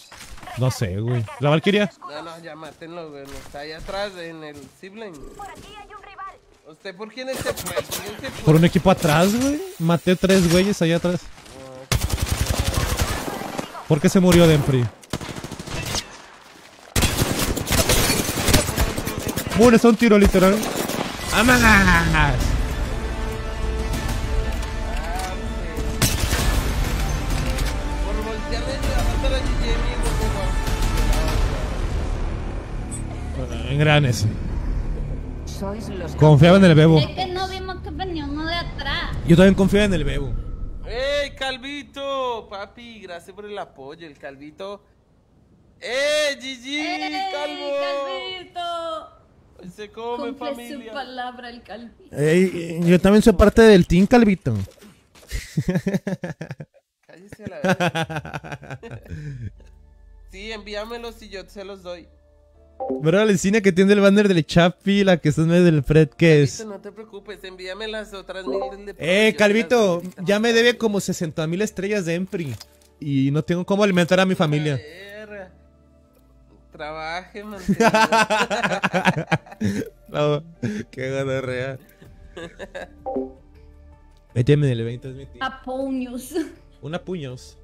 S1: No sé, güey. ¿La Valkyria?
S5: No, no, ya mátenlo, güey. Está ahí atrás en el sibling.
S6: Por aquí hay un rival.
S5: ¿Usted por quién se fue? ¿Por quién se fue?
S1: Por un equipo atrás, güey. Maté tres güeyes allá atrás. ¿Por qué se murió Dempri? Bueno, es un tiro literal. ¡Amas!
S5: Güey.
S1: En granes.
S2: Sois los
S1: Confiaba en el Bebo.
S7: Es que no vimos que venía uno de atrás.
S1: Yo también confiaba en el Bebo.
S5: ¡Ey, Calvito! Papi, gracias por el apoyo. El Calvito. ¡Eh, Gigi!
S7: ¡Ey,
S5: ¡Calvo!
S7: Calvito!
S5: Se come,
S7: Cumple su
S5: familia.
S7: palabra el Calvito.
S1: Ey, yo también soy parte del Team Calvito.
S5: Cállese a la verga. Sí, envíamelos y yo se los doy.
S1: Pero la cine que tiene el banner del Chapi, la que está en medio del Fred, ¿qué es?
S5: Calvito, no te preocupes, envíame las otras mil de
S1: Eh, Calvito, ya me debe como 60 mil estrellas de Empri. Y no tengo cómo alimentar a mi familia.
S5: Trabaje, man.
S1: no, qué gonorrea. Méteme en el 20, es mi tío.
S7: A puños.
S1: Una puños.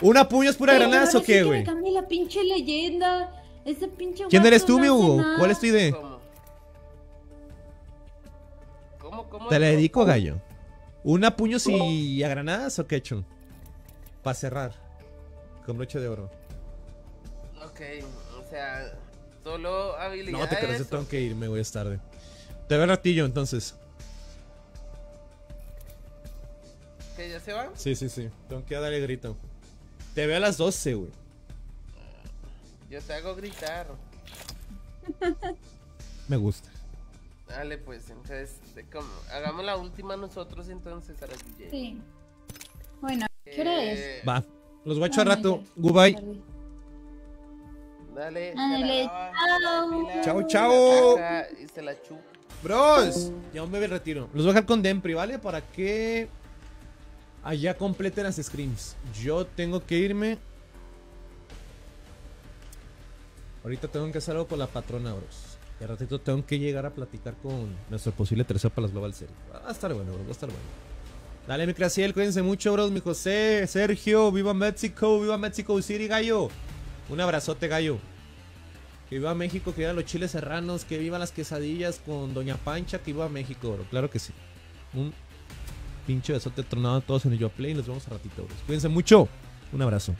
S1: ¿Una puños pura
S7: Eh,
S1: granadas o qué,
S7: que
S1: güey?
S7: cambie la pinche leyenda. Ese pinche
S1: ¿Quién eres tú,
S7: no
S1: mi Hugo?
S7: nada.
S1: ¿Cuál es tu idea?
S5: ¿Cómo? ¿Cómo, cómo?
S1: Te la dedico, gallo. ¿Una puños y a granadas o qué, chun? Para cerrar. Con broche de oro.
S5: Ok, o sea, solo habilidades.
S1: No te creas, tengo que irme, güey, es tarde. Te veo ratillo, entonces.
S5: ¿Que ya se van?
S1: Sí, sí, sí. Tengo que darle grito. Te veo a las 12, güey.
S5: Yo te hago gritar.
S1: Me gusta.
S5: Dale, pues, entonces, de cómo- hagamos la última nosotros entonces, Ara DJ.
S7: Sí. Bueno, ¿qué hora es?
S5: Eh,
S1: Va. Los voy a echar
S7: Oh my
S1: rato. Goodbye.
S5: Dale,
S7: Dale,
S5: la
S7: chao.
S5: la
S1: Chao,
S5: se
S1: chao.
S5: la Y se la chupa.
S1: Bros. Ya me retiro. Los voy a dejar con Dempri, ¿vale? Para que allá completen las screams. Yo tengo que irme. Ahorita tengo que hacer algo con la patrona, bros. Y al ratito tengo que llegar a platicar con nuestro posible tercero para las Global Series. Va a estar bueno, bro. Va a estar bueno. Dale, mi Craciel, cuídense mucho, bros. Mi José, Sergio, viva México, viva México City, gallo. Un abrazote, gallo. Que viva México, que viva los chiles serranos, que viva las quesadillas con Doña Pancha, que viva México, bro. Claro que sí. Un pinche besote tronado a todos en el Yo Play nos vemos a ratito. Cuídense mucho. Un abrazo.